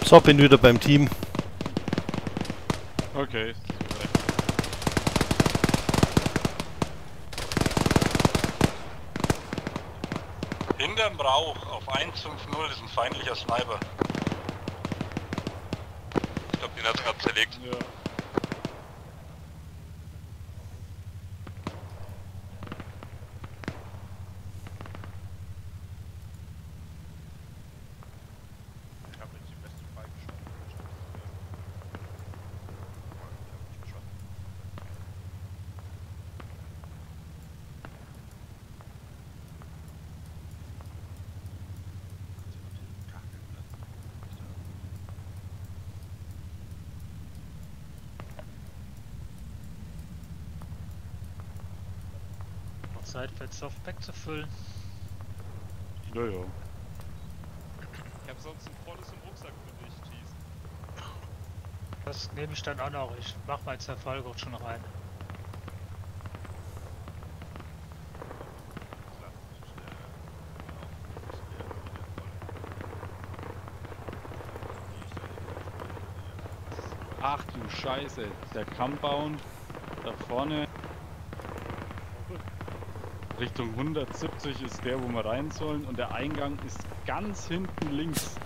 So, bin wieder beim Team. Okay. Hinterm Rauch auf 150 ist ein feindlicher Sniper. Ich glaube, den hat's gerade zerlegt. Ja. Ich habe jetzt die beste Frage geschossen. Noch Zeit für Softpack zu füllen. Ja, ja. Ich habe sonst ein volles im Rucksack für dich, Cheese. Das nehme ich dann auch noch. Ich mach mal Zerfallgurt schon rein. Ach du Scheiße, der Compound da vorne Richtung 170 ist der, wo wir rein sollen und der Eingang ist ganz hinten links.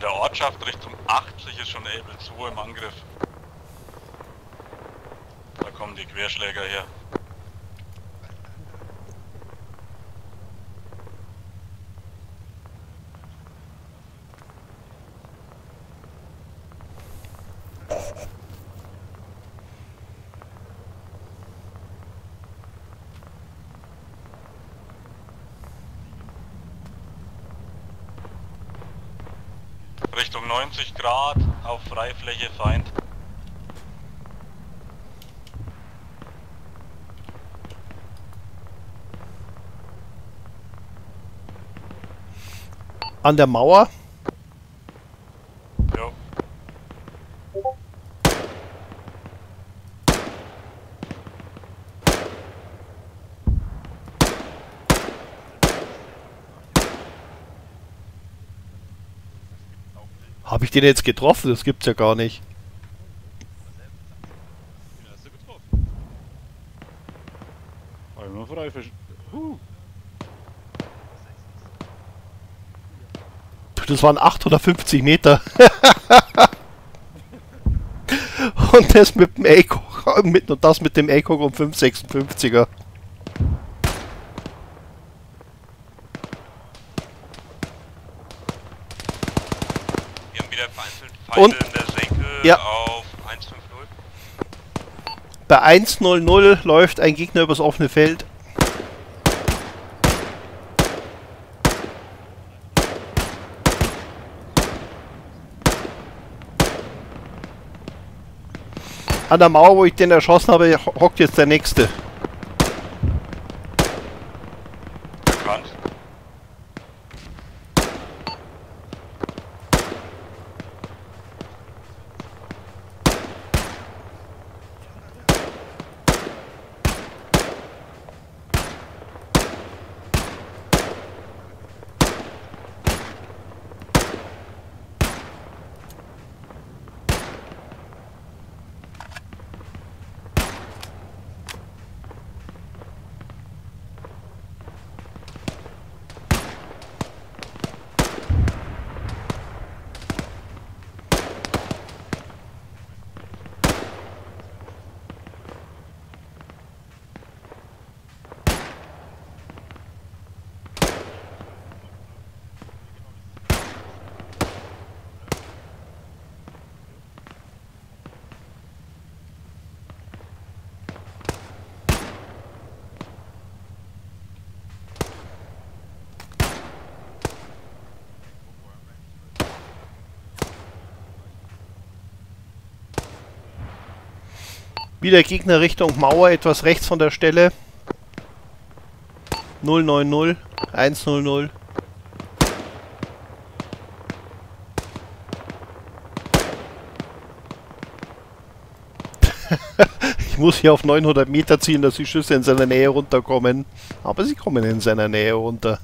In der Ortschaft Richtung 80 ist schon Able 2 im Angriff. Da kommen die Querschläger her. Richtung 90 Grad auf Freifläche Feind. An der Mauer. Jo. Habe ich den jetzt getroffen? Das gibt's ja gar nicht. Einmal frei versch... Huh. Das waren 850 Meter. und das mit dem mit, und das mit dem ACOG um 556er. Wir haben wieder vereinzelt Und- Ja. auf 150. Bei 1.00 läuft ein Gegner übers offene Feld. An der Mauer, wo ich den erschossen habe, ho- hockt jetzt der nächste. Wieder Gegner Richtung Mauer, etwas rechts von der Stelle. 090, 100. ich muss hier auf 900 Meter ziehen, dass die Schüsse in seiner Nähe runterkommen. Aber sie kommen in seiner Nähe runter.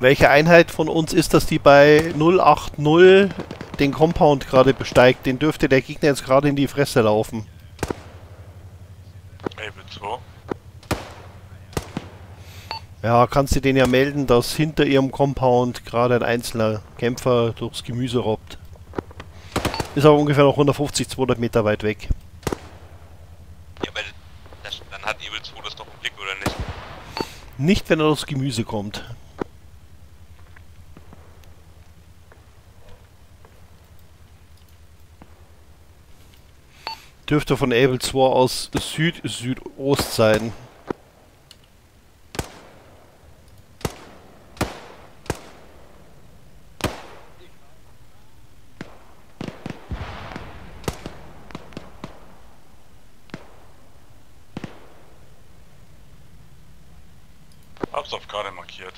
Welche Einheit von uns ist das, die bei 080 den Compound gerade besteigt? Den dürfte der Gegner jetzt gerade in die Fresse laufen. Able 2. Ja, kannst du denen ja melden, dass hinter ihrem Compound gerade ein einzelner Kämpfer durchs Gemüse robbt. Ist aber ungefähr noch 150, 200 Meter weit weg. Ja, aber das, dann hat Evil 2 das doch im Blick, oder nicht? Nicht, wenn er durchs Gemüse kommt. Dürfte von Able 2 aus Süd-Südost sein. Hab's auf Karte markiert.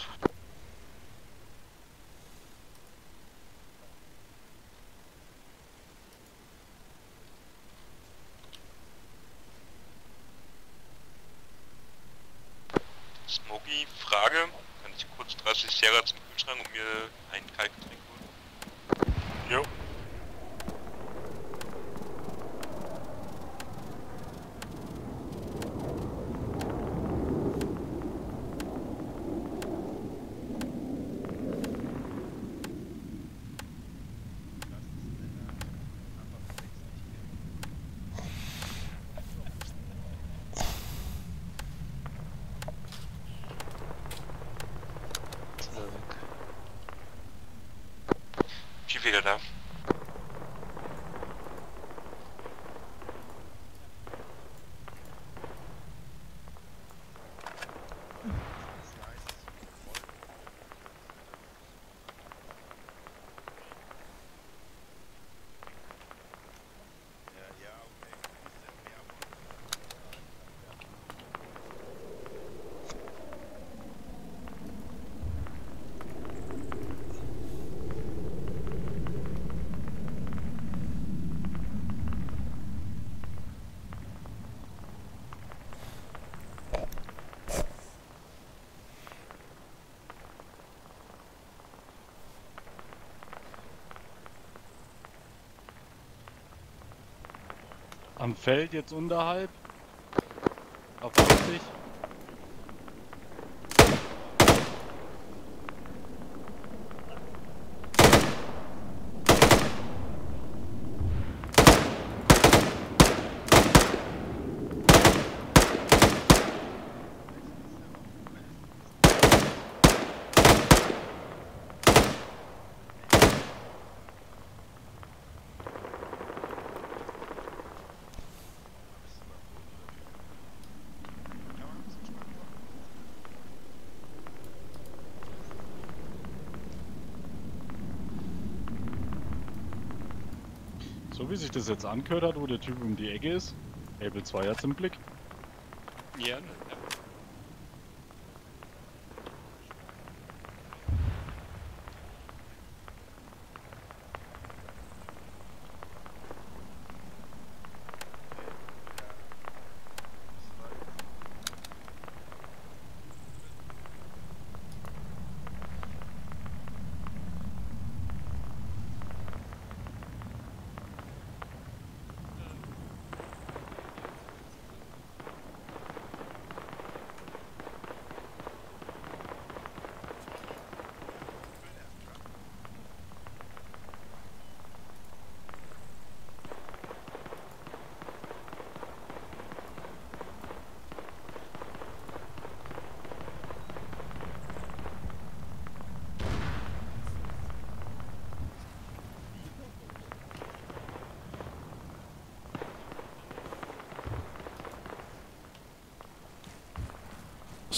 Smokey, Frage. Kann ich kurz 30 Sierra zum Kühlschrank und mir ein Kaltgetränk holen? Jo. wieder weg. Ich bin wieder da. Am Feld jetzt unterhalb. Auf 80. Wie sich das jetzt angehört hat, wo der Typ um die Ecke ist. Able 2 hat's im Blick. Ja, ne, ja.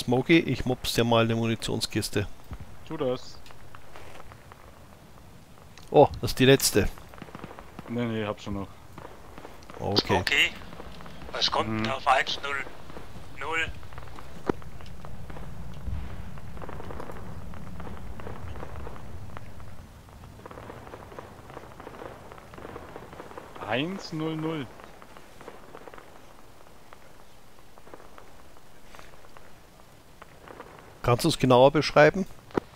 Smokey, ich mops dir mal eine Munitionskiste. Tu das. Oh, das ist die letzte. Nee, nee, hab schon noch. Okay. Okay. Was kommt Mhm. auf 1, 0, 0? Eins null null. Kannst du es genauer beschreiben?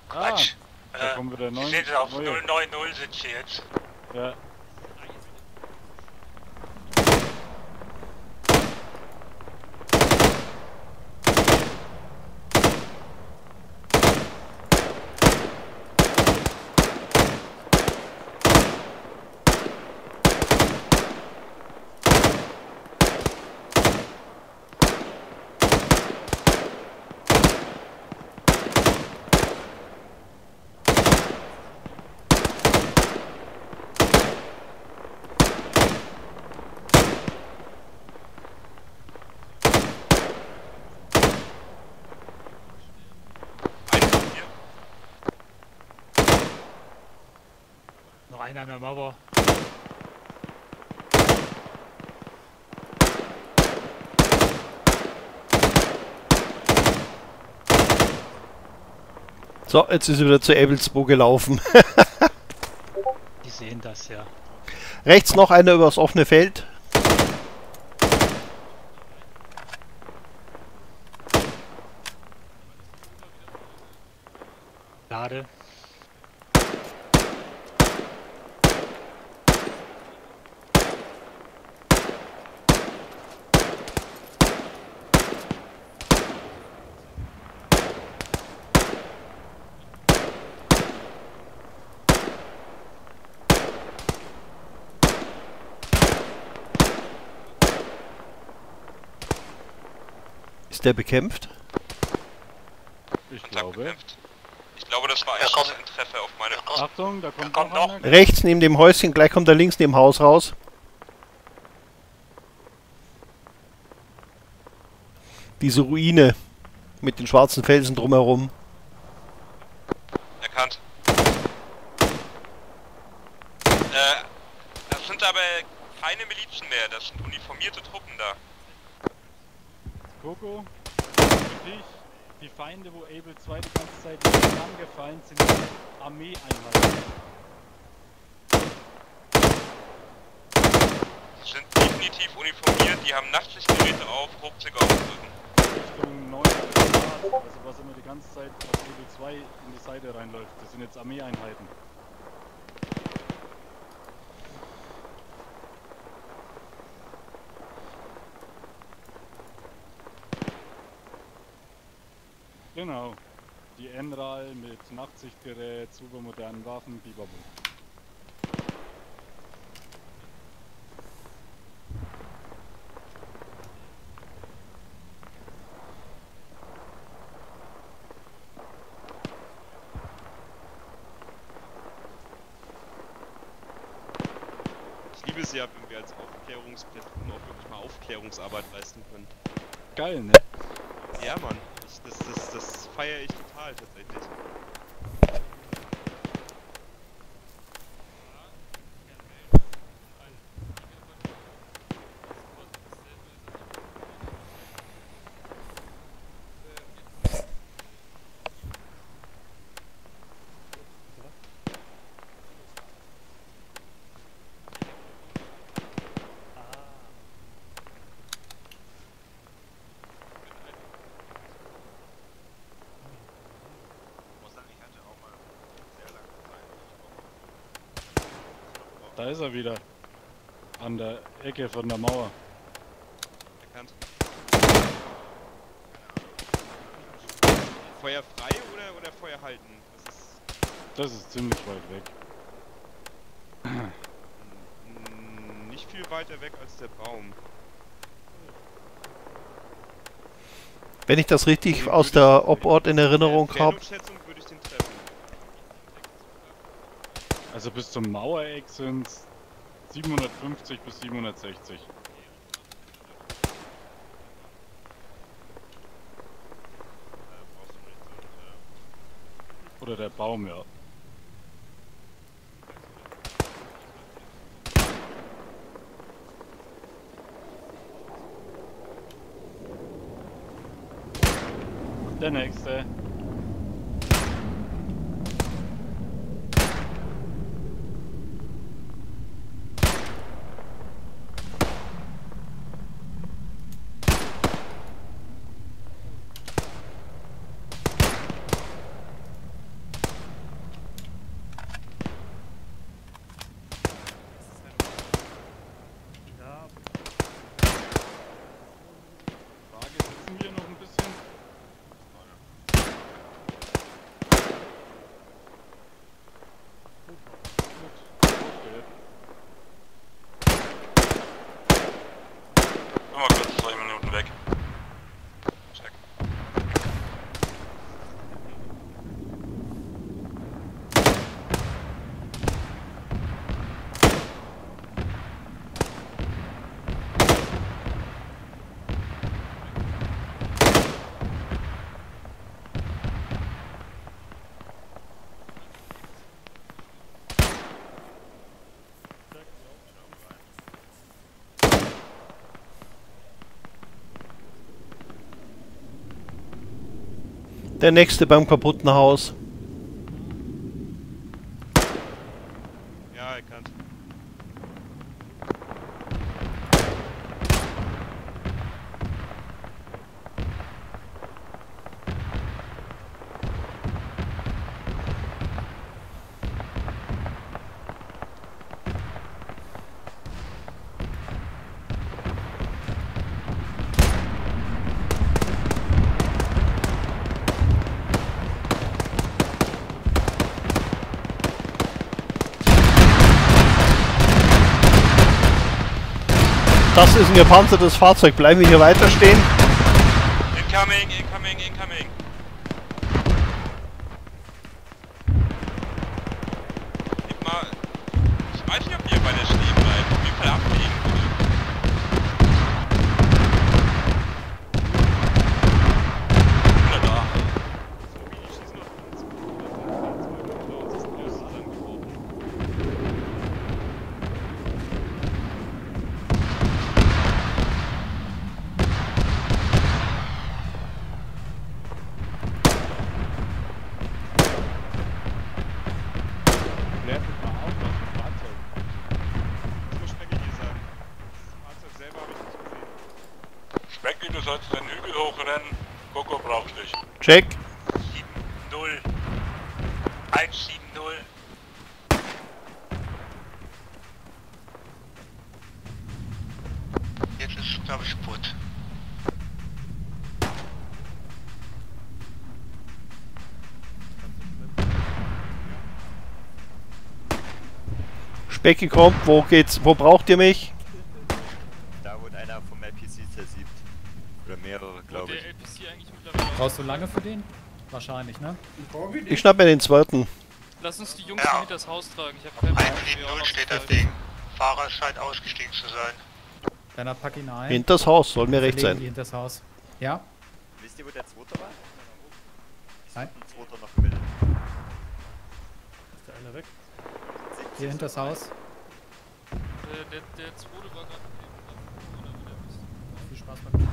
Quatsch. Ah, da Äh, kommen wieder wir neun. sind auf neue. 090 sind sie jetzt. Ja. Einer an der Mauer. So, jetzt ist er wieder zu Abelsbo gelaufen. Die sehen das ja. Rechts noch einer übers offene Feld. Lade. Ist der bekämpft? Ich glaube. glaube, das war ein Treffer auf meine Post. Achtung, da kommt, noch einer. Rechts neben dem Häuschen, gleich kommt er links neben dem Haus raus. Diese Ruine mit den schwarzen Felsen drumherum. Erkannt. Äh, das sind aber keine Milizen mehr, das sind uniformierte Truppen da. Coco, für dich, die Feinde, wo Able 2 die ganze Zeit nicht angefallen sind, sind Armeeeinheiten. Die sind definitiv uniformiert, die haben Nachtsichtgeräte auf, Rucksäcke auf dem Rücken. Richtung 9 Grad, also was immer die ganze Zeit auf Able 2 in die Seite reinläuft. Das sind jetzt Armeeeinheiten. Genau. Die NRAL mit Nachtsichtgerät, super modernen Waffen, Bibabu. Ich liebe es ja, wenn wir als Aufklärungsplatoon auch wirklich mal Aufklärungsarbeit leisten können. Geil, ne? Ja, Mann. Ich, das das, das feiere ich total tatsächlich. Da ist er wieder. An der Ecke von der Mauer. Erkannt. Feuer frei oder, oder Feuer halten? Das ist Das ist ziemlich weit weg. nicht viel weiter weg als der Baum. Wenn ich das richtig aus der Obort in Erinnerung habe. Fernschätzung würde ich den treffen. Also bis zum Mauereck sind 750 bis 760. Oder der Baum, ja. Der nächste. Frage, sitzen wir noch ein bisschen? Nur mal kurz zwei Minuten weg. Check. Der nächste beim kaputten Haus. Ja, erkannt. Das ist ein gepanzertes Fahrzeug. Bleiben wir hier weiter stehen? Incoming, incoming, incoming. Klärt mich mal auf, was für Fahrzeug. Das muss Specki dir sagen. Das Fahrzeug selber habe ich nicht gesehen. Specky, du sollst den Hügel hochrennen. Coco braucht dich. Check. 0. 170. Jetzt ist, glaube ich, Spurt. Specki kommt, wo geht's, wo braucht ihr mich? Da wurde einer vom LPC zersiebt. Oder mehrere, glaube ich. Lange für den? Wahrscheinlich, ne? Ich schnapp mir den zweiten. Lass uns die Jungs Ja. hinter das Haus tragen. Ich hab die auch 170 steht das. Ding. Fahrer scheint ausgestiegen zu sein. Benner, pack ihn ein. Hinters Haus, soll mir Wir recht sein. Hinters Haus. Ja? Wisst ihr, wo der zweite war? Nein. Ein zweiter noch gemeldet. Ist der eine weg? Hier hinters Haus. Äh, der, der zweite war gerade. Oder wo der ist. Viel Spaß beim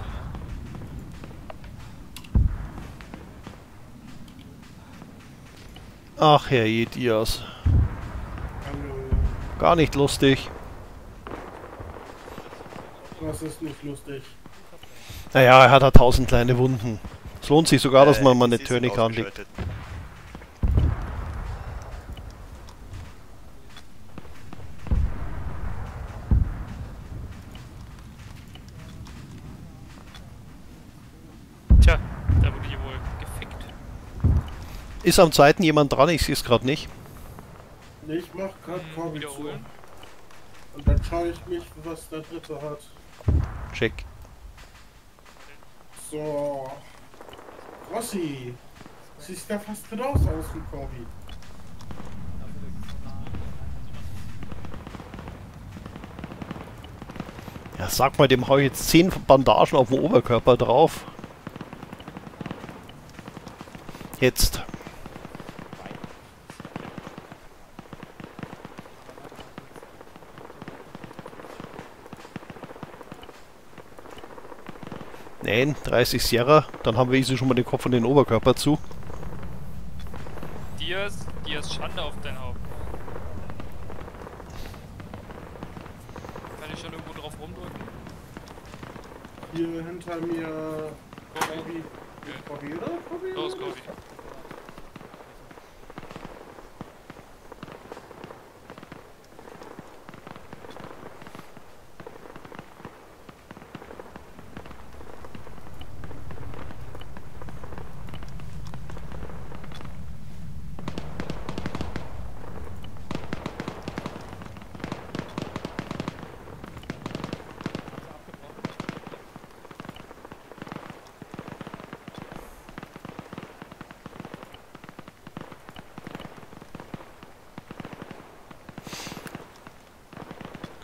Ach, Herr Dias. Gar nicht lustig. Was ist nicht lustig? Naja, er hat halt tausend kleine Wunden. Es lohnt sich sogar, dass Äh, man mal eine Tourniquet anlegt. ausgeschaltet. Tja, da wurde hier wohl gefickt. Ist am zweiten jemand dran? Ich sehe es gerade nicht. Ich mach grad Hm, Korbi zu. Und dann schaue ich mich, was der dritte hat. Check. So. Rossi. Siehst ja fast genauso aus wie Korbi. Ja, sag mal, dem hau ich jetzt 10 Bandagen auf den Oberkörper drauf. Jetzt. Nein, 30 Sierra, dann haben wir easy schon mal den Kopf und den Oberkörper zu. Dias, Dias Schande auf dein Haupt. Kann ich schon irgendwo drauf rumdrücken? Hier hinter mir. Korbi. Korbi oder? Korbi? Los, Corby.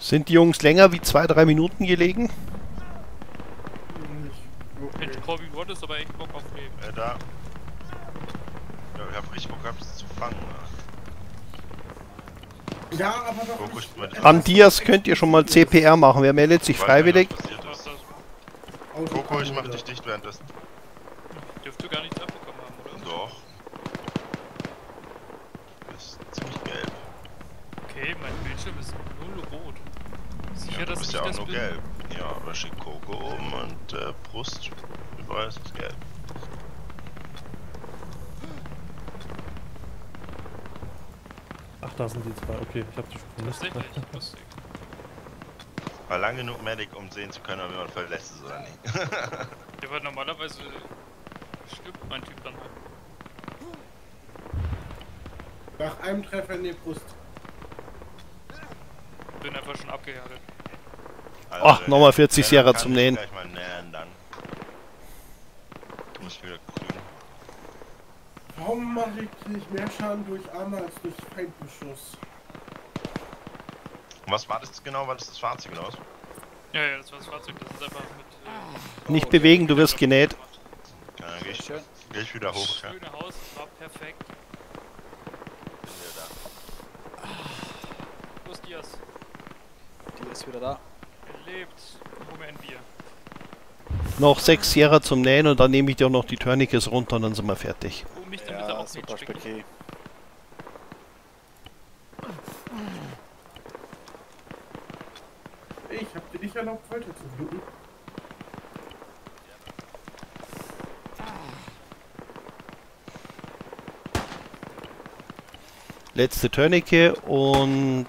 Sind die Jungs länger wie 2-3 Minuten gelegen? Mensch, Corby, du hattest aber echt Bock auf Leben. Äh, da. Ja, ich hab richtig Bock gehabt, sie zu fangen. Ja, aber doch. An Dias könnt ihr schon mal CPR machen. Wer meldet sich freiwillig? Coco, ich mach dich dicht währenddessen. Dürfte gar nichts abbekommen haben, oder? Doch. Ist ziemlich gelb. Okay, mein Bildschirm ist null rot. Sicher, Ja, du dass bist ich ja auch das nur bin? gelb. Ja, aber steht Coco oben und äh, Brust überall ist es gelb. Ach, da sind die zwei. Okay, ich hab die schon vermisst. Tatsächlich, lustig. War lang genug Medic, um sehen zu können, ob jemand verletzt ist oder nicht. Ja, aber normalerweise stirbt mein Typ dann halt. Nach einem Treffer in die Brust. Bin einfach schon abgehärtet. Ach, nochmal 40 ja, Sierra zum ich Nähen. Gleich mal nähen dann. Muss ich wieder grün. Warum mache ich nicht mehr Schaden durch Arme als durch Feindbeschuss? Und was war das genau? War das das Fahrzeug oder was? Ja, ja, das war das Fahrzeug, das ist einfach mit. Äh, Nicht bewegen, du wirst genäht. Ja, dann geh ich, geh ich wieder hoch. Ja. Schöne Haus, war perfekt. Bin wieder da. Los, Dias. Die ist wieder da. Er lebt. Hol mir ein Bier. Noch 6 Sierra zum Nähen und dann nehme ich dir auch noch die Tourniquets runter und dann sind wir fertig. Hol mich damit Ja, auch super nicht Specki. Weiter zu bluten. Letzte Tourniquet und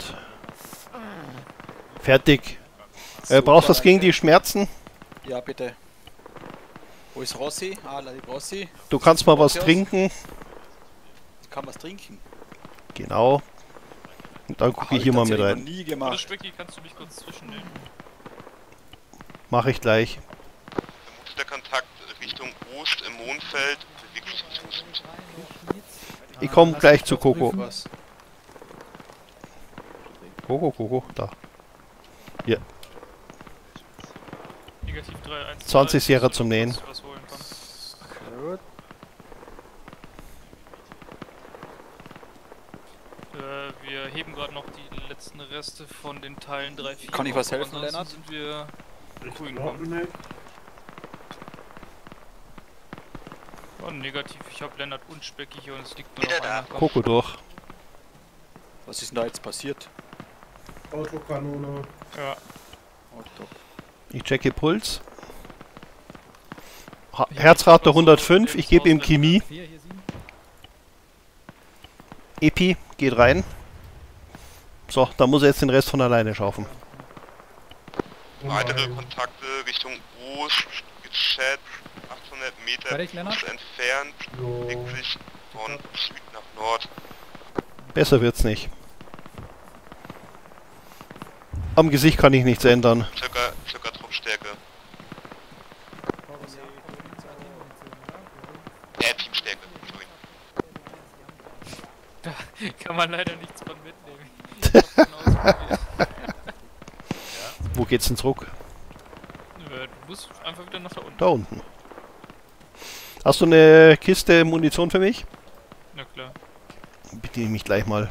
fertig. Äh, brauchst du was gegen die Schmerzen? Ja, bitte. Wo ist Rossi? Ah, Rossi. Du kannst mal was trinken. Ich kann was trinken. Genau. Und dann gucke ich hier mal mit rein. nie Oder gemacht. Specki, kannst du mich kurz zwischennehmen? Mache ich gleich. Der Kontakt Richtung Ost im Mondfeld bewegt sich Richtung Süd. Ich komme gleich zu Coco. Was? Coco, Coco, da. Hier. Negativ 3, 1, 20 Sierra zum Nähen. Äh, wir heben gerade noch die letzten Reste von den Teilen 3, 4. Kann ich was helfen, Lennart? sind wir kommen. nicht. Oh, negativ, ich habe Lennart und Specki hier und es liegt nur noch einer. Coco durch. Was ist denn da jetzt passiert? Autokanone. Ja. Auto. Ich checke Puls. Ha Herzrate 105, ich gebe ihm Chemie. Epi, geht rein. So, da muss er jetzt den Rest von alleine schaffen. Weitere Kontakte Richtung Ost, geschätzt 800 Meter Fertig, entfernt, bewegt sich von Süd nach Nord. Besser wird's nicht. Am Gesicht kann ich nichts ändern. Circa, circa Truppstärke. Äh, Teamstärke, sorry. Da kann man leider nichts von mitnehmen. Ich hab's schon ausprobiert. Wo geht's denn zurück? Äh, Du musst einfach wieder nach da unten. Da unten. Hast du eine Kiste Munition für mich? Na klar. Bediene ich mich gleich mal.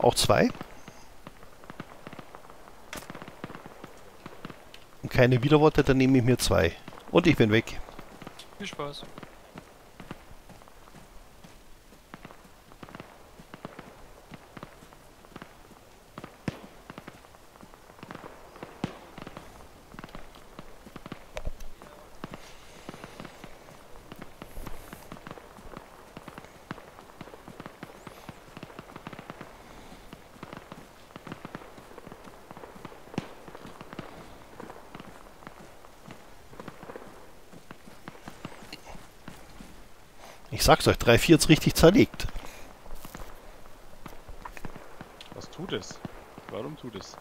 Auch zwei? Und keine Widerworte, dann nehme ich mir zwei. Und ich bin weg. Viel Spaß. Sag's euch, 3-4 jetzt richtig zerlegt. Was tut es? Warum tut es?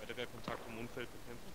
Weiterer Kontakt im Umfeld bekämpfen.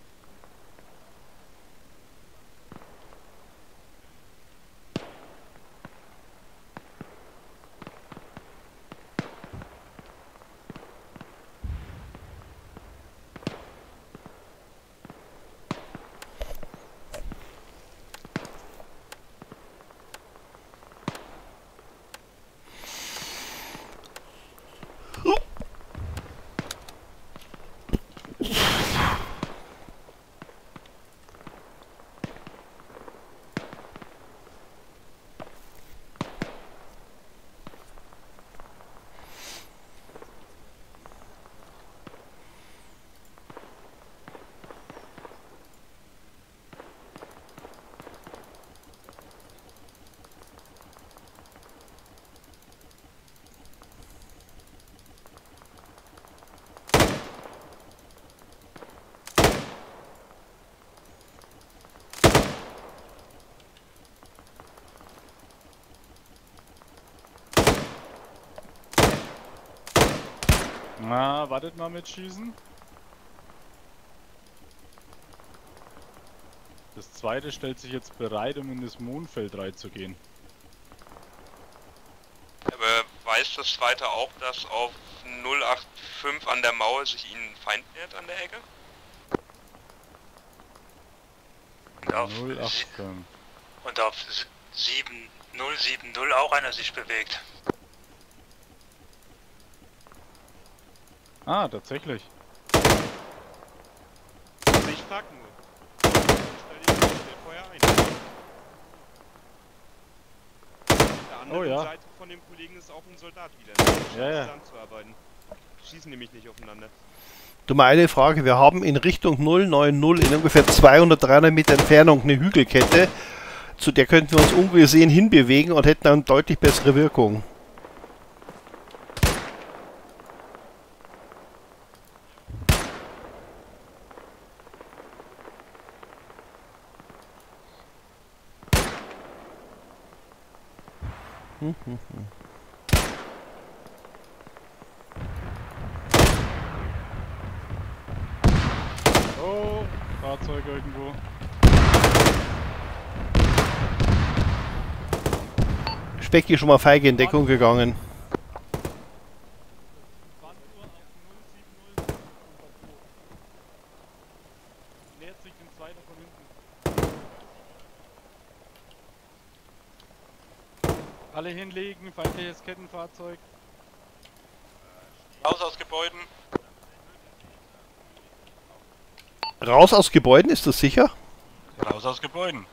Wartet mal mit Schießen. Das zweite stellt sich jetzt bereit, um in das Mondfeld reinzugehen. Aber weiß das zweite auch, dass auf 085 an der Mauer sich ihnen ein Feind nähert an der Ecke? Und auf, 085. und auf 7070 auch einer sich bewegt. Ah, tatsächlich. Also ich frag nur. Oh ja. Seite von dem Kollegen ist auch ein Soldat wieder. Der Ja, ja. zusammenzuarbeiten. Die schießen nämlich nicht aufeinander. Du mal eine Frage. Wir haben in Richtung 090 in ungefähr 200, 300 Meter Entfernung eine Hügelkette. Zu der könnten wir uns ungesehen hinbewegen und hätten dann deutlich bessere Wirkung. Hm, hm, hm. Oh, Fahrzeug irgendwo. Specki schon mal feige in Deckung gegangen. Nähert sich den zweiten von hinten. Alle hinlegen, feindliches Kettenfahrzeug. Raus aus Gebäuden. Raus aus Gebäuden, ist das sicher? Raus aus Gebäuden.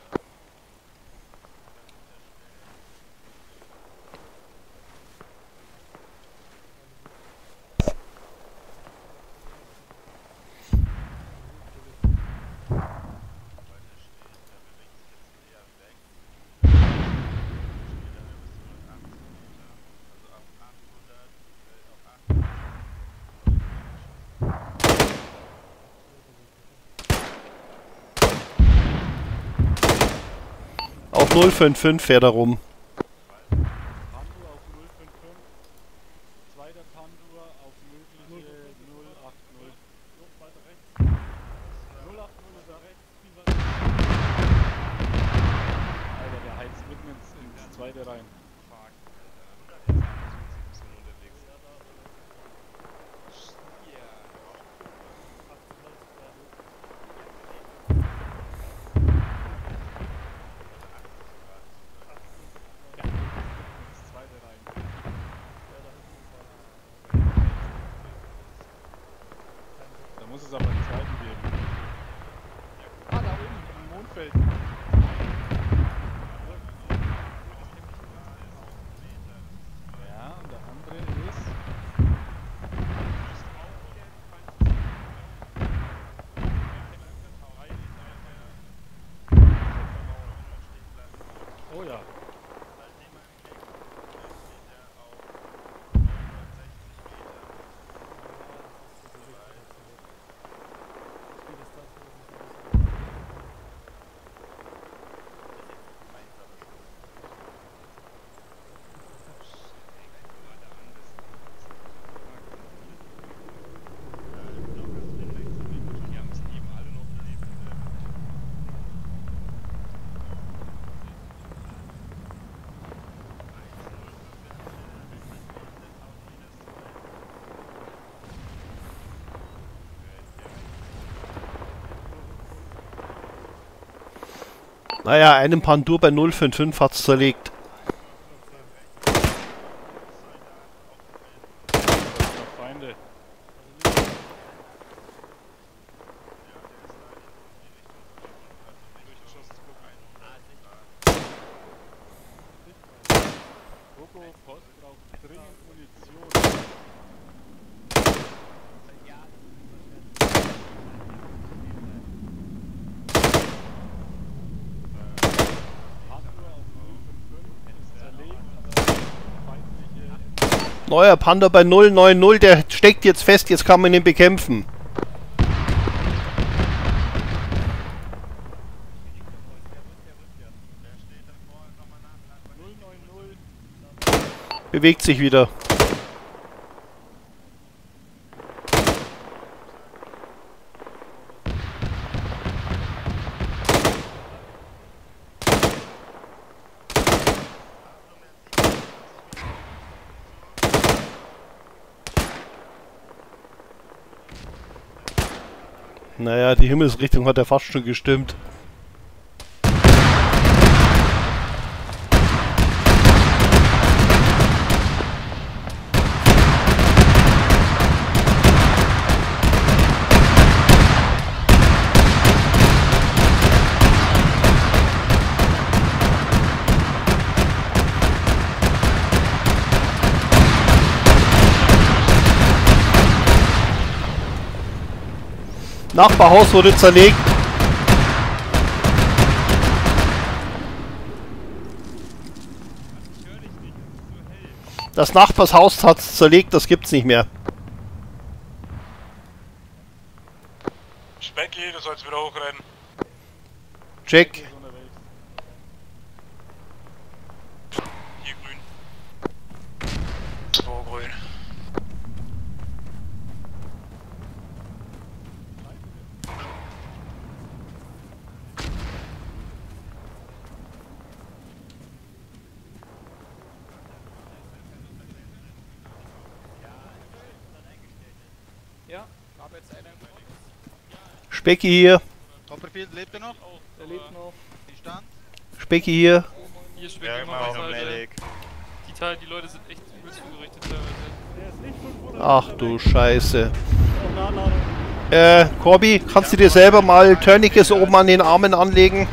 055 fährt er rum. Pandur auf 055. Zweiter Pandur auf mögliche 080. So, weiter rechts. 080 ist da rechts. Alter, der heizt mitten ins, ins zweite rein. Ins zweite rein. Da muss es aber einen zweiten geben. Ah, da oben, im Mondfeld. Ja, und der andere ist. Oh ja. Naja, einen Pandur bei 055 hat's zerlegt. Neuer Panda bei 090, der steckt jetzt fest, jetzt kann man ihn bekämpfen. Bewegt sich wieder. Naja, die Himmelsrichtung hat ja fast schon gestimmt. Nachbarhaus wurde zerlegt. Das Nachbarshaus hat zerlegt, das gibt's nicht mehr. Specky, du sollst wieder hochrennen. Check. Hier grün. So grün. Ja, gab jetzt einen. Specki hier. Copperfield lebt er noch? Er lebt noch. Die stand? Specki hier. Hier schmeckt Ja, immer noch. Medic. Die, Teil, die Leute sind echt übel zugerichtet teilweise. Ach du Scheiße. Äh, Corby, kannst du dir selber mal Tourniquets oben an den Armen anlegen?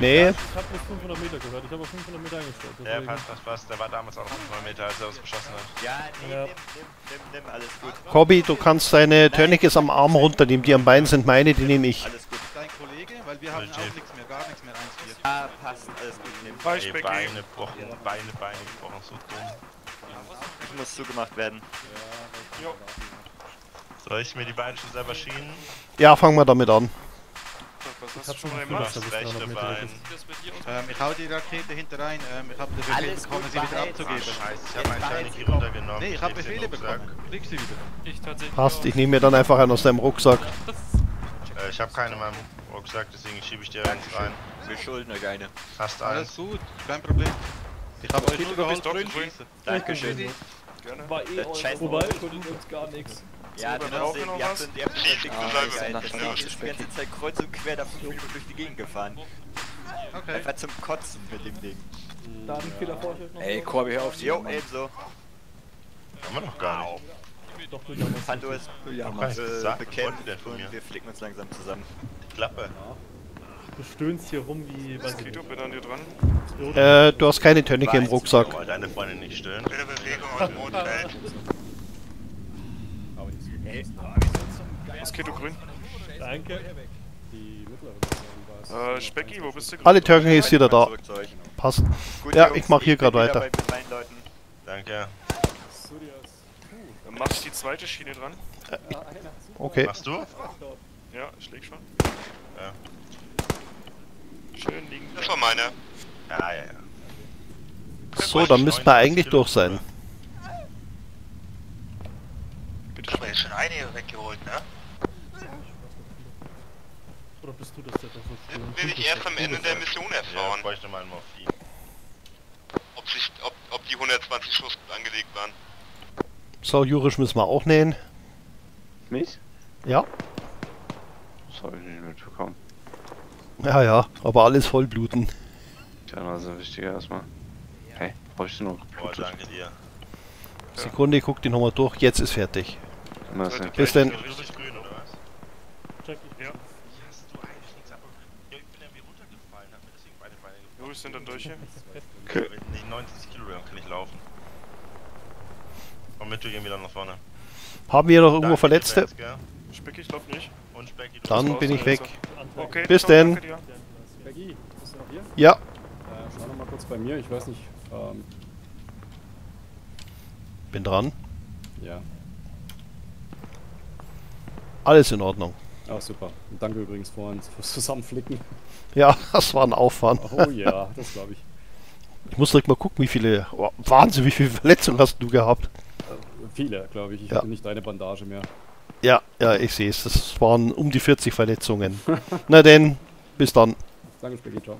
Nee. Ich hab bis 500 Meter gehört, ich habe auf 500 Meter eingestellt. Ja, deswegen- passt, passt, passt. Der war damals auch 500 Meter, als er uns beschossen hat. Ja, nee, Ja. nimm, nimm, nimm, nimm, alles gut. Corby, du kannst deine Tourniquets am Arm runternehmen. Die am Bein sind meine, die nehme ich. Alles gut. Dein Kollege, weil wir haben auch nichts mehr, gar nichts mehr 1-4. Ah, passt, alles gut. Nimm. Ey, Beine gebrochen, Beine, Beine gebrochen, so dumm. Ich muss zugemacht werden. Soll ich mir die Beine schon selber schienen? Ja, fangen wir damit an. Was Ich hast hab du schon schon gemacht? Das rechte 300 Meter Bein. Ähm, ich hau die Rakete hinterein. Ähm, ich habe den Befehl Alles bekommen, gut, sie wieder abzugeben. Scheiße, ich Jetzt habe sie hier runtergenommen. Nee, ich habe den Befehle bekommen. Krieg sie wieder. Ich tatsächlich. Passt, ich nehme mir dann einfach einen aus deinem Rucksack. Äh, ich habe keine in meinem Rucksack, deswegen schiebe ich dir eins rein. Wir schulden euch eine. Hast Alles eins. gut, kein Problem. Ich habe euch nur geholfen. Dankeschön. Gerne. War eh Wobei, konnten uns gar nichts. Ja, wir wir brauchen haben noch ihr habt uns ihr habt Seite. gehalten. Ja, Ich bin die ganze Zeit kreuz und quer da durch die Gegend gefahren. Okay. Einfach zum Kotzen mit dem Ding. Dann viel Erfolg noch. Ey, Corby, hör auf die Jo, ebenso. Haben wir noch gar nicht. Doch, du jammerst. Pando ist äh. Was bekämpft und mir? wir flicken uns langsam zusammen. Die Klappe. Du stöhnst hier rum wie, nicht. bin an dir dran. Äh, du hast keine Tourniquet im Rucksack. Deine Freundin nicht stören. Bitte Bewegung aus dem Mondfeld. Mosquito grün. Danke. Die mittlere Äh, Specky, wo bist du? Alle Tourniquets wieder da. Zurück zu euch. Passt. Gut, Ja, Jungs, ich mach hier gerade weiter. Danke. Dann mach ich die zweite Schiene dran. Okay. Machst du? Ja, ich leg schon. Ja. Schön liegen. Das war meine. Ja, ja, ja. So, dann müssten wir eigentlich durch sein. Ich habe jetzt schon einige weggeholt, ne? Oder bist du das, der da so stöhnt? Will ich erst am Ende der Mission Ja, erfahren, ich bräuchte mal ein Morphin. ob, sich, ob, ob die 120 Schuss gut angelegt waren. So, Jurisch müssen wir auch nähen. Mich? Ja. Das habe ich nicht mitbekommen. Ja, ja, aber alles vollbluten. Tja, das ist wichtiger erstmal. Hey, bräuchte nur Boah, Bluetooth. danke dir. Sekunde, guck die nochmal durch. Jetzt ist fertig. Ist Bis denn. Check ich. Ja. Wo ist denn dann durch hier? Okay. Nicht 90 Kilogramm kann ich laufen. Komm mit, wir gehen wieder nach vorne. Haben wir noch irgendwo Verletzte? Specky, ich glaub nicht. Und Specky, du Dann bin ich weg. Okay, Bis denn. Becky, bist du noch hier? Ja. Äh, schau noch mal kurz bei mir, ich weiß nicht. Ähm, Bin dran. ja. Alles in Ordnung. Ah, super. Und danke übrigens vorhin fürs Zusammenflicken. Ja, das war ein Aufwand. Oh ja, das glaube ich. Ich muss direkt mal gucken, wie viele. Oh, Wahnsinn, wie viele Verletzungen hast du gehabt? Viele, glaube ich. Ich Ja. hatte nicht eine Bandage mehr. Ja, ja, ich sehe es. Das waren um die 40 Verletzungen. Na denn, bis dann. Danke, Spaghetti, ciao.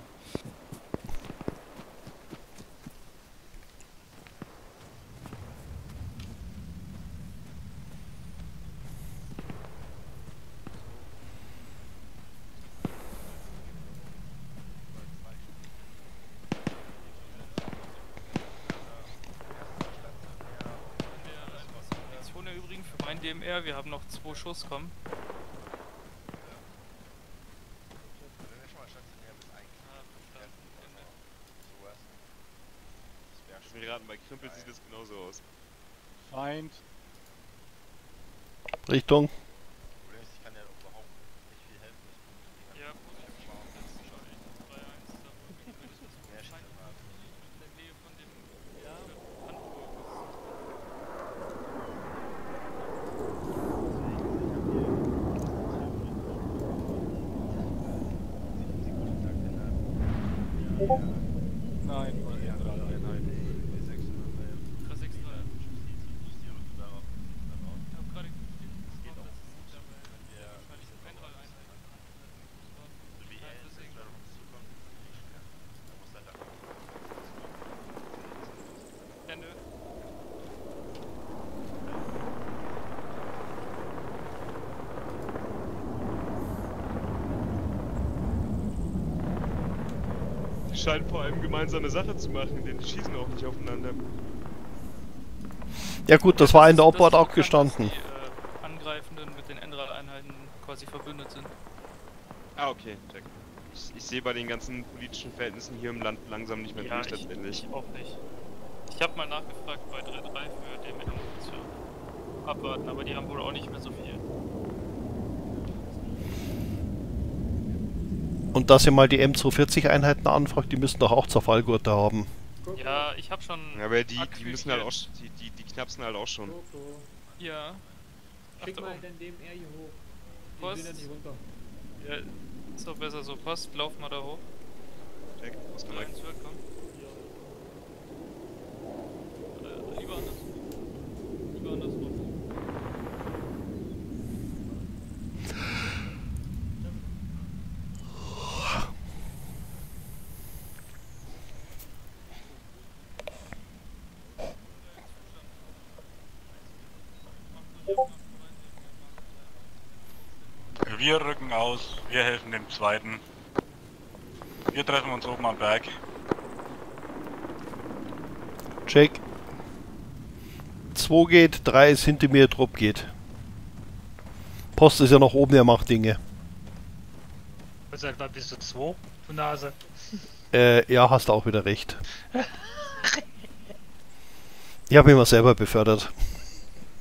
Team DMR, zwei Schuss kommen. Ich will raten, bei Krümpel sieht es genauso aus. Feind. Richtung. Ich kann ja überhaupt nicht viel helfen. Ja, Nein, war eher gerade Einheit. Ende. Die scheinen vor allem gemeinsame Sache zu machen, denn die schießen auch nicht aufeinander. Ja gut, das war in der Obwart auch gestanden. Die äh, Angreifenden mit den Endrad-Einheiten quasi verbündet sind. Ah, okay, check. Ich, ich sehe bei den ganzen politischen Verhältnissen hier im Land langsam nicht mehr Ja, durch ich, tatsächlich. ich auch nicht. Ich habe mal nachgefragt bei 3-3 für den mit dem zu abwarten, aber die haben wohl auch nicht mehr so viel. Und dass ihr mal die M240-Einheiten anfragt, die müssen doch auch Zerfallgurte haben. Ja, ich habe schon. Ja, aber die, die müssen halt auch, die, die, die knapsen halt auch schon. Ja. Schick Ach, mal da den DMR hier hoch. Die Post. will ja nicht runter. Ja, ist doch besser so. Post, lauf mal da hoch. Check, was kann man- Lions Welcome. Äh, lieber andersrum. Lieber andersrum. Wir rücken aus, wir helfen dem zweiten. Wir treffen uns oben am Berg. Check. 2 geht, 3 ist hinter mir, Trupp geht. Post ist ja noch oben, er macht Dinge. Seit wann bist du 2, du Nase? Äh, ja, hast auch wieder recht. Ich habe mich mal selber befördert.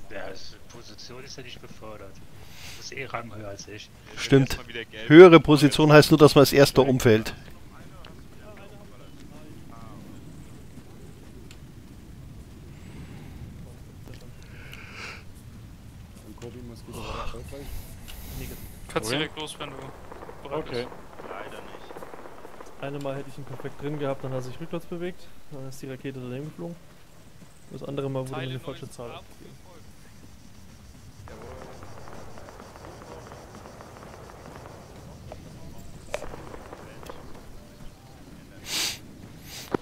Ja, das- Position ist ja nicht befördert. Eh ranghöher als ich. Stimmt. Höhere Position heißt nur, dass man als erster umfällt. Kannst direkt los, wenn du bereit Okay. bist. Leider nicht. Eine Mal hätte ich ihn perfekt drin gehabt, dann hat er sich rückwärts bewegt, dann ist die Rakete daneben geflogen. Das andere Mal wurde mir eine falsche Zahl abgegeben.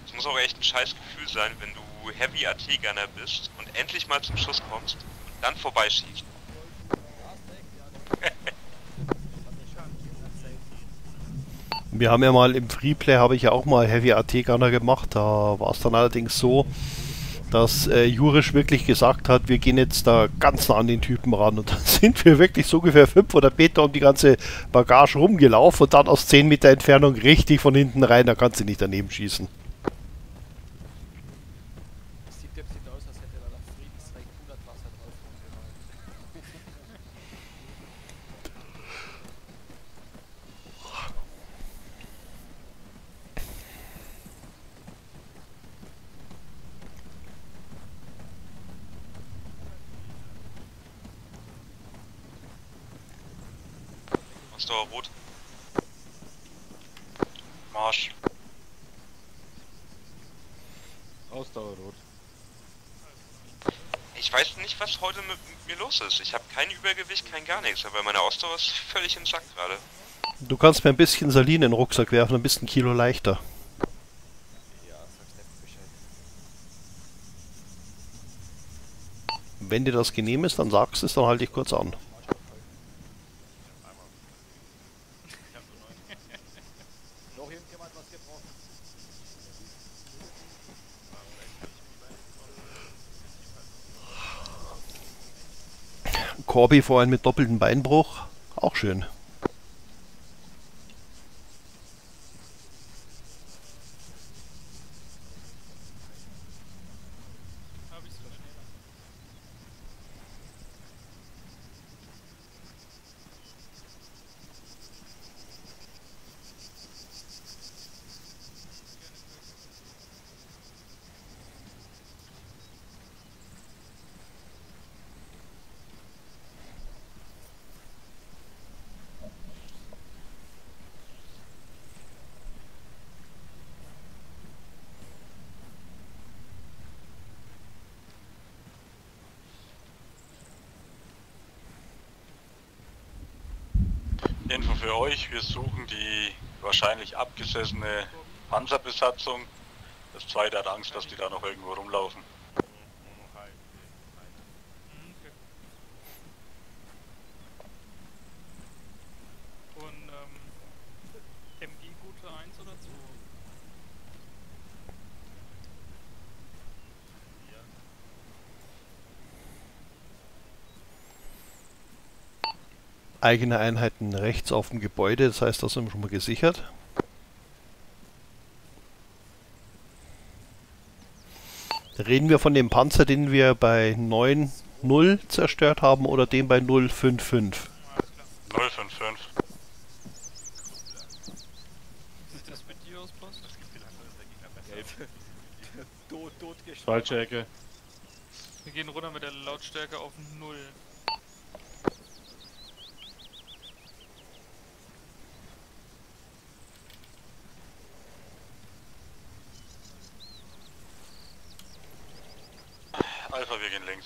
Es scheiß Gefühl sein, wenn du Heavy AT Gunner bist und endlich mal zum Schuss kommst und dann vorbeischießt. Wir haben ja mal im Freeplay, habe ich ja auch mal Heavy AT Gunner gemacht. Da war es dann allerdings so, dass äh, Jurisch wirklich gesagt hat, wir gehen jetzt da ganz nah an den Typen ran. Und dann sind wir wirklich so ungefähr 500 Meter um die ganze Bagage rumgelaufen und dann aus 10 Meter Entfernung richtig von hinten rein. Da kannst du nicht daneben schießen. Sieht jetzt sieht aus, als hätte er da Friedensreich 100 Wasser drauf rumgemalt. Ausdauer rot. Marsch. Ausdauerrot. Ich weiß nicht, was heute mit mir los ist. Ich habe kein Übergewicht, kein gar nichts, aber meine Ausdauer ist völlig im Sack gerade. Du kannst mir ein bisschen Salin in den Rucksack werfen, ein bisschen Kilo leichter. Wenn dir das genehm ist, dann sagst du es, dann halte ich kurz an. Corby vorhin mit doppeltem Beinbruch. Auch schön. Info für euch, wir suchen die wahrscheinlich abgesessene Panzerbesatzung. Das zweite hat Angst, dass die da noch irgendwo rumlaufen. Und ähm, MG-Gute 1 oder 2? Eigene Einheiten rechts auf dem Gebäude, das heißt, das sind wir schon mal gesichert. Reden wir von dem Panzer, den wir bei 9.0 zerstört haben oder dem bei 055? 055. Sieht das mit dir aus, Post? tot, tot Falsche Ecke. Wir gehen runter mit der Lautstärke auf 0.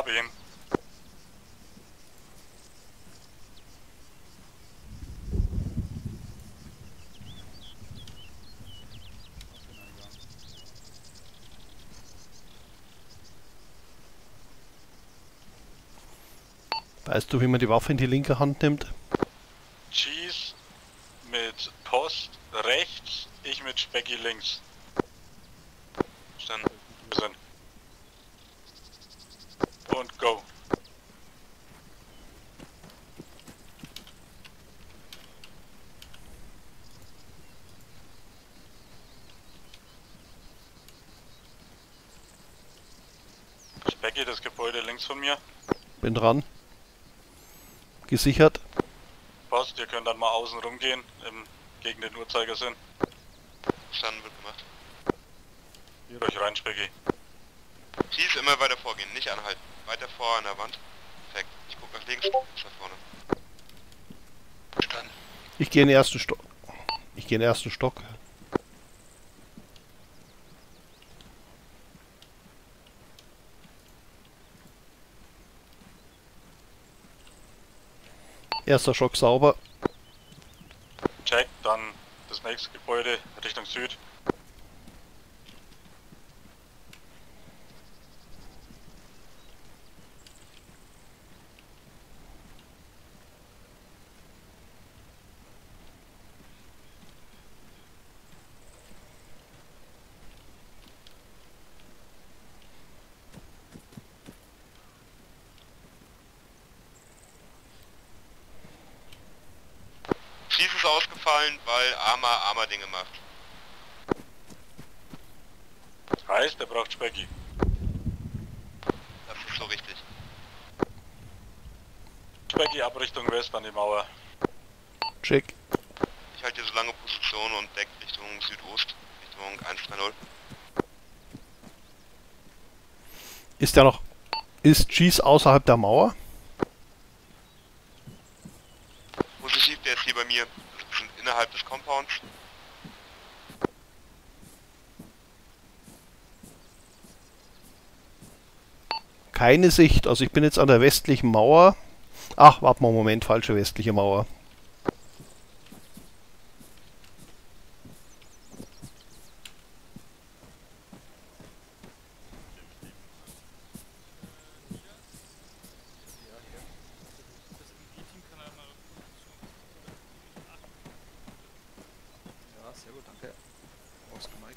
Hab ihn. Weißt du, wie man die Waffe in die linke Hand nimmt? Cheese mit Post rechts, ich mit Specky links. Dann Wir sind. Und go. Specky, das Gebäude links von mir. Bin dran. Gesichert. Post, ihr könnt dann mal außen rumgehen, im, gegen den Uhrzeigersinn. Verstanden wird gemacht. Durch rein, Specky. Hieß immer weiter vorgehen, nicht anhalten. Weiter vor an der Wand. Perfekt. Ich guck nach links, nach vorne. Verstanden. Ich gehe in den ersten Stock. Ich gehe in den ersten Stock. Erster Stock sauber. Dinge macht. Heißt, er braucht Specky. Das ist so richtig. Specky ab Richtung West an die Mauer. Check. Ich halte hier so lange Position und deck Richtung Südost, Richtung 130. Ist der noch. Ist Cheese außerhalb der Mauer? Positiv, der ist hier bei mir. Wir sind innerhalb des Compounds. Keine Sicht. Also ich bin jetzt an der westlichen Mauer. Ach, warte mal, einen Moment, falsche westliche Mauer.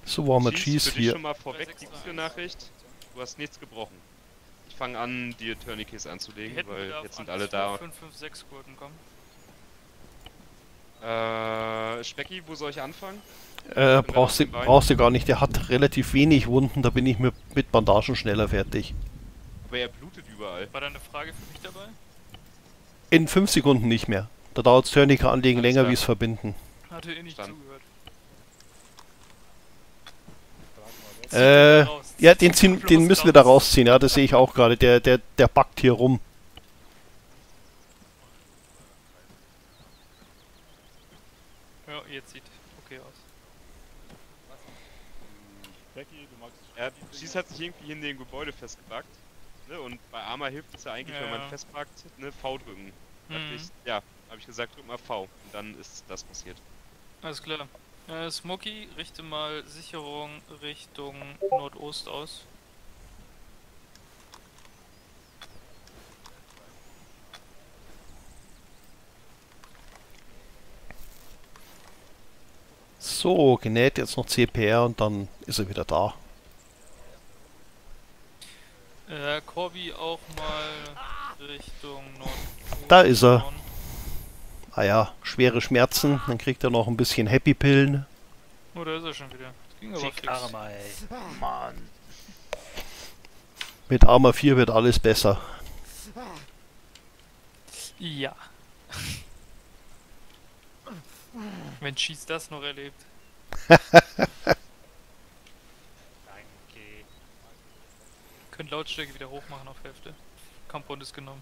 So, wir Cheese, Cheese für dich hier? schon mal vorweg die gute Nachricht. Du hast nichts gebrochen. Ich fange an, dir Tourniquets anzulegen, weil jetzt sind alle da. 5, 5, 6 Gurten kommen. Äh, Specky, wo soll ich anfangen? Äh, brauchst du, brauchst du gar nicht. Der hat relativ wenig Wunden. Da bin ich mit, mit Bandagen schneller fertig. Aber er blutet überall. War da eine Frage für mich dabei? In 5 Sekunden nicht mehr. Da dauert Tourniquet anlegen Alles länger wie es verbinden. Hatte eh nicht zugehört. Äh. Ja, den, ziehen, den müssen wir da rausziehen. Ja, das sehe ich auch gerade. Der, der, der backt hier rum. Ja, jetzt sieht okay aus. Becky, du magst Ja, Cheese hat sich irgendwie in dem Gebäude festgebackt. Ne? Und bei Arma hilft es ja eigentlich, wenn Ja. man festpackt, ne, V drücken. Mhm. ich, ja, habe ich gesagt, drück mal V. Und dann ist das passiert. Alles klar. Äh, Smokey, richte mal Sicherung Richtung Nordost aus. So, genäht jetzt noch CPR und dann ist er wieder da. Äh, Corby auch mal Richtung Nordost. Da ist er. Ah ja, schwere Schmerzen. Dann kriegt er noch ein bisschen Happy-Pillen. Oh, da ist er schon wieder. Das ging aber. Arma, ey. Mann. Mit Arma 4 wird alles besser. Ja. Wenn Cheese das noch erlebt. Danke. Könnt Lautstärke wieder hochmachen auf Hälfte. Compound ist genommen.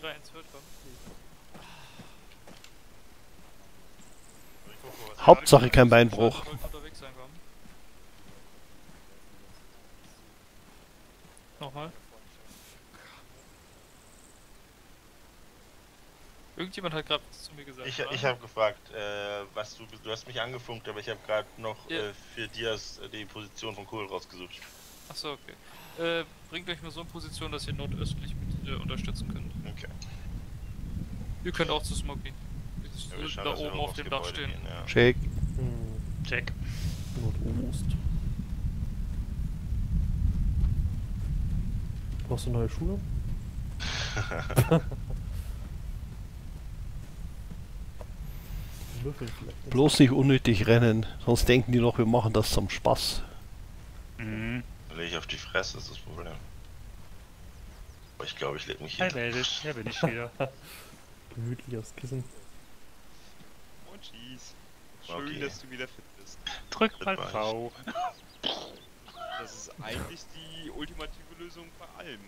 3 1 wird kommen. Hauptsache kein Beinbruch. Nochmal. Irgendjemand hat gerade zu mir gesagt. Ich, ich habe gefragt, äh, was du, du hast mich angefunkt, aber ich habe gerade noch Ja. äh, für Dias äh, die Position von Kohl rausgesucht. Achso, okay. Äh, bringt euch mal so in Position, dass ihr nordöstlich mit äh, unterstützen könnt. Okay. Ihr könnt auch zu Smokey. Ja, wir schauen, da oben auf dem Dach stehen. gehen, ja. Check. Check. Nordost. Brauchst du neue vielleicht. Bloß nicht unnötig rennen, sonst denken die noch, wir machen das zum Spaß. Mhm. Leg ich auf die Fresse, ist das Problem. Aber ich glaube, ich leg mich hier. Hi, Meldet. Hier bin ich wieder. Gemütlich aufs Kissen. Oh, Cheese. Schön, Okay. dass du wieder fit bist. Drück mal. V. Das ist eigentlich die ultimative Lösung bei allem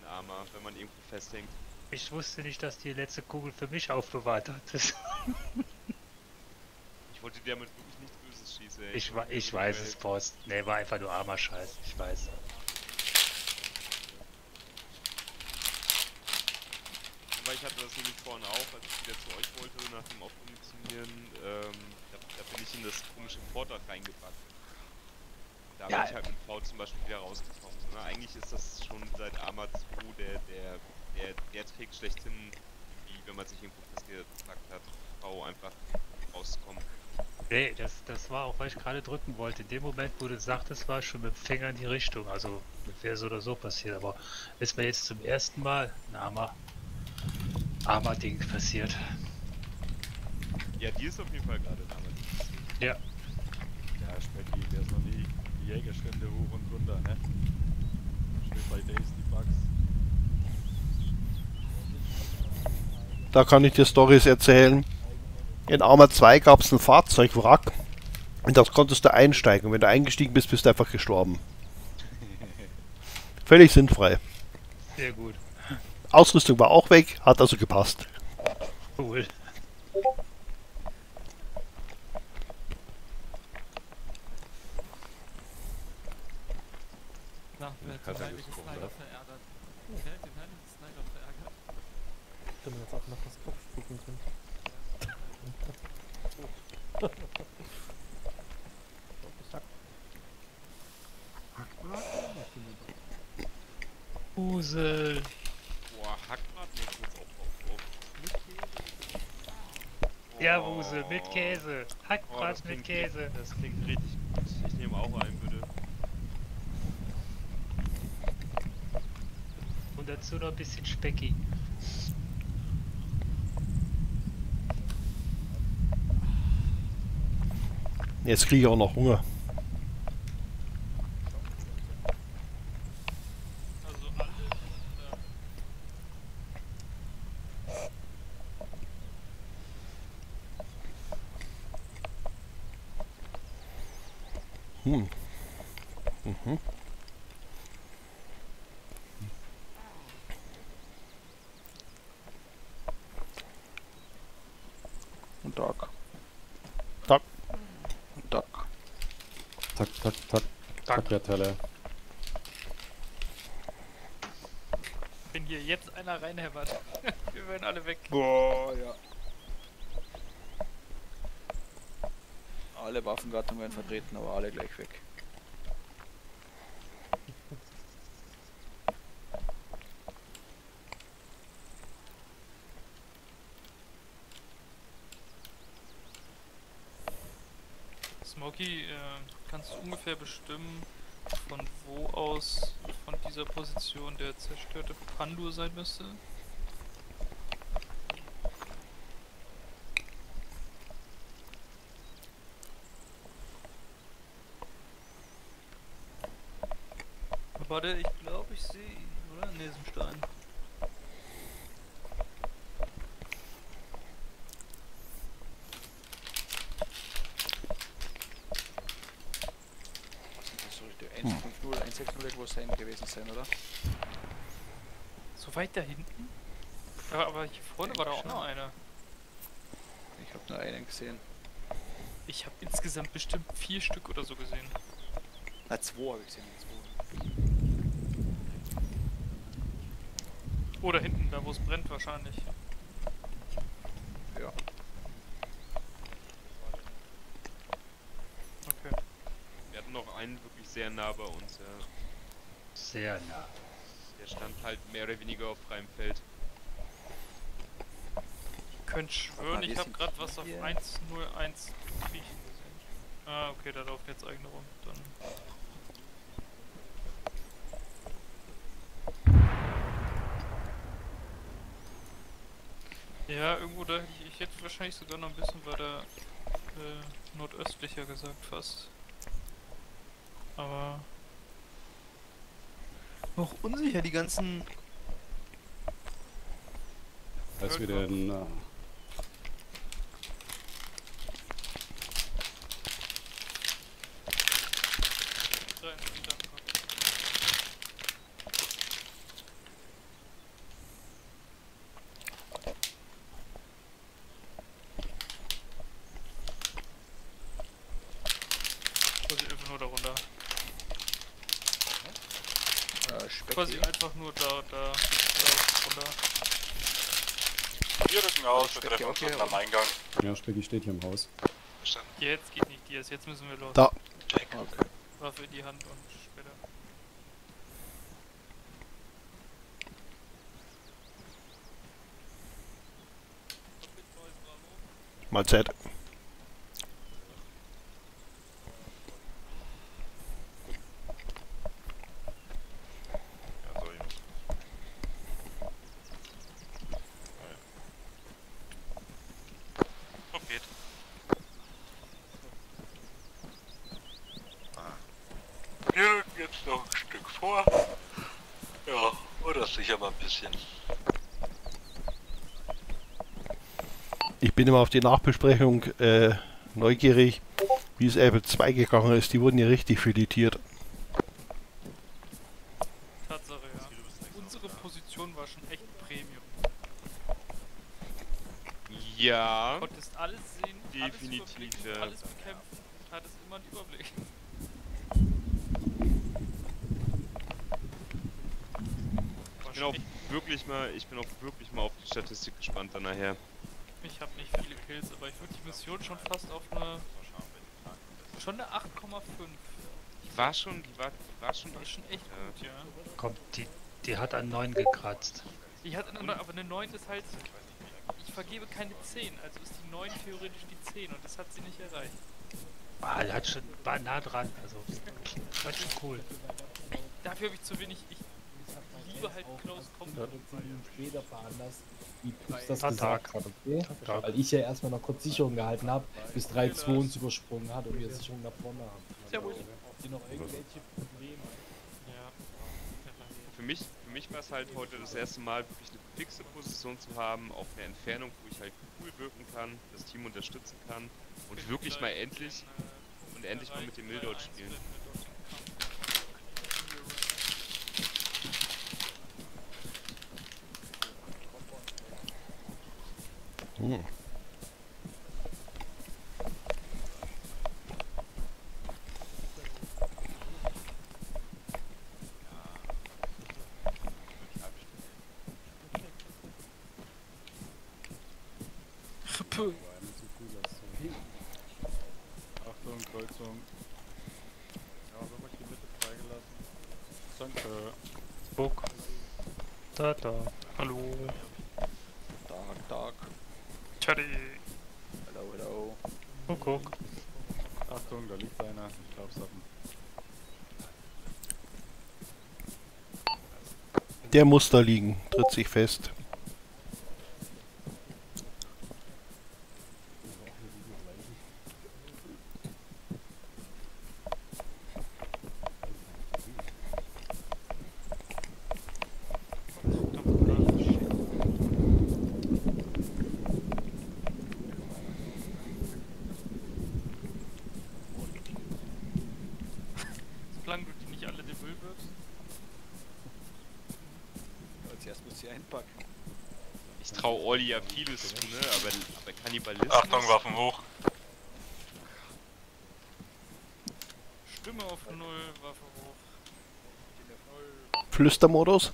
in Arma, wenn man irgendwo festhängt. Ich wusste nicht, dass die letzte Kugel für mich aufbewahrt hat. Ich wollte dir damit ey. ich, ich weiß es. Post. Ne, war einfach nur armer Scheiß. Ich weiß. Weil ich hatte das nämlich vorhin auch, als ich wieder zu euch wollte, nach dem Aufmunitionieren, ähm, da, da bin ich in das komische Vordach reingepackt. Da Ja. bin ich halt mit V zum Beispiel wieder rausgekommen. Ne? Eigentlich ist das schon seit Arma 2 der, der, der, der Trick schlechthin, wie wenn man sich irgendwo festgepackt hat, V einfach rauszukommen. Nee, das, das war auch, weil ich gerade drücken wollte. In dem Moment, wo du sagtest, war schon mit dem Finger in die Richtung. Also, wäre so oder so passiert. Aber ist mir jetzt zum ersten Mal ein armer, armer Ding passiert. Ja, die ist auf jeden Fall gerade damals. Ja. Ja, Specki, der ist noch nie die Jägerstände hoch und runter, ne? Schön bei Days die Bugs. Da kann ich dir Stories erzählen. In Arma 2 gab es ein Fahrzeugwrack. Und das konntest du einsteigen. Und wenn du eingestiegen bist, bist du einfach gestorben. Völlig sinnfrei. Sehr gut. Ausrüstung war auch weg, hat also gepasst. Cool. Na, wer hat Hat den er heiligen gesprochen, Snyder oder? verärgert? Wer hat den heiligen Snyder verärgert? Wenn man jetzt auch noch das Kopfspucken drin. Usel. Boah, ich muss auf, auf, auf. Ja, Wusel, mit Käse. Oh, Hackbrat das mit Käse. Das klingt richtig gut. Ich nehme auch einen, bitte. Und dazu noch ein bisschen Specki. Jetzt kriege ich auch noch Hunger. Also alles. Ja. Hm. Mhm. Und Doc. Doc. Und Doc. Tak, tak, tak. Tagliatelle. Wenn hier jetzt einer reinhämmert, wir werden alle weg. Boah, ja. Alle Waffengattungen werden vertreten, aber alle gleich weg. Smokey, äh, kannst du ungefähr bestimmen, von wo aus von dieser Position der zerstörte Pandur sein müsste? Warte, ich glaube, ich sehe ihn, oder? Ne, ist ein Stein. Das sollte 150, 160 irgendwo sein oder? So weit da hinten? Aber, aber hier vorne war da auch noch einer. Ich habe nur einen gesehen. Ich habe insgesamt bestimmt vier Stück oder so gesehen. Na, zwei habe ich gesehen. Zwei. Oder hinten, da wo es brennt wahrscheinlich. Ja. Okay. Wir hatten noch einen wirklich sehr nah bei uns, ja. Sehr nah. Der stand halt mehr oder weniger auf freiem Feld. Ich könnte schwören, ich habe gerade was auf hier. 101 kriechen gesehen. Ah, okay, da laufen jetzt eigene rum. Dann. Ja, irgendwo da ich, ich hätte wahrscheinlich sogar noch ein bisschen weiter äh, nordöstlicher gesagt fast. Aber auch unsicher die ganzen Als wir den. Äh, Quasi einfach nur darunter. Äh, Specki. Quasi einfach nur da, da, da runter. Wir rücken aus, wir treffen uns hier, unten am? Eingang. ja, Specki steht hier im Haus. Jetzt geht nicht Dias, jetzt müssen wir los. Da. Okay. Waffe in die Hand und später. Mahlzeit. Ja, so Jungs. Auf geht. Ich aber ein bisschen. Ich bin immer auf die Nachbesprechung äh, neugierig, wie es Apple 2 gegangen ist. Die wurden ja richtig filetiert. Tatsache, ja. Unsere Position war schon echt Premium. Ja. Du konntest alles sehen, Definitiv, alles überblicken, ja. alles bekämpfen, hattest immer einen Überblick. Ich bin auch wirklich mal, ich bin auch wirklich mal auf die Statistik gespannt dann nachher. Ich habe nicht viele Kills, aber ich würde die Mission schon fast auf eine... Schon eine 8,5. Die war schon, die war, die war schon, Die ist schon echt gut, ja. Kommt, die, die hat an 9 gekratzt. Die hat eine, aber eine 9 ist halt... Ich vergebe keine 10, also ist die 9 theoretisch die 10 und das hat sie nicht erreicht. Ah, die hat schon, war nah dran, also war schon cool. Dafür habe ich zu wenig... Ich liebe halt Close Combat. später veranlasst, wie Pups das Tag. gesagt hat, okay? Tag. Weil ich ja erstmal noch kurz Sicherung gehalten habe, bis 3-2 uns übersprungen hat und wir Sicherung nach vorne haben. Servus. Habt ihr noch irgendwelche Probleme? Ja. Für mich, für mich war es halt heute das erste Mal wirklich eine fixe Position zu haben, auf einer Entfernung, wo ich halt cool wirken kann, das Team unterstützen kann und wirklich mal endlich und endlich mal mit dem Mildort spielen. Hm. Rippe. Achtung, Kreuzung. Ja, wir haben euch die Mitte freigelassen. Danke. Guck. Da, da. Hallo. Tag, Tag. Tschaddi. Hello, hello. Guck, guck. Achtung, da liegt ab. Der muss da liegen, tritt sich fest. Solange du die nicht alle den Müll wirfst. Als einpacken. Ich traue Olli ja vieles zu, ne? Aber, aber Kannibalismus... Achtung, Waffen hoch. Stimme auf Null, Waffe hoch. Flüstermodus.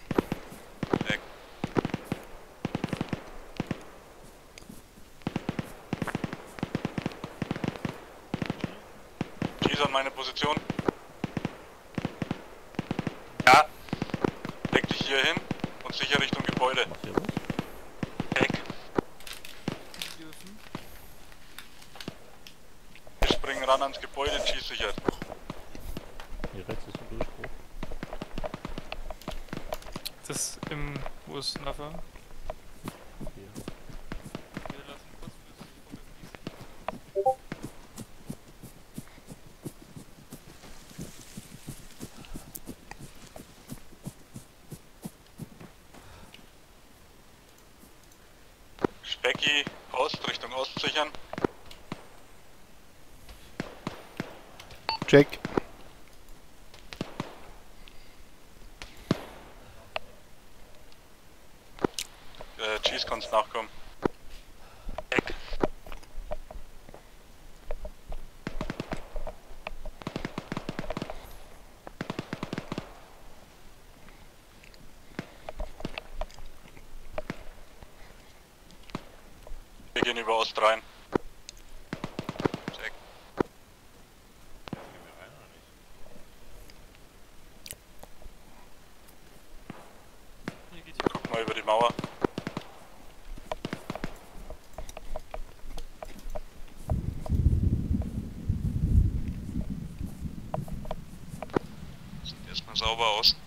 Sauber aus,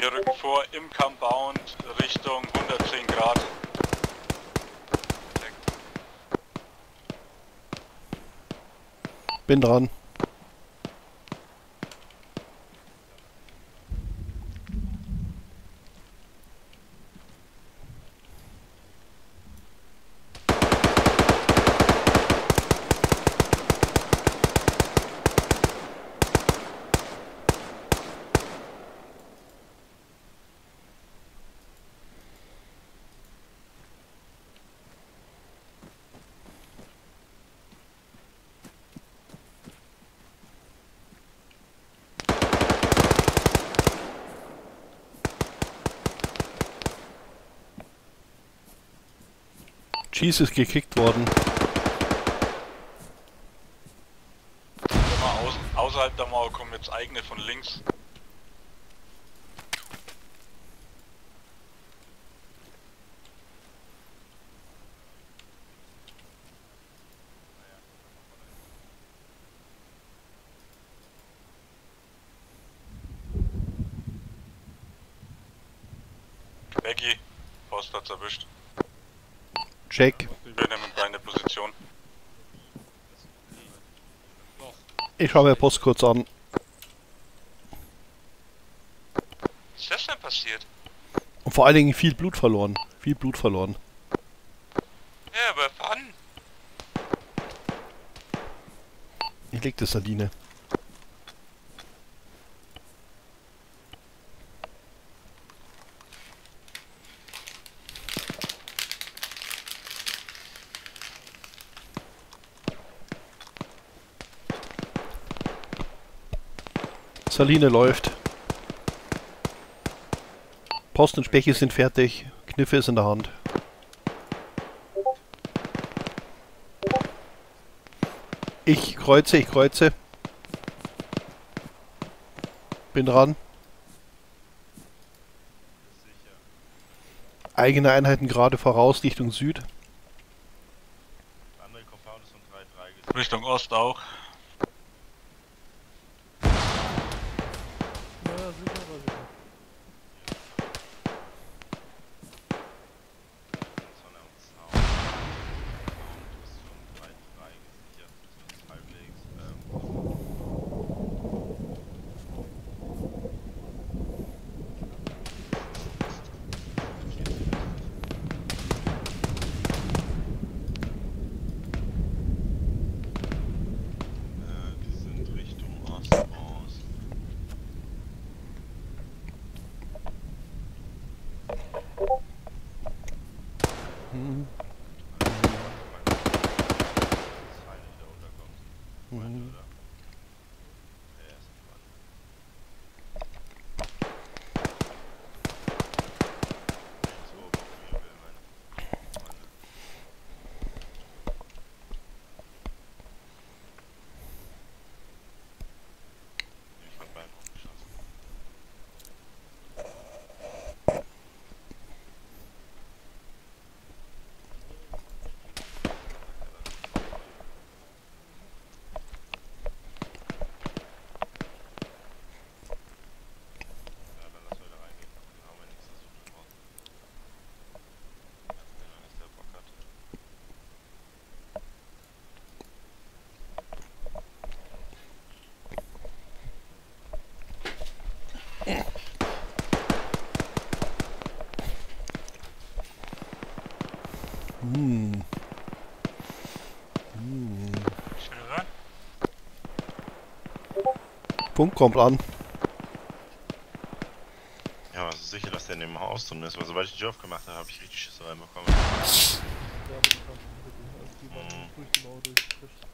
Wir rücken vor im Compound Richtung 110 Grad. Bin dran. Ist gekickt worden. Außen, außerhalb der Mauer kommen jetzt eigene von links. Becky, Post hat's erwischt. Check. Wir nehmen deine Position. Ich schaue mir Post kurz an. Was ist das denn passiert? Und vor allen Dingen viel Blut verloren. Viel Blut verloren. Ja, aber wann? Ich leg das Saline. Saline läuft. Post und Speche sind fertig. Kniffe ist in der Hand. Ich kreuze, ich kreuze. Bin dran. Eigene Einheiten gerade voraus, Richtung Süd. Andere Compound ist 3-3 Richtung Ost auch. Hm. Hm. Punkt kommt an. Ja, aber sicher, dass der in dem Haus drin ist, weil sobald ich die Tür aufgemacht habe, habe ich richtig Schiss reinbekommen. Ja, aber die konnten wirklich, als die waren durch die Mauer durchgefischt.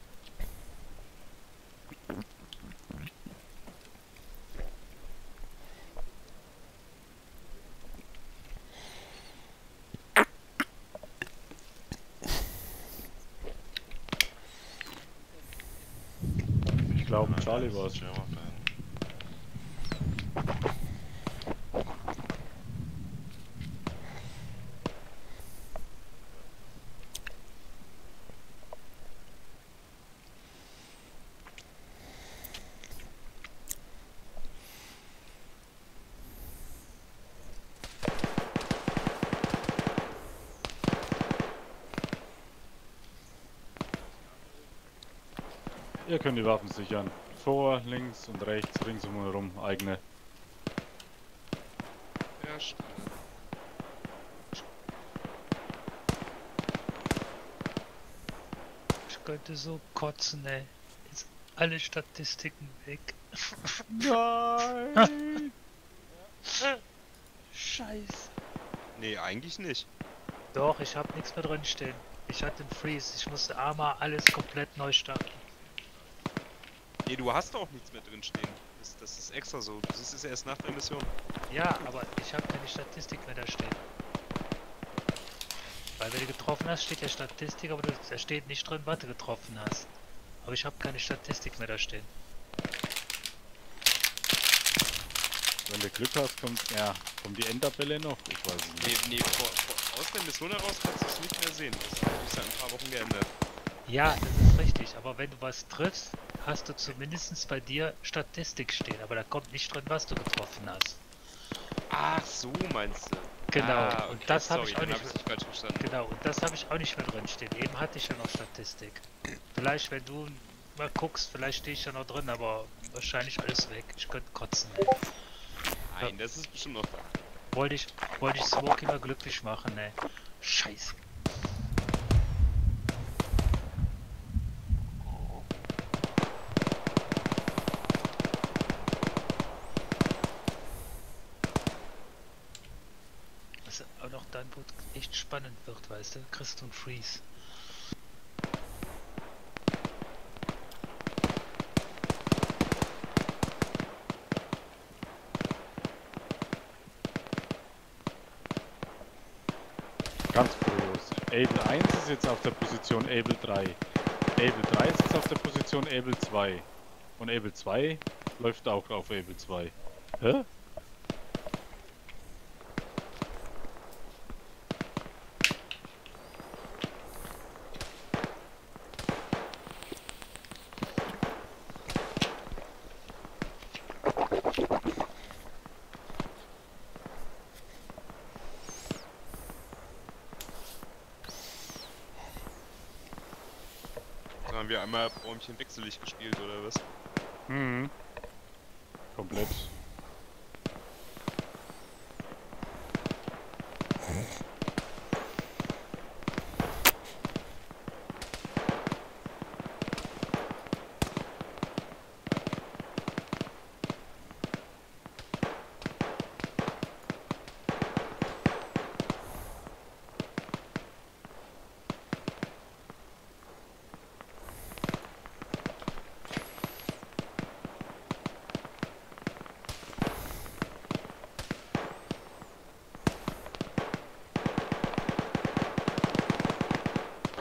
Ich glaube, Charlie war es. Ihr könnt die Waffen sichern. Vor, links und rechts, rings um und herum, eigene. Ja, stimmt. Ich könnte so kotzen, ey. Jetzt alle Statistiken weg. Nein! Scheiße. Nee, eigentlich nicht. Doch, ich hab nichts mehr drin stehen. Ich hatte einen Freeze. Ich musste einmal alles komplett neu starten. Nee, du hast auch nichts mehr drin stehen. Das, das ist extra so. Du siehst es erst nach der Mission. Ja, aber ich habe keine Statistik mehr da stehen. Weil wenn du getroffen hast, steht ja Statistik, aber du, da steht nicht drin, was du getroffen hast. Aber ich habe keine Statistik mehr da stehen. Wenn du Glück hast, kommt, ja, kommt die Endtabelle noch. Ich weiß es Nee, nicht. nee, vor, vor, aus der Mission heraus kannst du es nicht mehr sehen. Das hat sich seit ein paar Wochen geändert. Ja, das ist richtig, aber wenn du was triffst, hast du zumindest bei dir Statistik stehen, aber da kommt nicht drin, was du getroffen hast. Ach, so meinst du. Genau, Ah, und okay, das habe ich auch nicht hab falsch verstanden. Genau, und das habe ich auch nicht mehr drin stehen. Eben hatte ich ja noch Statistik. Vielleicht, wenn du mal guckst, vielleicht stehe ich ja noch drin, aber wahrscheinlich alles weg. Ich könnte kotzen. ey. Nein, das ist bestimmt noch da. Wollte ich, wollte ich Smokey mal glücklich machen, ey. Scheiße. Was auch noch dann, wo es echt spannend wird, weißt du? Christ und Freeze. Ganz kurios. Able 1 ist jetzt auf der Position Able 3. Able 3 ist jetzt auf der Position Able 2. Und Able 2 läuft auch auf Able 2. Hä? Einmal Bäumchen wechselig gespielt, oder was? Mhm. Komplett.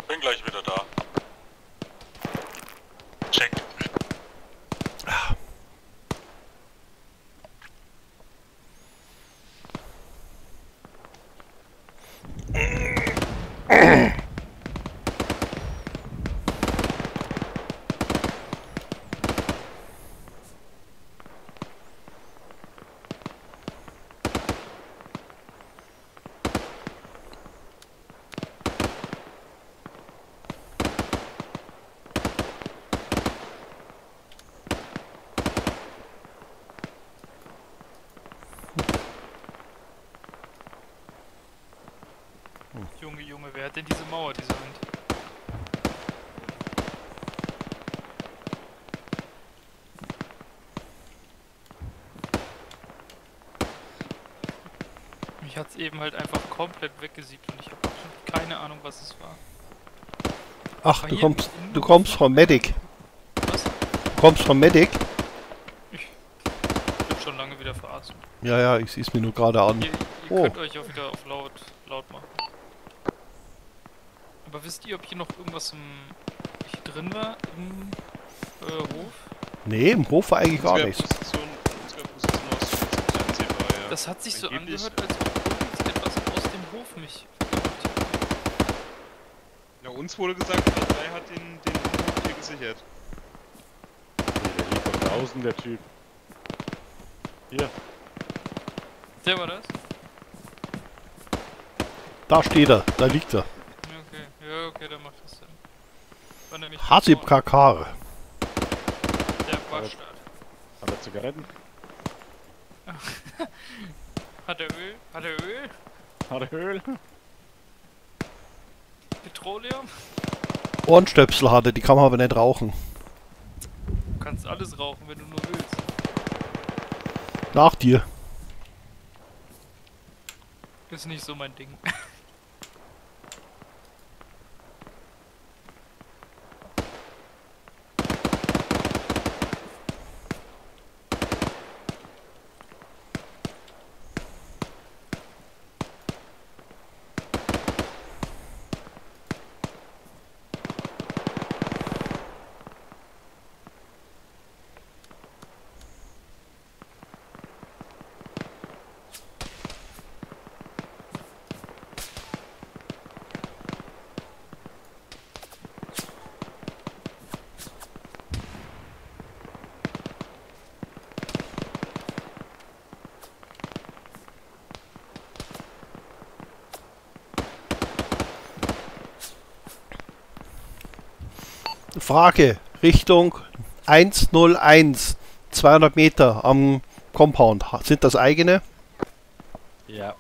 Bin gleich wieder da. Check. Junge, Junge, wer hat denn diese Mauer designt? Mich hat's eben halt einfach komplett weggesiebt und ich habe keine Ahnung, was es war. Ach, du kommst, du kommst vom Medic. Was? Du kommst vom Medic? Ich bin schon lange wieder verarztet. Ja, ja, ich sehe es mir nur gerade an. Ihr, ihr Oh, könnt euch auch wieder auf laut machen. Aber wisst ihr, ob hier noch irgendwas im, hier drin war im äh, Hof? nee, im Hof war eigentlich gar nichts. Position, unsere Position aus nicht einsehbar, ja. Das hat sich so Angeblich- angehört, als ob irgendetwas aus dem Hof mich Ja, uns wurde gesagt, der 3 hat den, den Hof hier gesichert. Der liegt da draußen, der Typ. Hier. Der war das? Da steht er, da liegt er. Ja, okay. Ja, okay, dann macht das Sinn. War nämlich Hasib Kakar. Ja, Bastard. Hat er Zigaretten? Hat er Öl? Hat er Öl? Hat er Öl? Petroleum? Ohrenstöpsel hatte, die kann man aber nicht rauchen. Du kannst alles rauchen, wenn du nur willst. Nach dir. Ist nicht so mein Ding. Frage. Richtung 101. 200 Meter am Compound. Sind das eigene? Ja.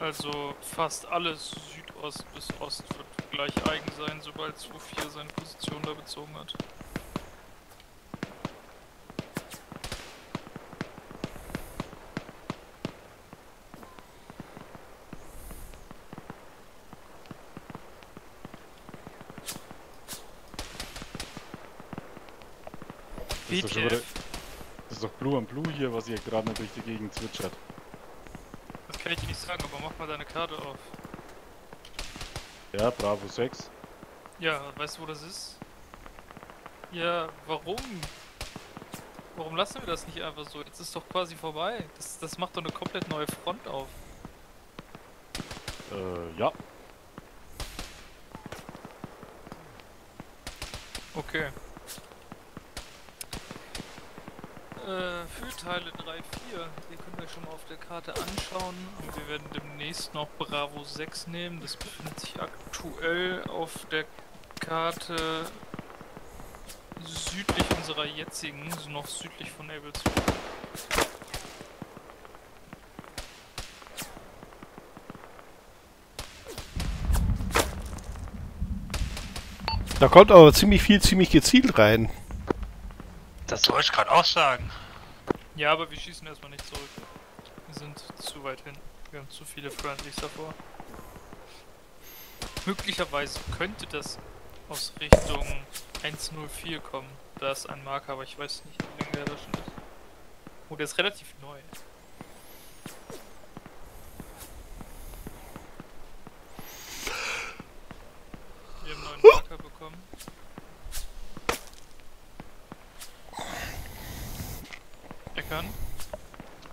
Also fast alles Südost bis Ost wird gleich eigen sein, sobald 2-4 seine Position da bezogen hat. Das ist, doch schon wieder, das ist doch Blue and Blue hier, was ihr gerade durch die Gegend zwitschert. Das kann ich dir nicht sagen, aber mach mal deine Karte auf. Ja, Bravo 6. Ja, weißt du, wo das ist? Ja, warum? Warum lassen wir das nicht einfach so? Jetzt ist doch quasi vorbei. Das, das macht doch eine komplett neue Front auf. Äh, ja. Okay. Äh, Füllteile 3, 4, die können wir schon mal auf der Karte anschauen. Und wir werden demnächst noch Bravo 6 nehmen. Das befindet sich aktuell auf der Karte südlich unserer jetzigen, so noch südlich von Ablesford. Da kommt aber ziemlich viel, ziemlich gezielt rein. Das wollte ich gerade auch sagen. Ja, aber wir schießen erstmal nicht zurück. Wir sind zu weit hin. Wir haben zu viele Friendlies davor. Möglicherweise könnte das aus Richtung 104 kommen. Da ist ein Marker, aber ich weiß nicht, wie lange der da schon ist. Oh, der ist relativ neu. Wir haben einen neuen Marker bekommen. Eckern.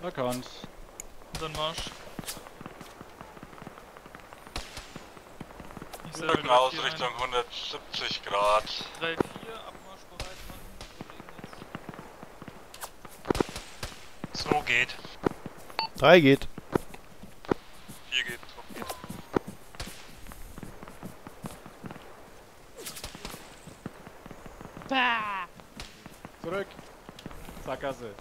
Erkannt. Unseren Marsch. Ich sage Rücken drei, aus vier Richtung ein. 170 Grad. 3, 4, Abmarsch bereit So geht. 3 geht. 4 geht. Zurück. Sackgasse.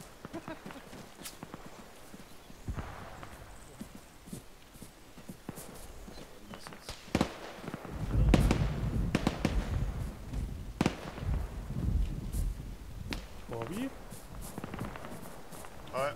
Bobby? Hi.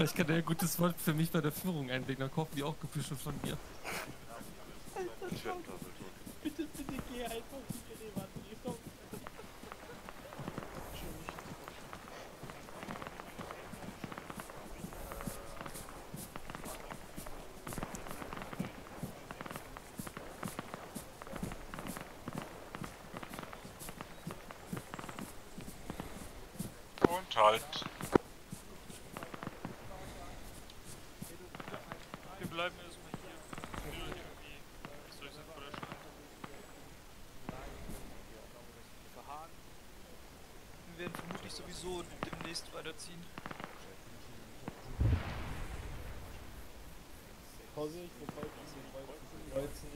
Vielleicht kann ein gutes Wort für mich bei der Führung einlegen, dann kaufen die auch Gebüsche von mir. Bitte, bitte geh einfach in die Wand. Komm. Und halt. Wir bleiben erstmal hier. Irgendwie, was soll ich sagen, vor der Stand? Wir werden vermutlich sowieso demnächst weiterziehen. Vorsicht, Kreuzen, Kreuzen.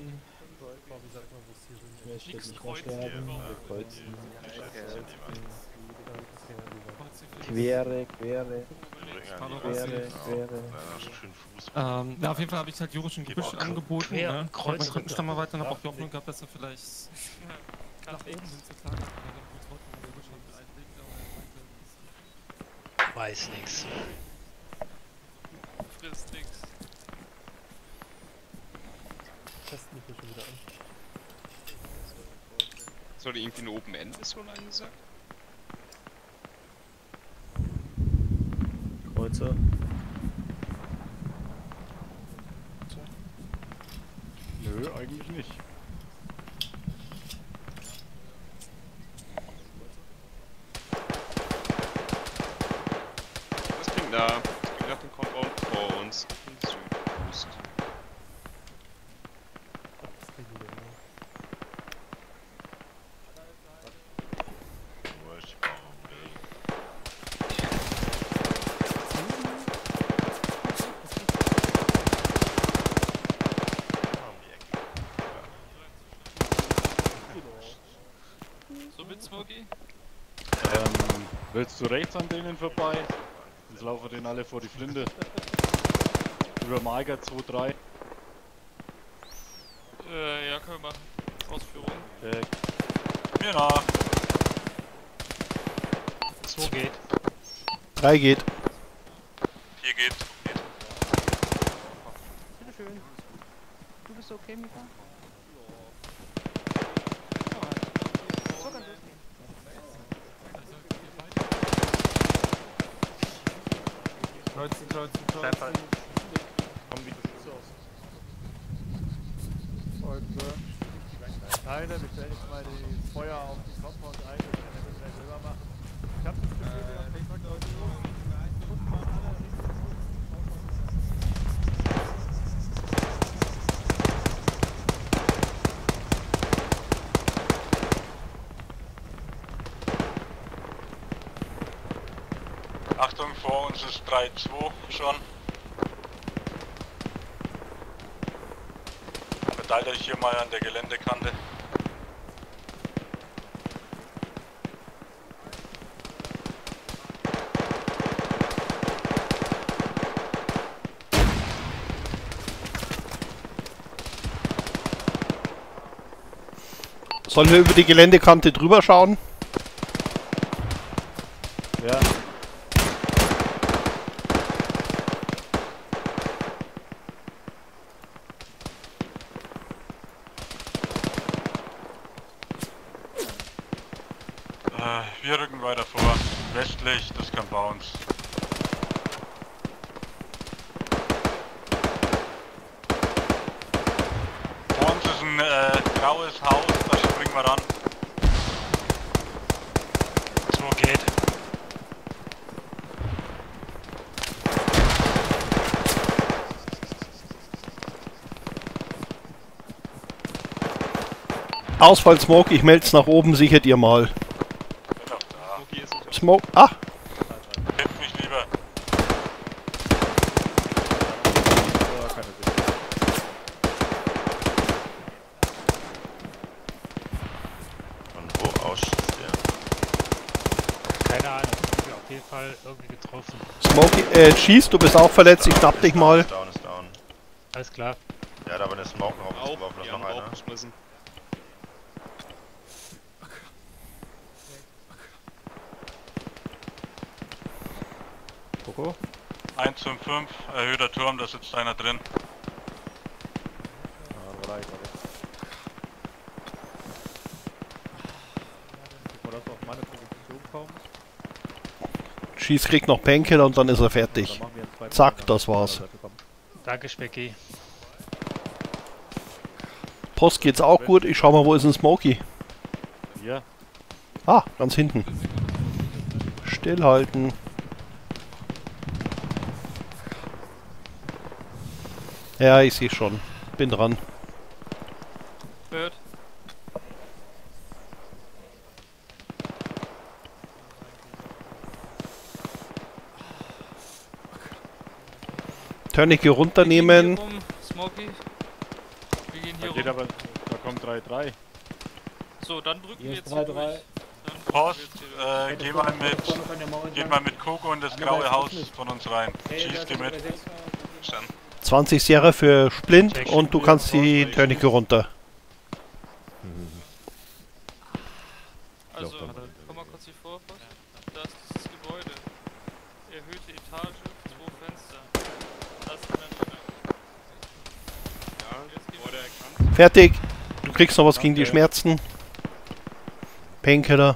Wie sagt man, wo es hier sind? Mehr Nix nicht kreuzen, sterben. genau. Wir kreuzen. Quere, quere. Quere, quere. Ähm, ja, auf jeden Fall habe ich halt jurischen Gebüsch angeboten. Ne? Kreuz- Aber man konnte nicht mal weiter, die Hoffnung gehabt, dass er vielleicht nach oben nix. hin zu klagen hat. Ja, dann gut trotzdem Gebüsch mit einlegt, aber Weiß nix. Frisst nix. Testen mich schon wieder an. Soll irgendwie eine Open End Mission angesagt? Kreuzer. Nö, eigentlich nicht. Was bringt da? Geht nach dem Compound vor uns. In Südost. Wurscht, ich brauche einen Weg. So mit Smokey? Ähm, willst du rechts an denen vorbei? Sonst laufen denen alle vor die Flinte. Über Maiger 2-3. Äh, ja, können wir machen. Ausführung. Perfekt. Mir nach. 2 geht. 3 geht. Hier geht. Bitteschön. Du bist okay, Mika? So kann losgehen. Kreuzen, kreuzen, Sniper. kreuzen. Komm wieder so aus. Folge. Nein, wir stellen jetzt mal die Feuer auf den Compound ein, wir können das gleich selber machen. Ich hab das Gefühl, wir haben Kontakt aus Gucken mal alle Uns ist 3-2 schon. Verteilt euch hier mal an der Geländekante. Sollen wir über die Geländekante drüber schauen? Ja. Äh, wir rücken weiter vor. Westlich, das kann Bounce. Vor uns ist ein äh, graues Haus, da springen wir ran. 2 geht. Ausfall Smoke, ich melde es nach oben, sichert ihr mal. Smoke, ah, Hilf mich lieber. Von wo aus schießt der? Keine Ahnung. Ich bin auf jeden Fall irgendwie getroffen. Smokey, äh, schieß, du bist auch verletzt, ich schnapp dich mal. Ist down, ist down. Alles klar. Der hat aber eine Smoke noch aufgeworfen, die ist noch einer. Geschmissen. Coco? 155, erhöhter Turm, da sitzt einer drin. Schieß kriegt noch Painkiller und dann ist er fertig. Zack, das war's. Danke, Specki. Post geht's auch gut. Ich schau mal, wo ist ein Smokey? Hier. Ah, ganz hinten. Stillhalten. Ja, ich sehe schon. Bin dran. Hört. Tourniquet runternehmen. Hier rum, Smokey. Wir gehen hier Da geht rum. aber, da kommt 3-3. So, dann drücken Hier wir jetzt hier 3-3. durch. Wir hier äh, geh mal mit, geh mal mit Coco in das graue Haus von uns rein. Schieß die mit. Verstanden. 20 Sierra für Splint und du kannst die Tourniquet runter. Also, dann- komm mal kurz hier vor. Da ist dieses Gebäude. Erhöhte Etage, zwei Fenster. Da ist drin. Ja, jetzt erkannt. Fertig. Du kriegst noch was gegen die Schmerzen. Painkiller.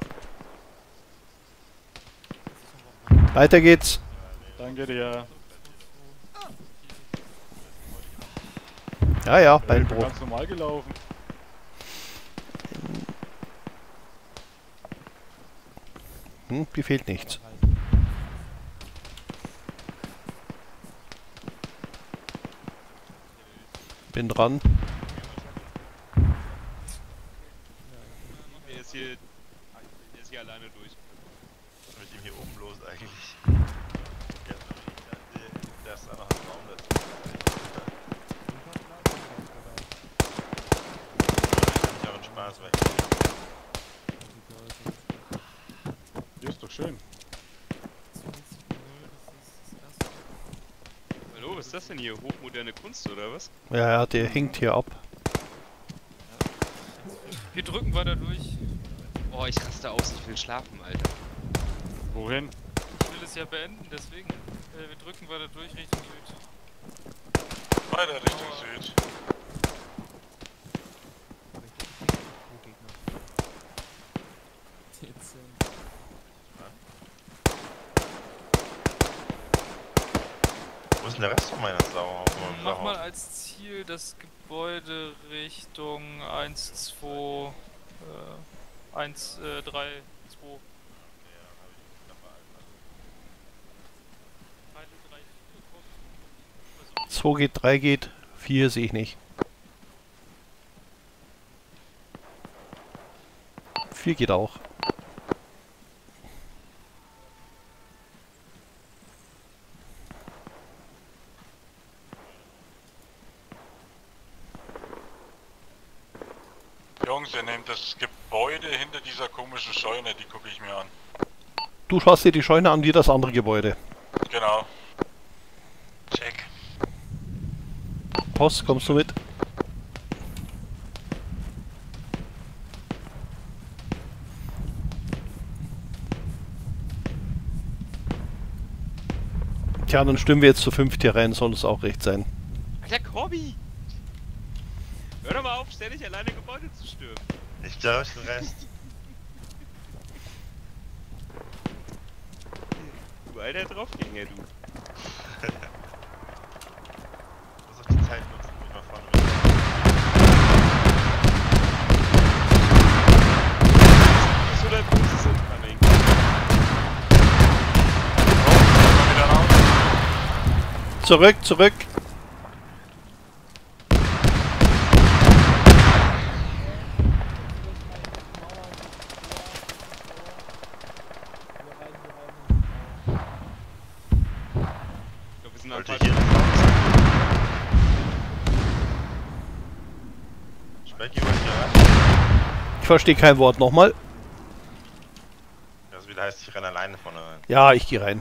Weiter geht's. Danke dir. Ja, ja, Ich bin ganz normal gelaufen. Hm, dir fehlt nichts. Bin dran. Er ist hier, er ist hier alleine durch. Mit ihm hier oben bloß eigentlich. Ja, da ist einfach ein Raum dazu. Ich habe Spaß weg. Hier ist doch schön. Hallo, was ist das denn hier? Hochmoderne Kunst oder was? Ja, ja, der hängt hier ab. Wir drücken weiter durch. Oh, ich raste aus, ich will schlafen, Alter. Wohin? Ich will es ja beenden, deswegen. Äh, wir drücken weiter durch Richtung Süd. Weiter Richtung Süd. Wo ist denn der Rest von meiner Sau? Auf meinem Mach Sau? mal als Ziel das Gebäude Richtung 1, 2, äh, 1, äh, 3, 2. 2 geht, 3 geht, 4 sehe ich nicht. 4 geht auch. Jungs, ihr nehmt das Gebäude hinter dieser komischen Scheune, die gucke ich mir an. Du schaust dir die Scheune an wie das andere Gebäude. Genau. Check. Post, kommst du mit? Tja, dann stimmen wir jetzt zu fünft hier rein, soll es auch recht sein. Alter, Corby! Hör doch mal auf, ständig alleine Gebäude zu stürmen. Ich tausche den Rest. Du alter Draufgänger, du. Muss auf die Zeit nutzen, die nach vorne So der Boost sind, Coming. Zurück, zurück! Ich glaub, wir sind am Wollte falschen hier Specky wollte ich erreichen. Ich verstehe kein Wort. Nochmal. Das wieder heißt, ich renne alleine vorne rein. Ja, ich gehe rein.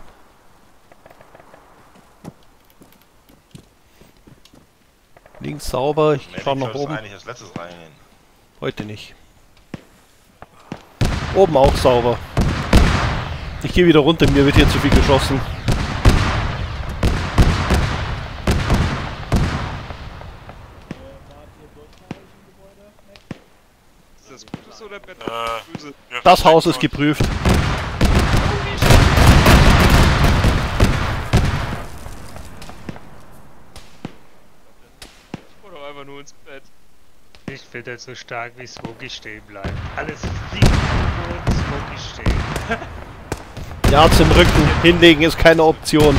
Links sauber, ich Medic schau nach oben. eigentlich als letztes reingehen. Heute nicht. Oben auch sauber. Ich gehe wieder runter, mir wird hier zu viel geschossen. Das Haus ist geprüft. Oder einfach nur ins Bett. Ich finde das so stark, wie Smokey stehen bleibt. Alles fliegt und Smokey stehen. Ja, zum Rücken. Hinlegen ist keine Option.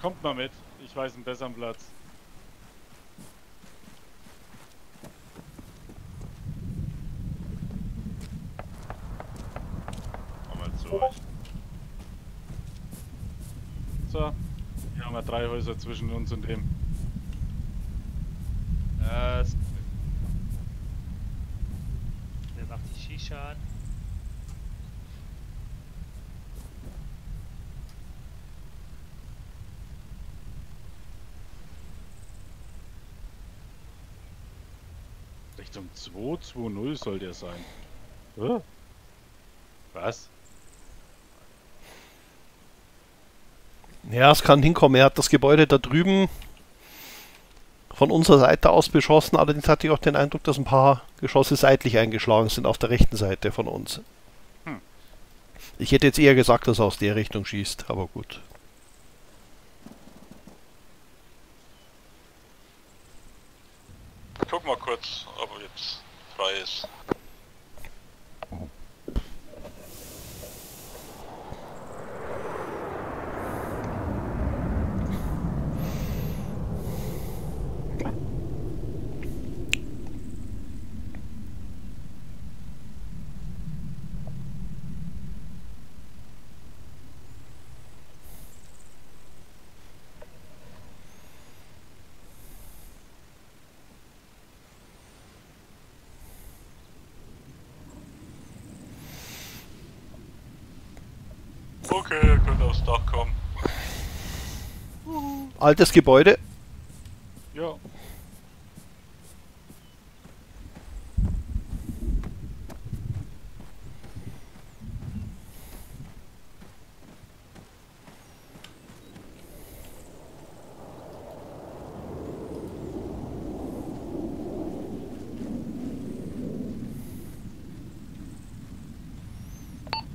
Kommt mal mit. Ich weiß einen besseren Platz. Komm mal zu euch. So. Hier haben wir drei Häuser zwischen uns und dem. Äh, Wer macht die Shisha an? Richtung 220 soll der sein. Hä? Was? Ja, es kann hinkommen. Er hat das Gebäude da drüben von unserer Seite aus beschossen. Allerdings hatte ich auch den Eindruck, dass ein paar Geschosse seitlich eingeschlagen sind auf der rechten Seite von uns. Hm. Ich hätte jetzt eher gesagt, dass er aus der Richtung schießt, aber gut. Guck mal kurz, ob jetzt frei ist. Okay, ihr könnt aufs Dach kommen. Altes Gebäude. Ja.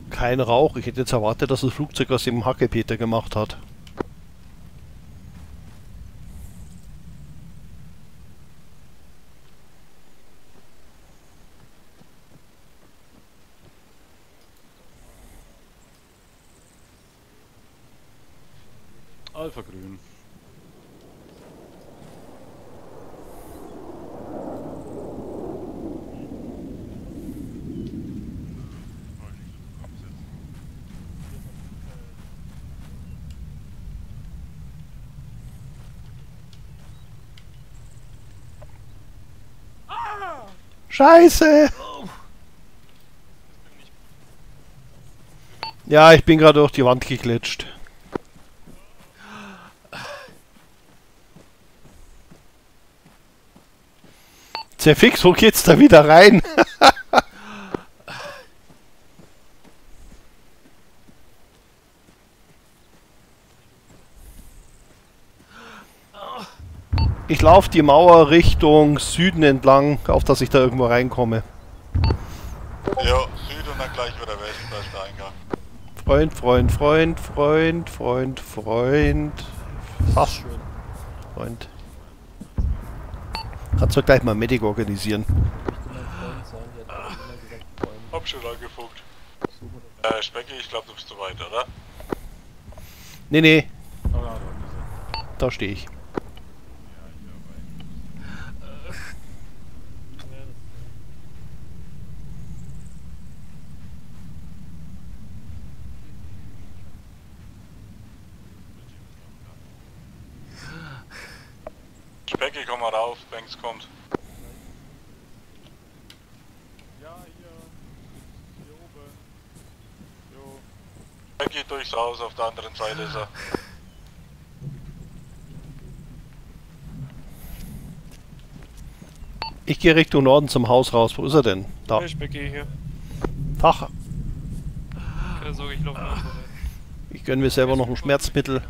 Kein Rauch. Ich hätte jetzt erwartet, dass das Flugzeug aus dem Hackepeter gemacht hat. Scheiße! Ja, ich bin gerade durch die Wand geglitscht. Zerfix, wo geht's da wieder rein? laufe die Mauer Richtung Süden entlang, auf dass ich da irgendwo reinkomme. Ja, Süd und dann gleich wieder West, da ist der Eingang. Freund, Freund, Freund, Freund, Freund, Freund. Fast. Freund. Kannst du gleich mal Medic organisieren. Hab schon angeguckt. Äh, Specki, ich glaube, du bist zu weit, oder? Nee, nee, er. da stehe ich. Specki, komm mal rauf, Banks kommt. Ja, hier. Hier oben. Jo. Specki durchs Haus, auf der anderen Seite ist er. Ich gehe Richtung Norden zum Haus raus. Wo ist er denn? Da. Ich begehe hier. Tag. Ich laufe nach vorbei. Ich gönn mir selber noch ein Schmerzmittel.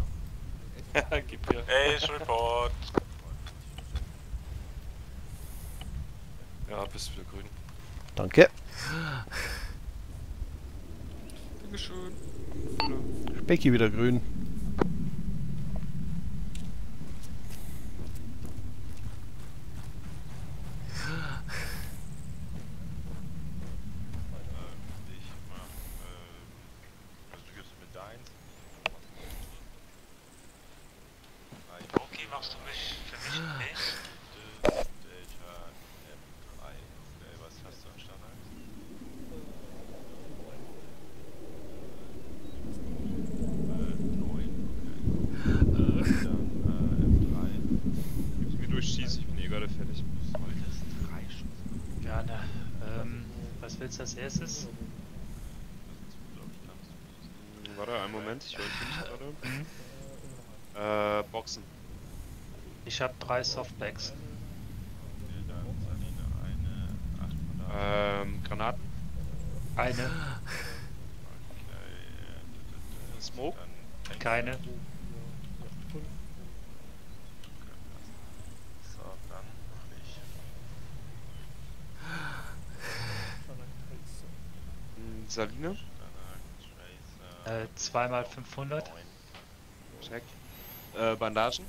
Gib her. Ace Report. Ja, bist wieder grün. Danke. Dankeschön. Becky wieder grün. Also du gibst mir deins. Okay, machst du mich für mich nicht? Delta M3. Okay, was hast du an Standard? Gib's mir durch, schieß, ich bin eh gerade fertig. Gerne. Ähm, was willst du als erstes? Hm, Warte, einen Moment, ich orientiere mich gerade. Äh, Boxen. Ich habe Softbacks. Ähm, Granaten. Eine. Smoke. Keine. So, dann mach ich. Saline. Äh, zweimal 500. Check. Äh, Bandagen.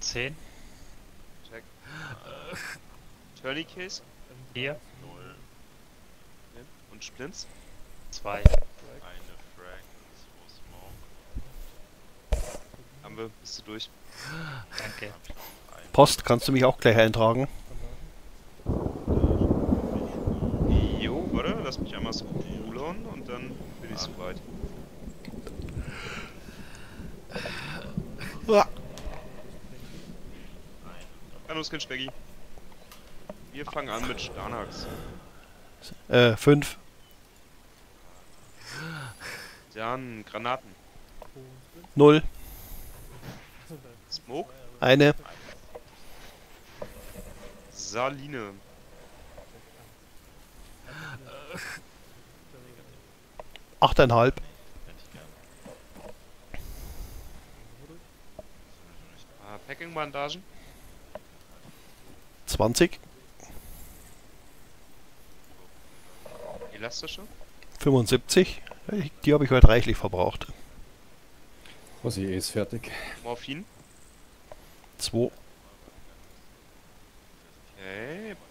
10. Check. Tourniquets. Hier. Okay. Und Splints. Zwei. Eine Frag, zwei Smoke. Haben wir, bist du durch. Danke. Post, kannst du mich auch gleich eintragen? Jo, warte, lass mich einmal scrollen und dann bin ich soweit. Hallo, Skin Fangen an mit Starnax. Äh, fünf. Dann Granaten. Null. Smoke. Eine. Saline. Achteinhalb. Ah, Packing-Bandagen. 20. Elastische. 75. Die habe ich heute reichlich verbraucht. Was eh ist fertig. Morphin. 2. Okay,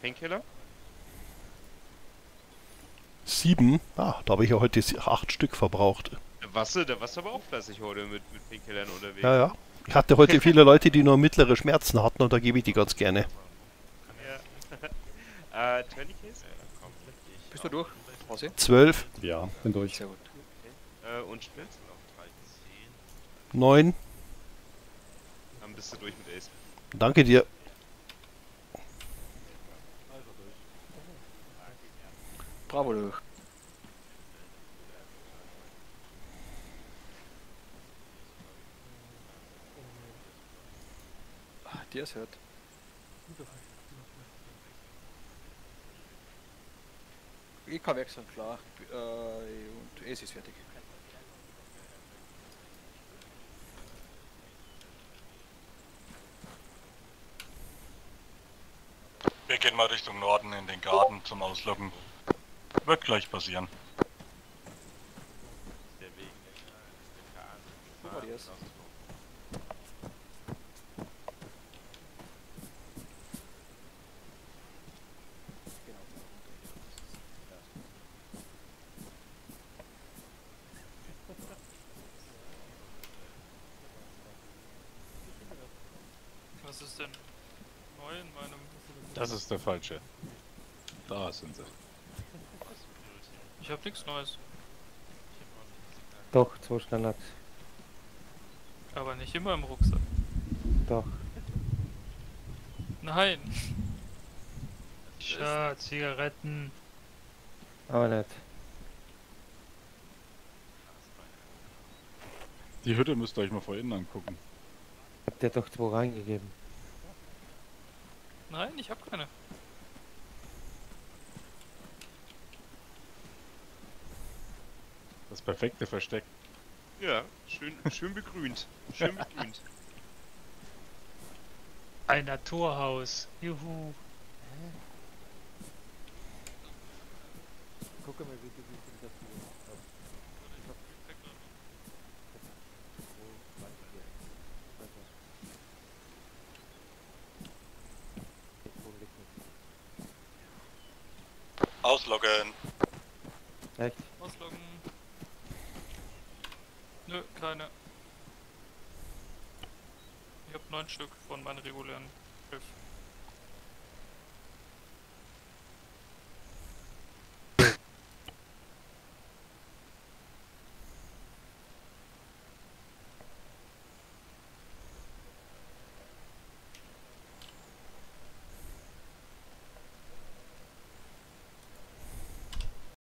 Painkiller. 7. Ah, da habe ich ja heute 8 Stück verbraucht. Der Wasser, der Wasser war auch flassig heute mit, mit Painkillern unterwegs. Ja, ja. Ich hatte heute viele Leute, die nur mittlere Schmerzen hatten und da gebe ich die ganz gerne. Ja. äh, Tourniquets? Bist du durch? Rossi? 12. Ja, bin durch. Sehr gut. Äh, und Splints? 9. Dann bist du durch mit Ace. Danke dir. Bravo durch. Ah, dir ist hört. Ich kann wechseln, klar. Äh, und es ist fertig. Wir gehen mal Richtung Norden in den Garten zum Ausloggen. Wird gleich passieren. Guck mal, dir ist. Was ist denn neu in meinem... Das ist der falsche. Da sind sie. Ich hab nichts Neues. Doch, zwei Standards. Aber nicht immer im Rucksack. Doch. Nein. Tja, Zigaretten. Aber nicht. Die Hütte müsst ihr euch mal vor innen angucken. Habt ihr doch zwei reingegeben. Nein, ich habe keine. Das perfekte Versteck. Ja, schön, schön begrünt. Schön begrünt. Ein Naturhaus. Juhu. Hä? Gucke mal, wie du dich das hier. Ausloggen. Echt? Ausloggen. Nö, keine. Ich hab neun Stück von meinen regulären elf.